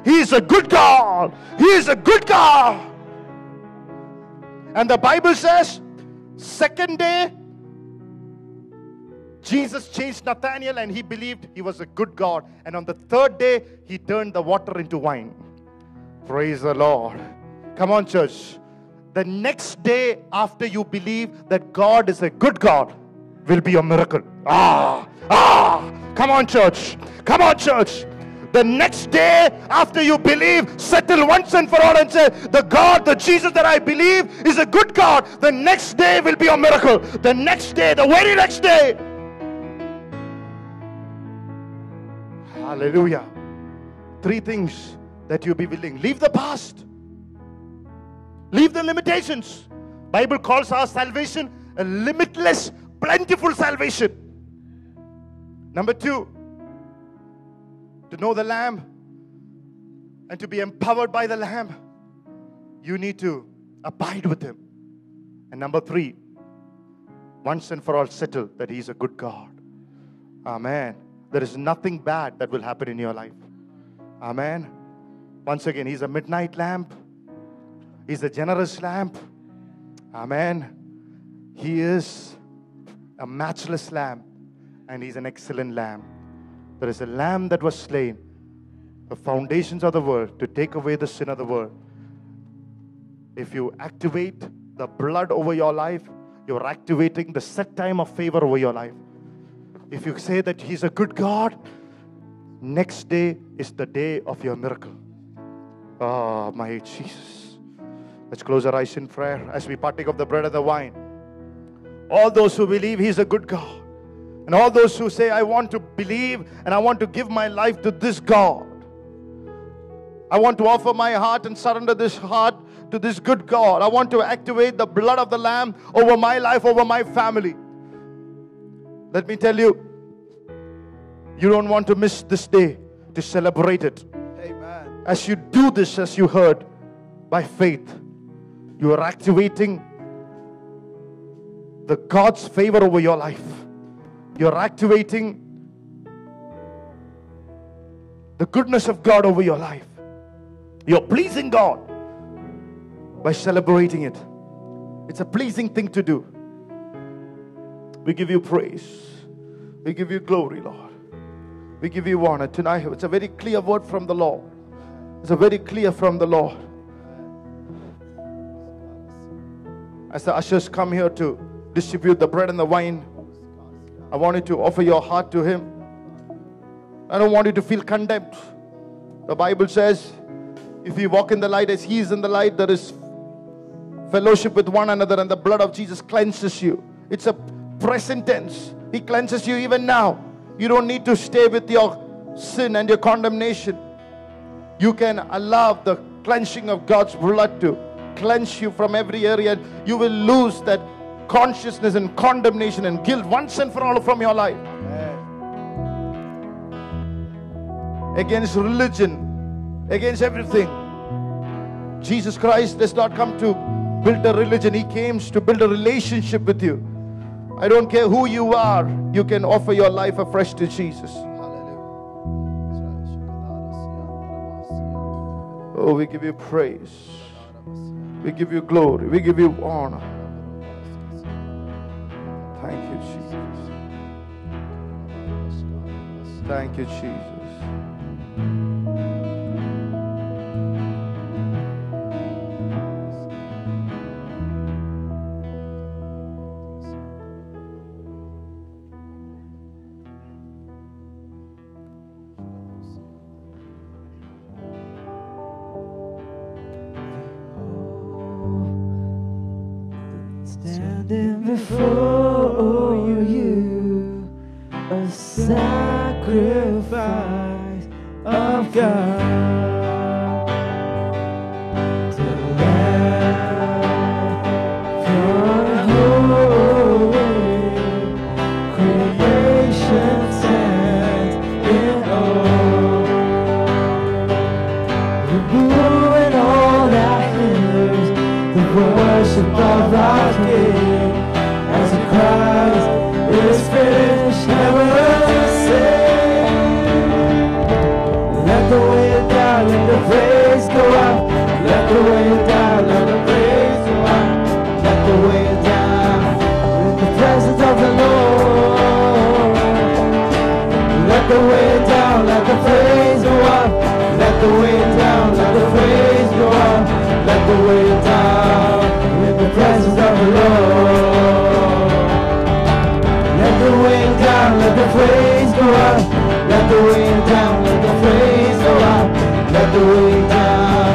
He is a good God. He is a good God. And the Bible says, second day, Jesus changed Nathanael and he believed he was a good God. And on the third day, he turned the water into wine. Praise the Lord. Come on, church. The next day after you believe that God is a good God will be a miracle. Ah, ah. Come on, church. Come on, church. The next day after you believe, settle once and for all and say, The God, the Jesus that I believe is a good God. The next day will be a miracle. The next day, the very next day. Hallelujah. Three things that you be willing. Leave the past. Leave the limitations. Bible calls our salvation a limitless, plentiful salvation. Number two, to know the Lamb and to be empowered by the Lamb, you need to abide with Him. And number three, once and for all, settle that He is a good God. Amen. There is nothing bad that will happen in your life. Amen. Once again, He's a midnight lamb, He's a generous lamb. Amen. He is a matchless lamb, and He's an excellent lamb. There is a lamb that was slain, the foundations of the world, to take away the sin of the world. If you activate the blood over your life, you're activating the set time of favor over your life. If you say that He's a good God, next day is the day of your miracle. Oh, my Jesus. Let's close our eyes in prayer as we partake of the bread and the wine. All those who believe He's a good God, and all those who say, I want to believe and I want to give my life to this God. I want to offer my heart and surrender this heart to this good God. I want to activate the blood of the Lamb over my life, over my family. Let me tell you, you don't want to miss this day to celebrate it. As you do this, as you heard, by faith, you are activating the God's favor over your life. You're activating the goodness of God over your life. You're pleasing God by celebrating it. It's a pleasing thing to do. We give you praise. We give you glory, Lord. We give you honor tonight. It's a very clear word from the Lord. It's very clear from the Lord. As the ushers come here to distribute the bread and the wine, I want you to offer your heart to Him. I don't want you to feel condemned. The Bible says, if you walk in the light as He is in the light, there is fellowship with one another, and the blood of Jesus cleanses you. It's a present tense. He cleanses you even now. You don't need to stay with your sin and your condemnation. You can allow the cleansing of God's blood to cleanse you from every area. You will lose that consciousness and condemnation and guilt once and for all from your life. Against religion, against everything. Jesus Christ does not come to build a religion, He came to build a relationship with you. I don't care who you are, you can offer your life afresh to Jesus. Oh, we give you praise. We give you glory. We give you honor. Thank you, Jesus. Thank you, Jesus. Before you, a sacrifice of God. The wind down, let the praise go up. Let the wind down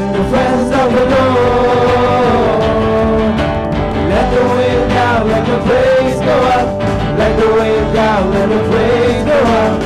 in the presence of the Lord. Let the wind down, let the praise go up. Let the wind down, let the praise go up.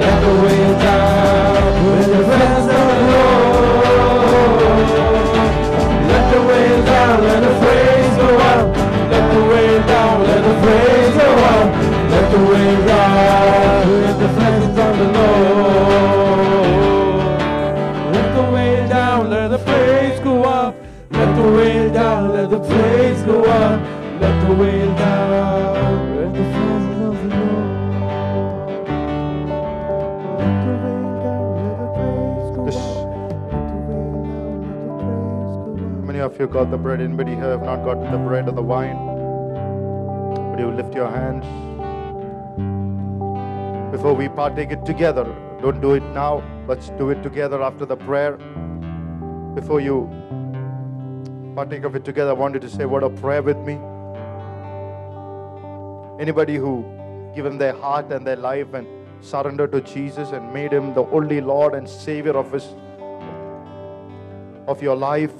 Let the wind down. Let the wind down, let the praise go. Let the wind down, let the praise go. Let the down, of you got the bread. Anybody here have not got the bread or the wine? Would you lift your hands? Before we partake it together, don't do it now. Let's do it together after the prayer. Before you partake of it together, I want you to say what a prayer with me. Anybody who given their heart and their life and surrendered to Jesus and made him the only Lord and Savior of his of your life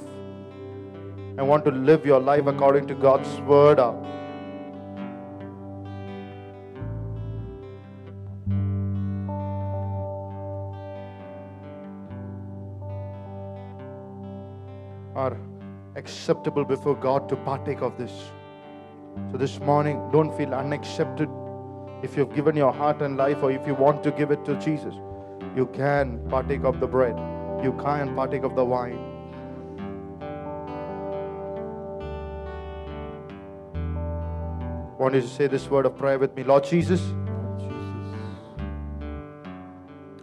and want to live your life according to God's word. Are acceptable before God to partake of this. So this morning, don't feel unaccepted. If you've given your heart and life, or if you want to give it to Jesus, you can partake of the bread. You can partake of the wine. Want you to say this word of prayer with me. Lord Jesus,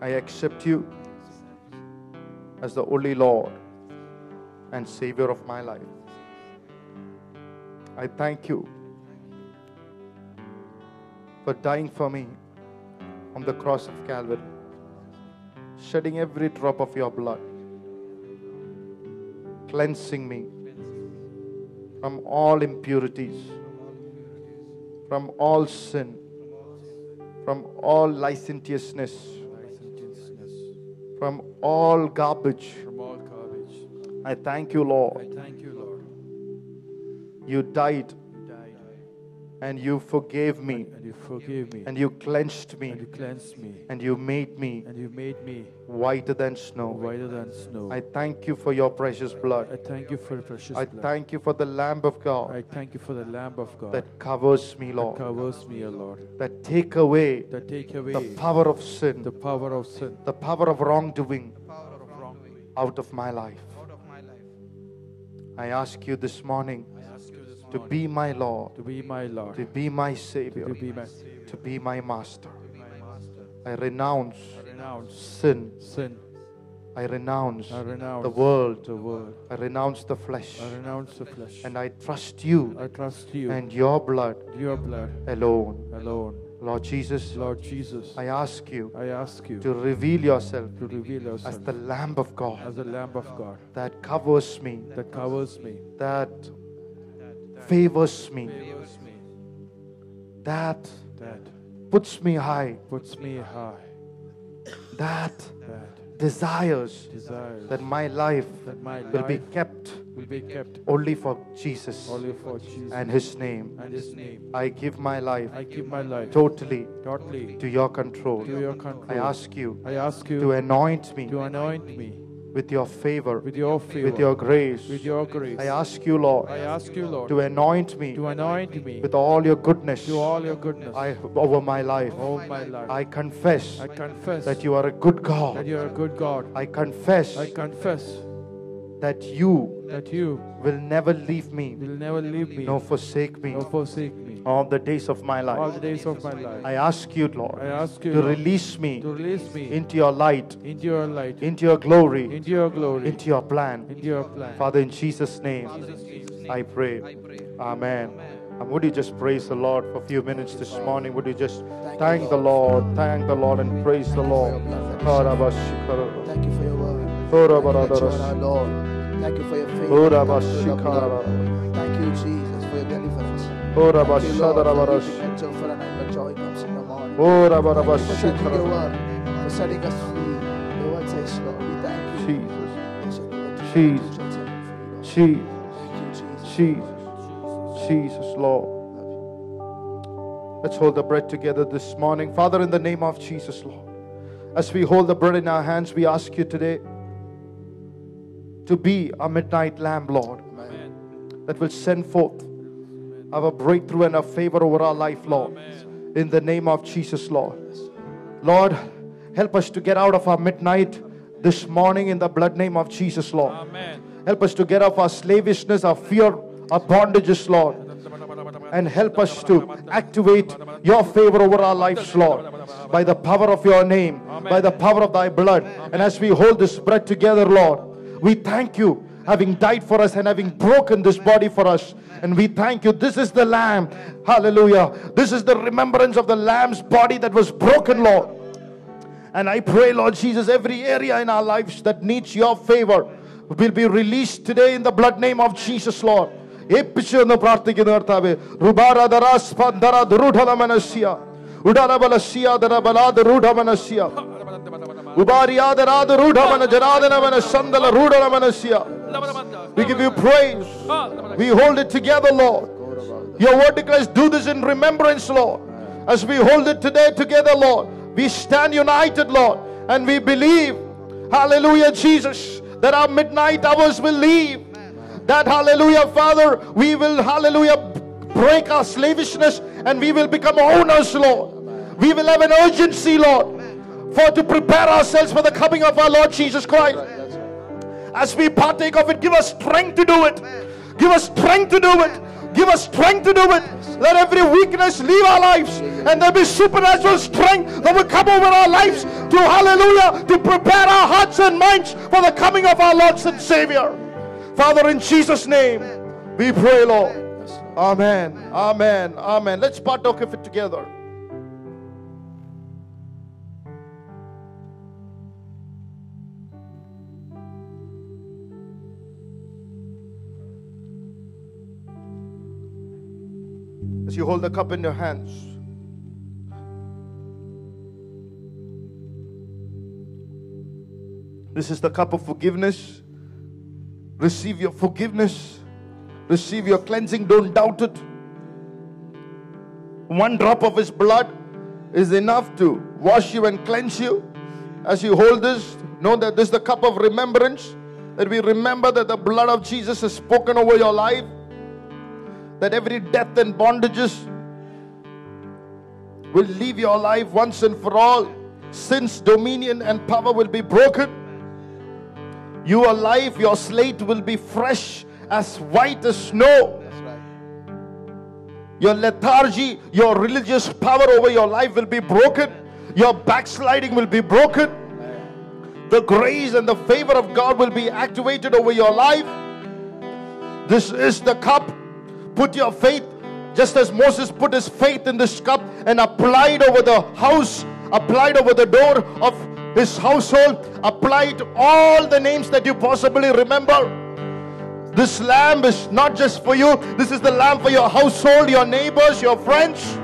I accept you as the only Lord and Savior of my life. I thank you for dying for me on the cross of Calvary, shedding every drop of your blood, cleansing me from all impurities, from all sin, from all licentiousness, from all garbage. From all garbage. I thank you, Lord. I thank you, Lord. You died and you forgave me and you forgave me and you cleansed me and you cleansed me and you made me and you made me whiter than snow. whiter than snow. I thank you for your precious blood I thank you for your precious I blood. thank you for the Lamb of God I thank you for the Lamb of God that covers me, lord that covers me, O Lord, that take away that take away the power of sin, the power of sin, the power of wrongdoing power of wrongdoing out of my life. out of my life. I ask you this morning to be my Lord, to be my Lord, to be my Savior, be my Savior, to be my Master. to be my Master. I renounce I renounce sin. sin. I renounce I renounce the world. the world. I renounce the flesh. I renounce the flesh. And I trust you I trust you and your blood your blood alone. alone. Lord Jesus, Lord Jesus, I ask you I ask you to reveal yourself to reveal as the Lamb of God as the Lamb of God that covers me, that covers me, that favors me, favors me, that that puts me high, puts me high, that that desires desires that my life that my will be kept will be kept only for Jesus only for Jesus and His name. and His name. I give my life I give my life totally totally to your control. to your control. I ask you I ask you to anoint me to anoint me with your favor, with your favor, with your grace. with your grace. I ask you, Lord, I ask you, Lord, to anoint me to anoint me with all your goodness to all your goodness I, over my life. over my life. I confess I confess that you are a good God, that you are a good God. I confess I confess that you that you will never leave me will never leave me nor forsake me nor forsake me all the days of my life all the days of my life. I ask you, lord I ask you to Lord, release me to release me into your light, into your light, into your glory, into your glory, into your plan. into your plan. Father, in Jesus' name, I pray. Amen. And would you just praise the Lord for a few minutes this morning? Would you just thank the Lord, thank the Lord, and praise the Lord? Thank you for your word. Thank you that you Lord. Thank you for your faith. Thank you for your blood. bashikara. Thank you, Jesus, for your deliverance. Thank you, Lord, for joy for a night, but joy comes in the morning. Thank you for sending your word, for setting us free. Your word says, Lord, we thank you. Jesus, Yes, your word says, Jesus. you shall set me free, Lord. Jesus, Thank you, Jesus. Jesus, Jesus, Lord. Let's hold the bread together this morning. Father, in the name of Jesus, Lord, as we hold the bread in our hands, we ask you today to be our midnight lamb, Lord, that will send forth our breakthrough and our favor over our life, Lord. In the name of Jesus, Lord. Lord, help us to get out of our midnight this morning in the blood name of Jesus, Lord. Amen. Help us to get off our slavishness, our fear, our bondages, Lord. And help us to activate your favor over our lives, Lord. By the power of your name, by the power of thy blood. And as we hold this bread together, Lord, we thank you having died for us and having broken this body for us. And we thank you. This is the Lamb. Hallelujah. This is the remembrance of the Lamb's body that was broken, Lord. And I pray, Lord Jesus, every area in our lives that needs your favor will be released today in the blood name of Jesus, Lord. ഏൽപ്പിച്ചു എന്ന് പ്രാർത്ഥിക്കുന്നു കർത്താവേ റുബാരദരാ സ്പന്ദര ദുരൂഢലമനസ്യ ഉടലബലസ്യ ಉಬಾರಿಯಾದ ರಾದ ರೂಢವನ ಜನಾದನವನ ಸಂದಲ ರೂಢನ ಮನಸ್ಸಿಯ We give you praise. We hold it together, Lord. Your word declares, do this in remembrance, Lord. As we hold it today together, Lord, we stand united, Lord, and we believe, hallelujah, Jesus, that our midnight hours will leave. That, hallelujah, Father, we will, hallelujah, break our slavishness and we will become owners, Lord. We will have an urgency, Lord for to prepare ourselves for the coming of our Lord Jesus Christ as we partake of it, give us strength to do it. Give us strength to do it. Give us strength to do it. Let every weakness leave our lives, and there be supernatural strength that will come over our lives to hallelujah to prepare our hearts and minds for the coming of our Lord and Savior. Father, in Jesus' name, we pray, Lord. Amen. Amen. Amen. Let's partake of it together. You hold the cup in your hands, this is the cup of forgiveness. Receive your forgiveness, receive your cleansing. Don't doubt it. One drop of His blood is enough to wash you and cleanse you. As you hold this, know that this is the cup of remembrance. That we remember that the blood of Jesus has spoken over your life. That every death and bondages will leave your life once and for all. Sin's dominion and power will be broken. Your life, your slate will be fresh as white as snow. Right. Your lethargy, your religious power over your life will be broken. Your backsliding will be broken. The grace and the favor of God will be activated over your life. This is the cup. Put your faith, just as Moses put his faith in this cup and applied over the house, applied over the door of his household, applied all the names that you possibly remember. This lamb is not just for you, this is the lamb for your household, your neighbors, your friends.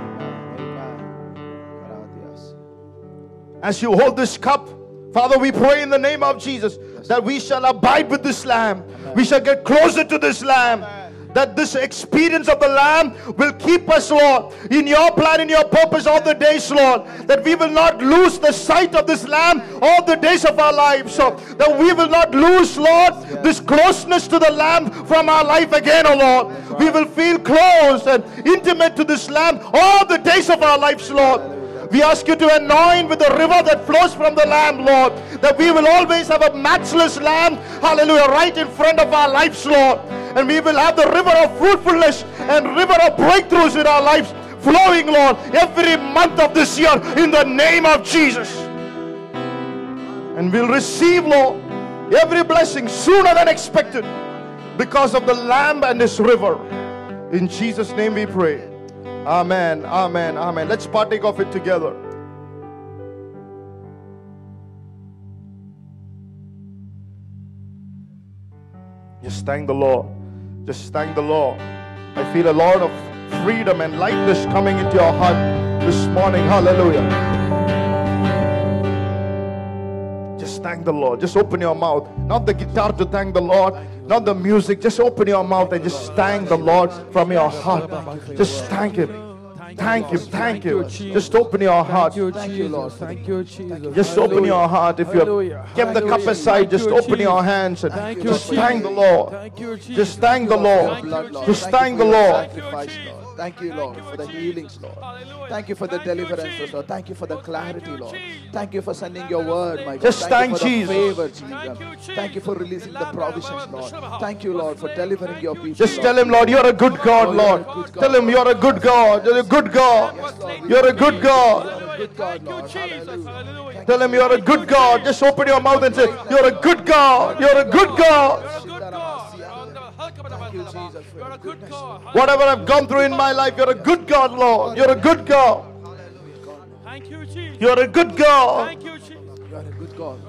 As you hold this cup, Father, we pray in the name of Jesus that we shall abide with this lamb. We shall get closer to this lamb. That this experience of the Lamb will keep us, Lord, in your plan, in your purpose all the days, Lord. That we will not lose the sight of this Lamb all the days of our lives. So that we will not lose, Lord, this closeness to the Lamb from our life again, oh Lord. We will feel close and intimate to this Lamb all the days of our lives, Lord. We ask you to anoint with the river that flows from the Lamb, Lord, that we will always have a matchless Lamb, hallelujah, right in front of our lives, Lord. And we will have the river of fruitfulness and river of breakthroughs in our lives flowing, Lord, every month of this year in the name of Jesus. And we'll receive, Lord, every blessing sooner than expected because of the Lamb and this river. In Jesus' name we pray. Amen. Amen. Amen. Let's partake of it together. Just thank the Lord. Just thank the Lord. I feel a lot of freedom and lightness coming into your heart this morning. Hallelujah. Just thank the Lord. Just open your mouth. Not the guitar to thank the Lord, not the music. Just open your mouth and just thank the Lord from your heart. Just thank Him. Thank Him. Thank Him. Just open your heart. Thank you, Lord. Thank you, Jesus. Just open your heart. If you kept the cup aside, just open your hands and just thank the Lord. You. Just thank the Lord. Just Thank you the Lord. Sacrifice, Lord. Thank you, Lord, for the healings, Lord. Thank you for the deliverances, Lord. Thank you for the clarity, Lord. Thank you for sending your word, my God. Just thank you thank for Jesus. the favor, Jesus. Thank you for releasing the provisions, Lord. Thank you, Lord, for delivering your people. Just tell him, Lord, you're a good God, Lord. Tell him you're a good God. You're a good God. You're a good God. You're a good God, Lord. Hallelujah. Tell him you're a good God. Just open your mouth and say, You're a good God. You're a good God. Thank you, Jesus, for your goodness. Whatever I've gone through in my life, you're a good God, Lord. You're a good God. Thank you, Jesus. You're a good God. Thank you, Jesus. You are a good God.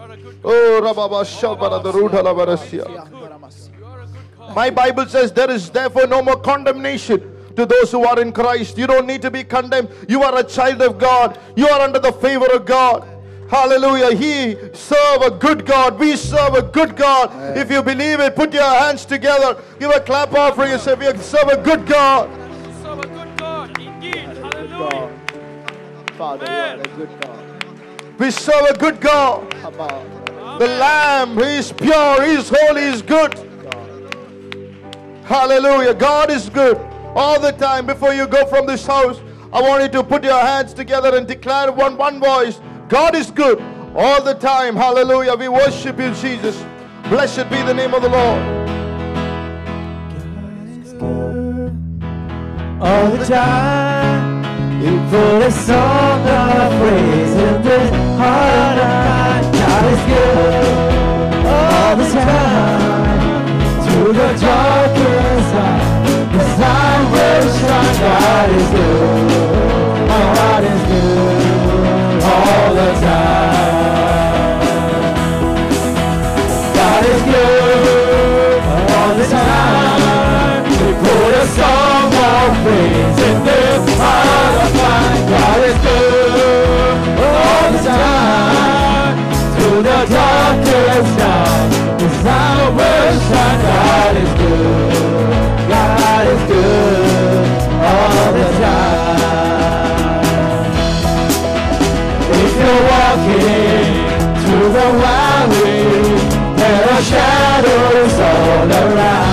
Oh, Rababa Shabara Darudha Labarasya. My Bible says there is therefore no more condemnation to those who are in Christ. You don't need to be condemned. You are a child of God. You are under the favor of God. Hallelujah. He serve a good God. We serve a good God. If you believe it, put your hands together. Give a clap offering and say, We serve a good God. We Serve a good God, indeed. Hallelujah. God. Father, you are a good God. We serve a good God. Abba, The Lamb, He is pure, He is holy, He is good. Hallelujah. God is good all the time. Before you go from this house, I want you to put your hands together and declare one one voice. God is good all the time. Hallelujah. We worship you, Jesus. Blessed be the name of the Lord. all the time. You put a song of praise in the heart of. God is good all the time. Through the darkest night, the sun will shine. God is good. in this heart of. God is good all the time. The darkest night, we'll. God is good. God is good all the time. If you're walking through the valley, there are shadows all around.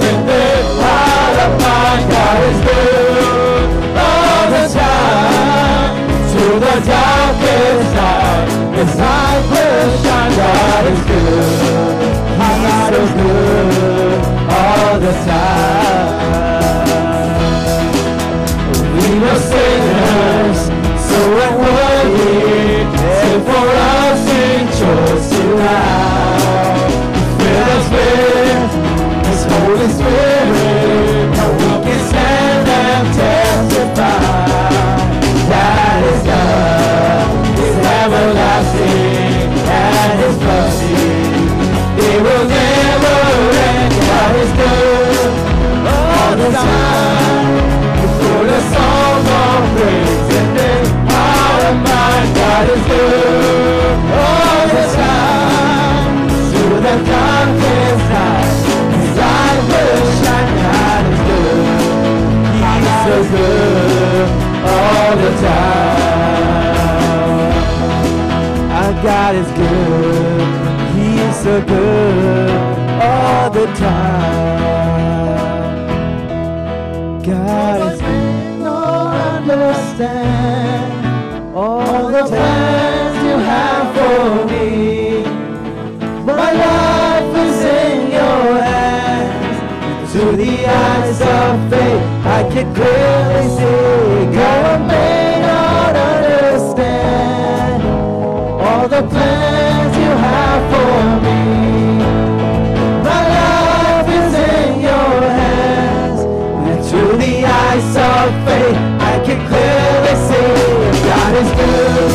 His light will shine. God is good, my God is good all the time. We were sinners, so unworthy, and for us in chose to now. Fill us with His Holy Spirit, God is good. He is so good all the time. God is. Nor understand all the plans you have for me. My life is in your hands. To the eyes of faith, I can clearly see. God may not understand all the plans you have for me. Eyes of faith, I can clearly see God is good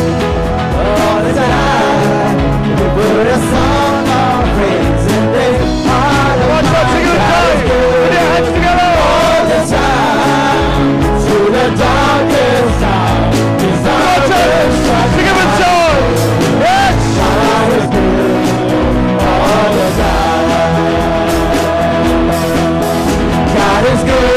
all the time. We put a song of praise in the heart of Watch out, my sing God is good Put your hands together. all the time. Through the darkest His light will shine. Sing it with joy. Yes. God is good all the time. God is good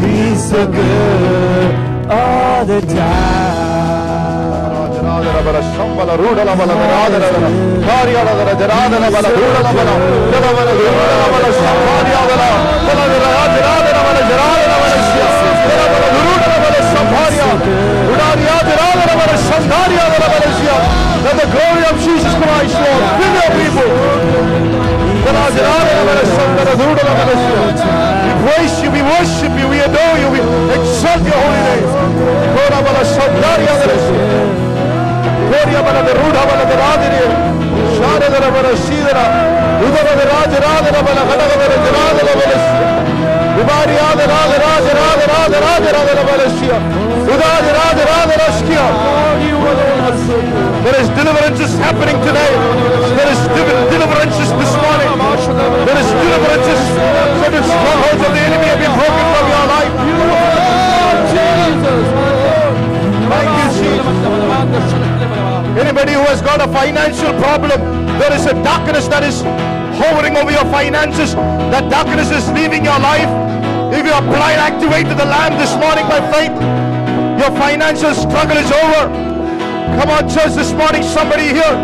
He is let the glory of Jesus Christ, Lord, fill your people. We praise you, we worship you, we adore you, we exalt your holy name. Gloria para de Ruda, para de Radire, Shara de la Barashidra, Uda para de Raja, Rada para Hada para de Rada para Ribari Rade Rade Rade Rade Rade Rade Rade Rabalashia. Udade Rade Rade Rashkia. There is deliverances happening today. There is deliverances this morning. There is deliverances from the strongholds of the enemy have been broken from your life. Thank you, Jesus. Anybody who has got a financial problem, there is a darkness that is hovering over your finances. That darkness is leaving your life. If you apply and activate to the Lamb this morning by faith, your financial struggle is over. Come on, church, this morning, somebody here.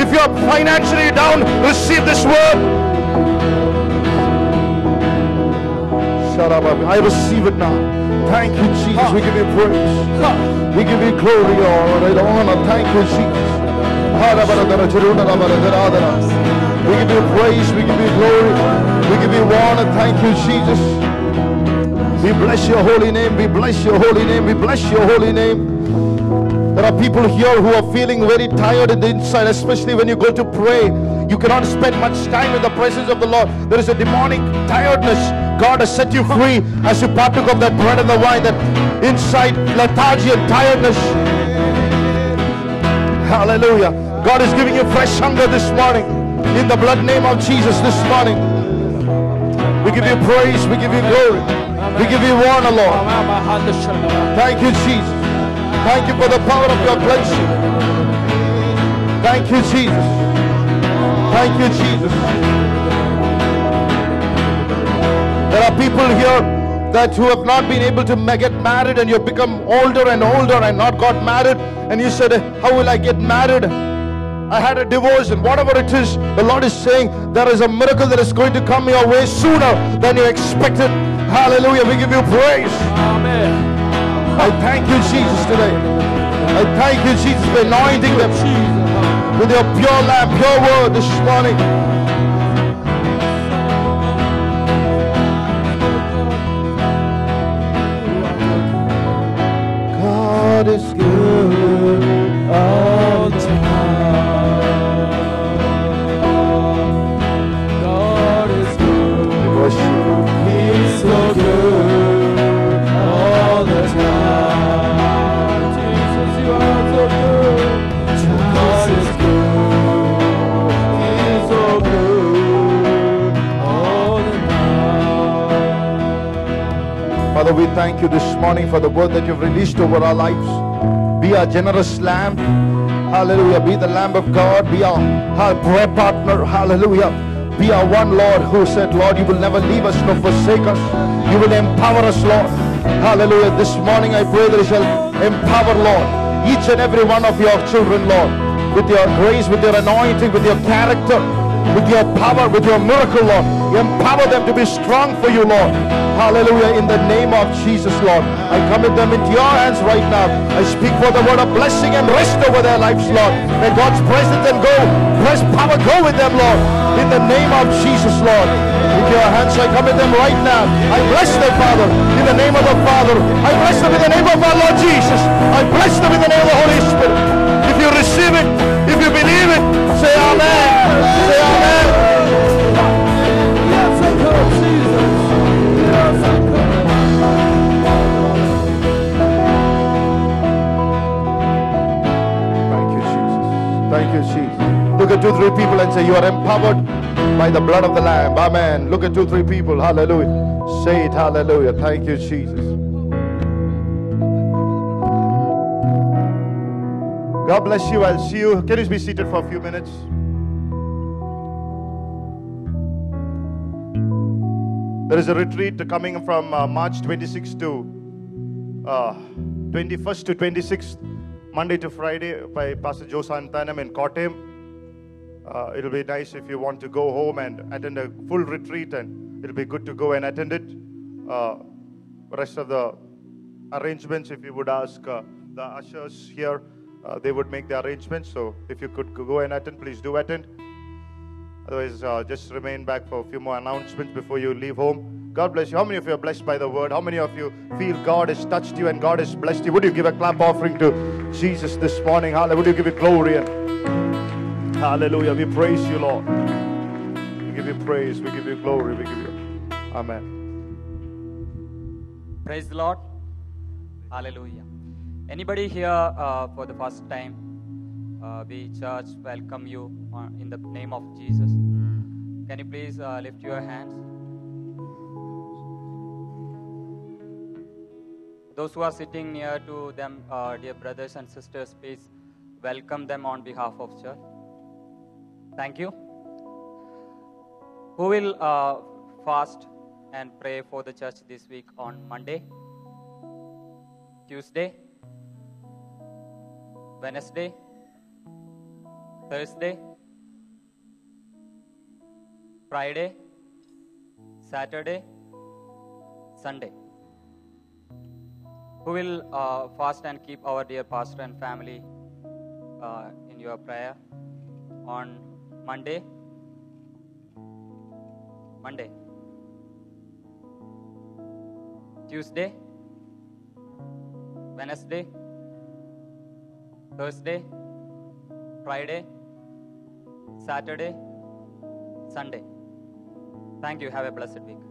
If you're financially down, receive this word. I receive it now. Thank you, Jesus. We give you praise. We give you glory, Lord, and honor. Thank you, Jesus. We give you praise. We give you glory. We give you honor. Thank you, Jesus. We bless your holy name. We bless your holy name. We bless your holy name. There are people here who are feeling very tired in the inside, especially when you go to pray. You cannot spend much time in the presence of the Lord. There is a demonic tiredness. God has set you free as you partook of that bread and the wine, that inside lethargy and tiredness. Hallelujah. God is giving you fresh hunger this morning. In the blood name of Jesus this morning. We give you praise. We give you glory. We give you honor, Lord. Thank you, Jesus. Thank you for the power of your cleansing. Thank you, Jesus. Thank you, Jesus. There are people here that who have not been able to get married and you've become older and older and not got married and you said, how will I get married? I had a divorce and whatever it is, the Lord is saying there is a miracle that is going to come your way sooner than you expected. Hallelujah. We give you praise. Amen. I thank you, Jesus, today. I thank you, Jesus, for anointing them with your pure lamp, pure word this morning. God is good thank you this morning for the word that you've released over our lives. Be our generous lamb. Hallelujah. Be the lamb of God. Be our, our prayer partner. Hallelujah. Be our one Lord who said, Lord, you will never leave us nor forsake us. You will empower us, Lord. Hallelujah. This morning I pray that you shall empower, Lord, each and every one of your children, Lord, with your grace, with your anointing, with your character, with your power, with your miracle, Lord. Empower them to be strong for you, Lord. Hallelujah. In the name of Jesus, Lord. I commit them into your hands right now. I speak for the word of blessing and rest over their lives, Lord. May God's presence and go, bless power go with them, Lord. In the name of Jesus, Lord. Into your hands I commit them right now. I bless them, Father, in the name of the Father. I bless them in the name of our Lord Jesus. I bless them in the name of the Holy Spirit. If you receive it, if you believe it, say Amen. Say Amen. Two, three people and say, You are empowered by the blood of the Lamb. Amen. Look at two, three people. Hallelujah. Say it. Hallelujah. Thank you, Jesus. God bless you. I'll see you. Can you be seated for a few minutes? There is a retreat coming from uh, March 26th to uh, 21st to 26th, Monday to Friday, by Pastor Joe Santanam in Kottayam. Uh, it'll be nice if you want to go home and attend a full retreat, and it'll be good to go and attend it. Uh, rest of the arrangements, if you would ask uh, the ushers here, uh, they would make the arrangements. So if you could go and attend, please do attend. Otherwise, uh, just remain back for a few more announcements before you leave home. God bless you. How many of you are blessed by the word? How many of you feel God has touched you and God has blessed you? Would you give a clap offering to Jesus this morning? Hallelujah. Would you give it glory? And hallelujah. We praise you, Lord. We give you praise. We give you glory. We give you. Amen. Praise the Lord. Hallelujah. Anybody here uh, for the first time? Uh, we church welcome you in the name of Jesus. Can you please uh, lift your hands? Those who are sitting near to them, uh, dear brothers and sisters, please welcome them on behalf of church. Thank you. Who will uh, fast and pray for the church this week on Monday, Tuesday, Wednesday, Thursday, Friday, Saturday, Sunday. Who will uh, fast and keep our dear pastor and family uh, in your prayer on Monday? Monday. Tuesday. Wednesday. Thursday. Friday. Saturday. Sunday. Thank you. Have a blessed week.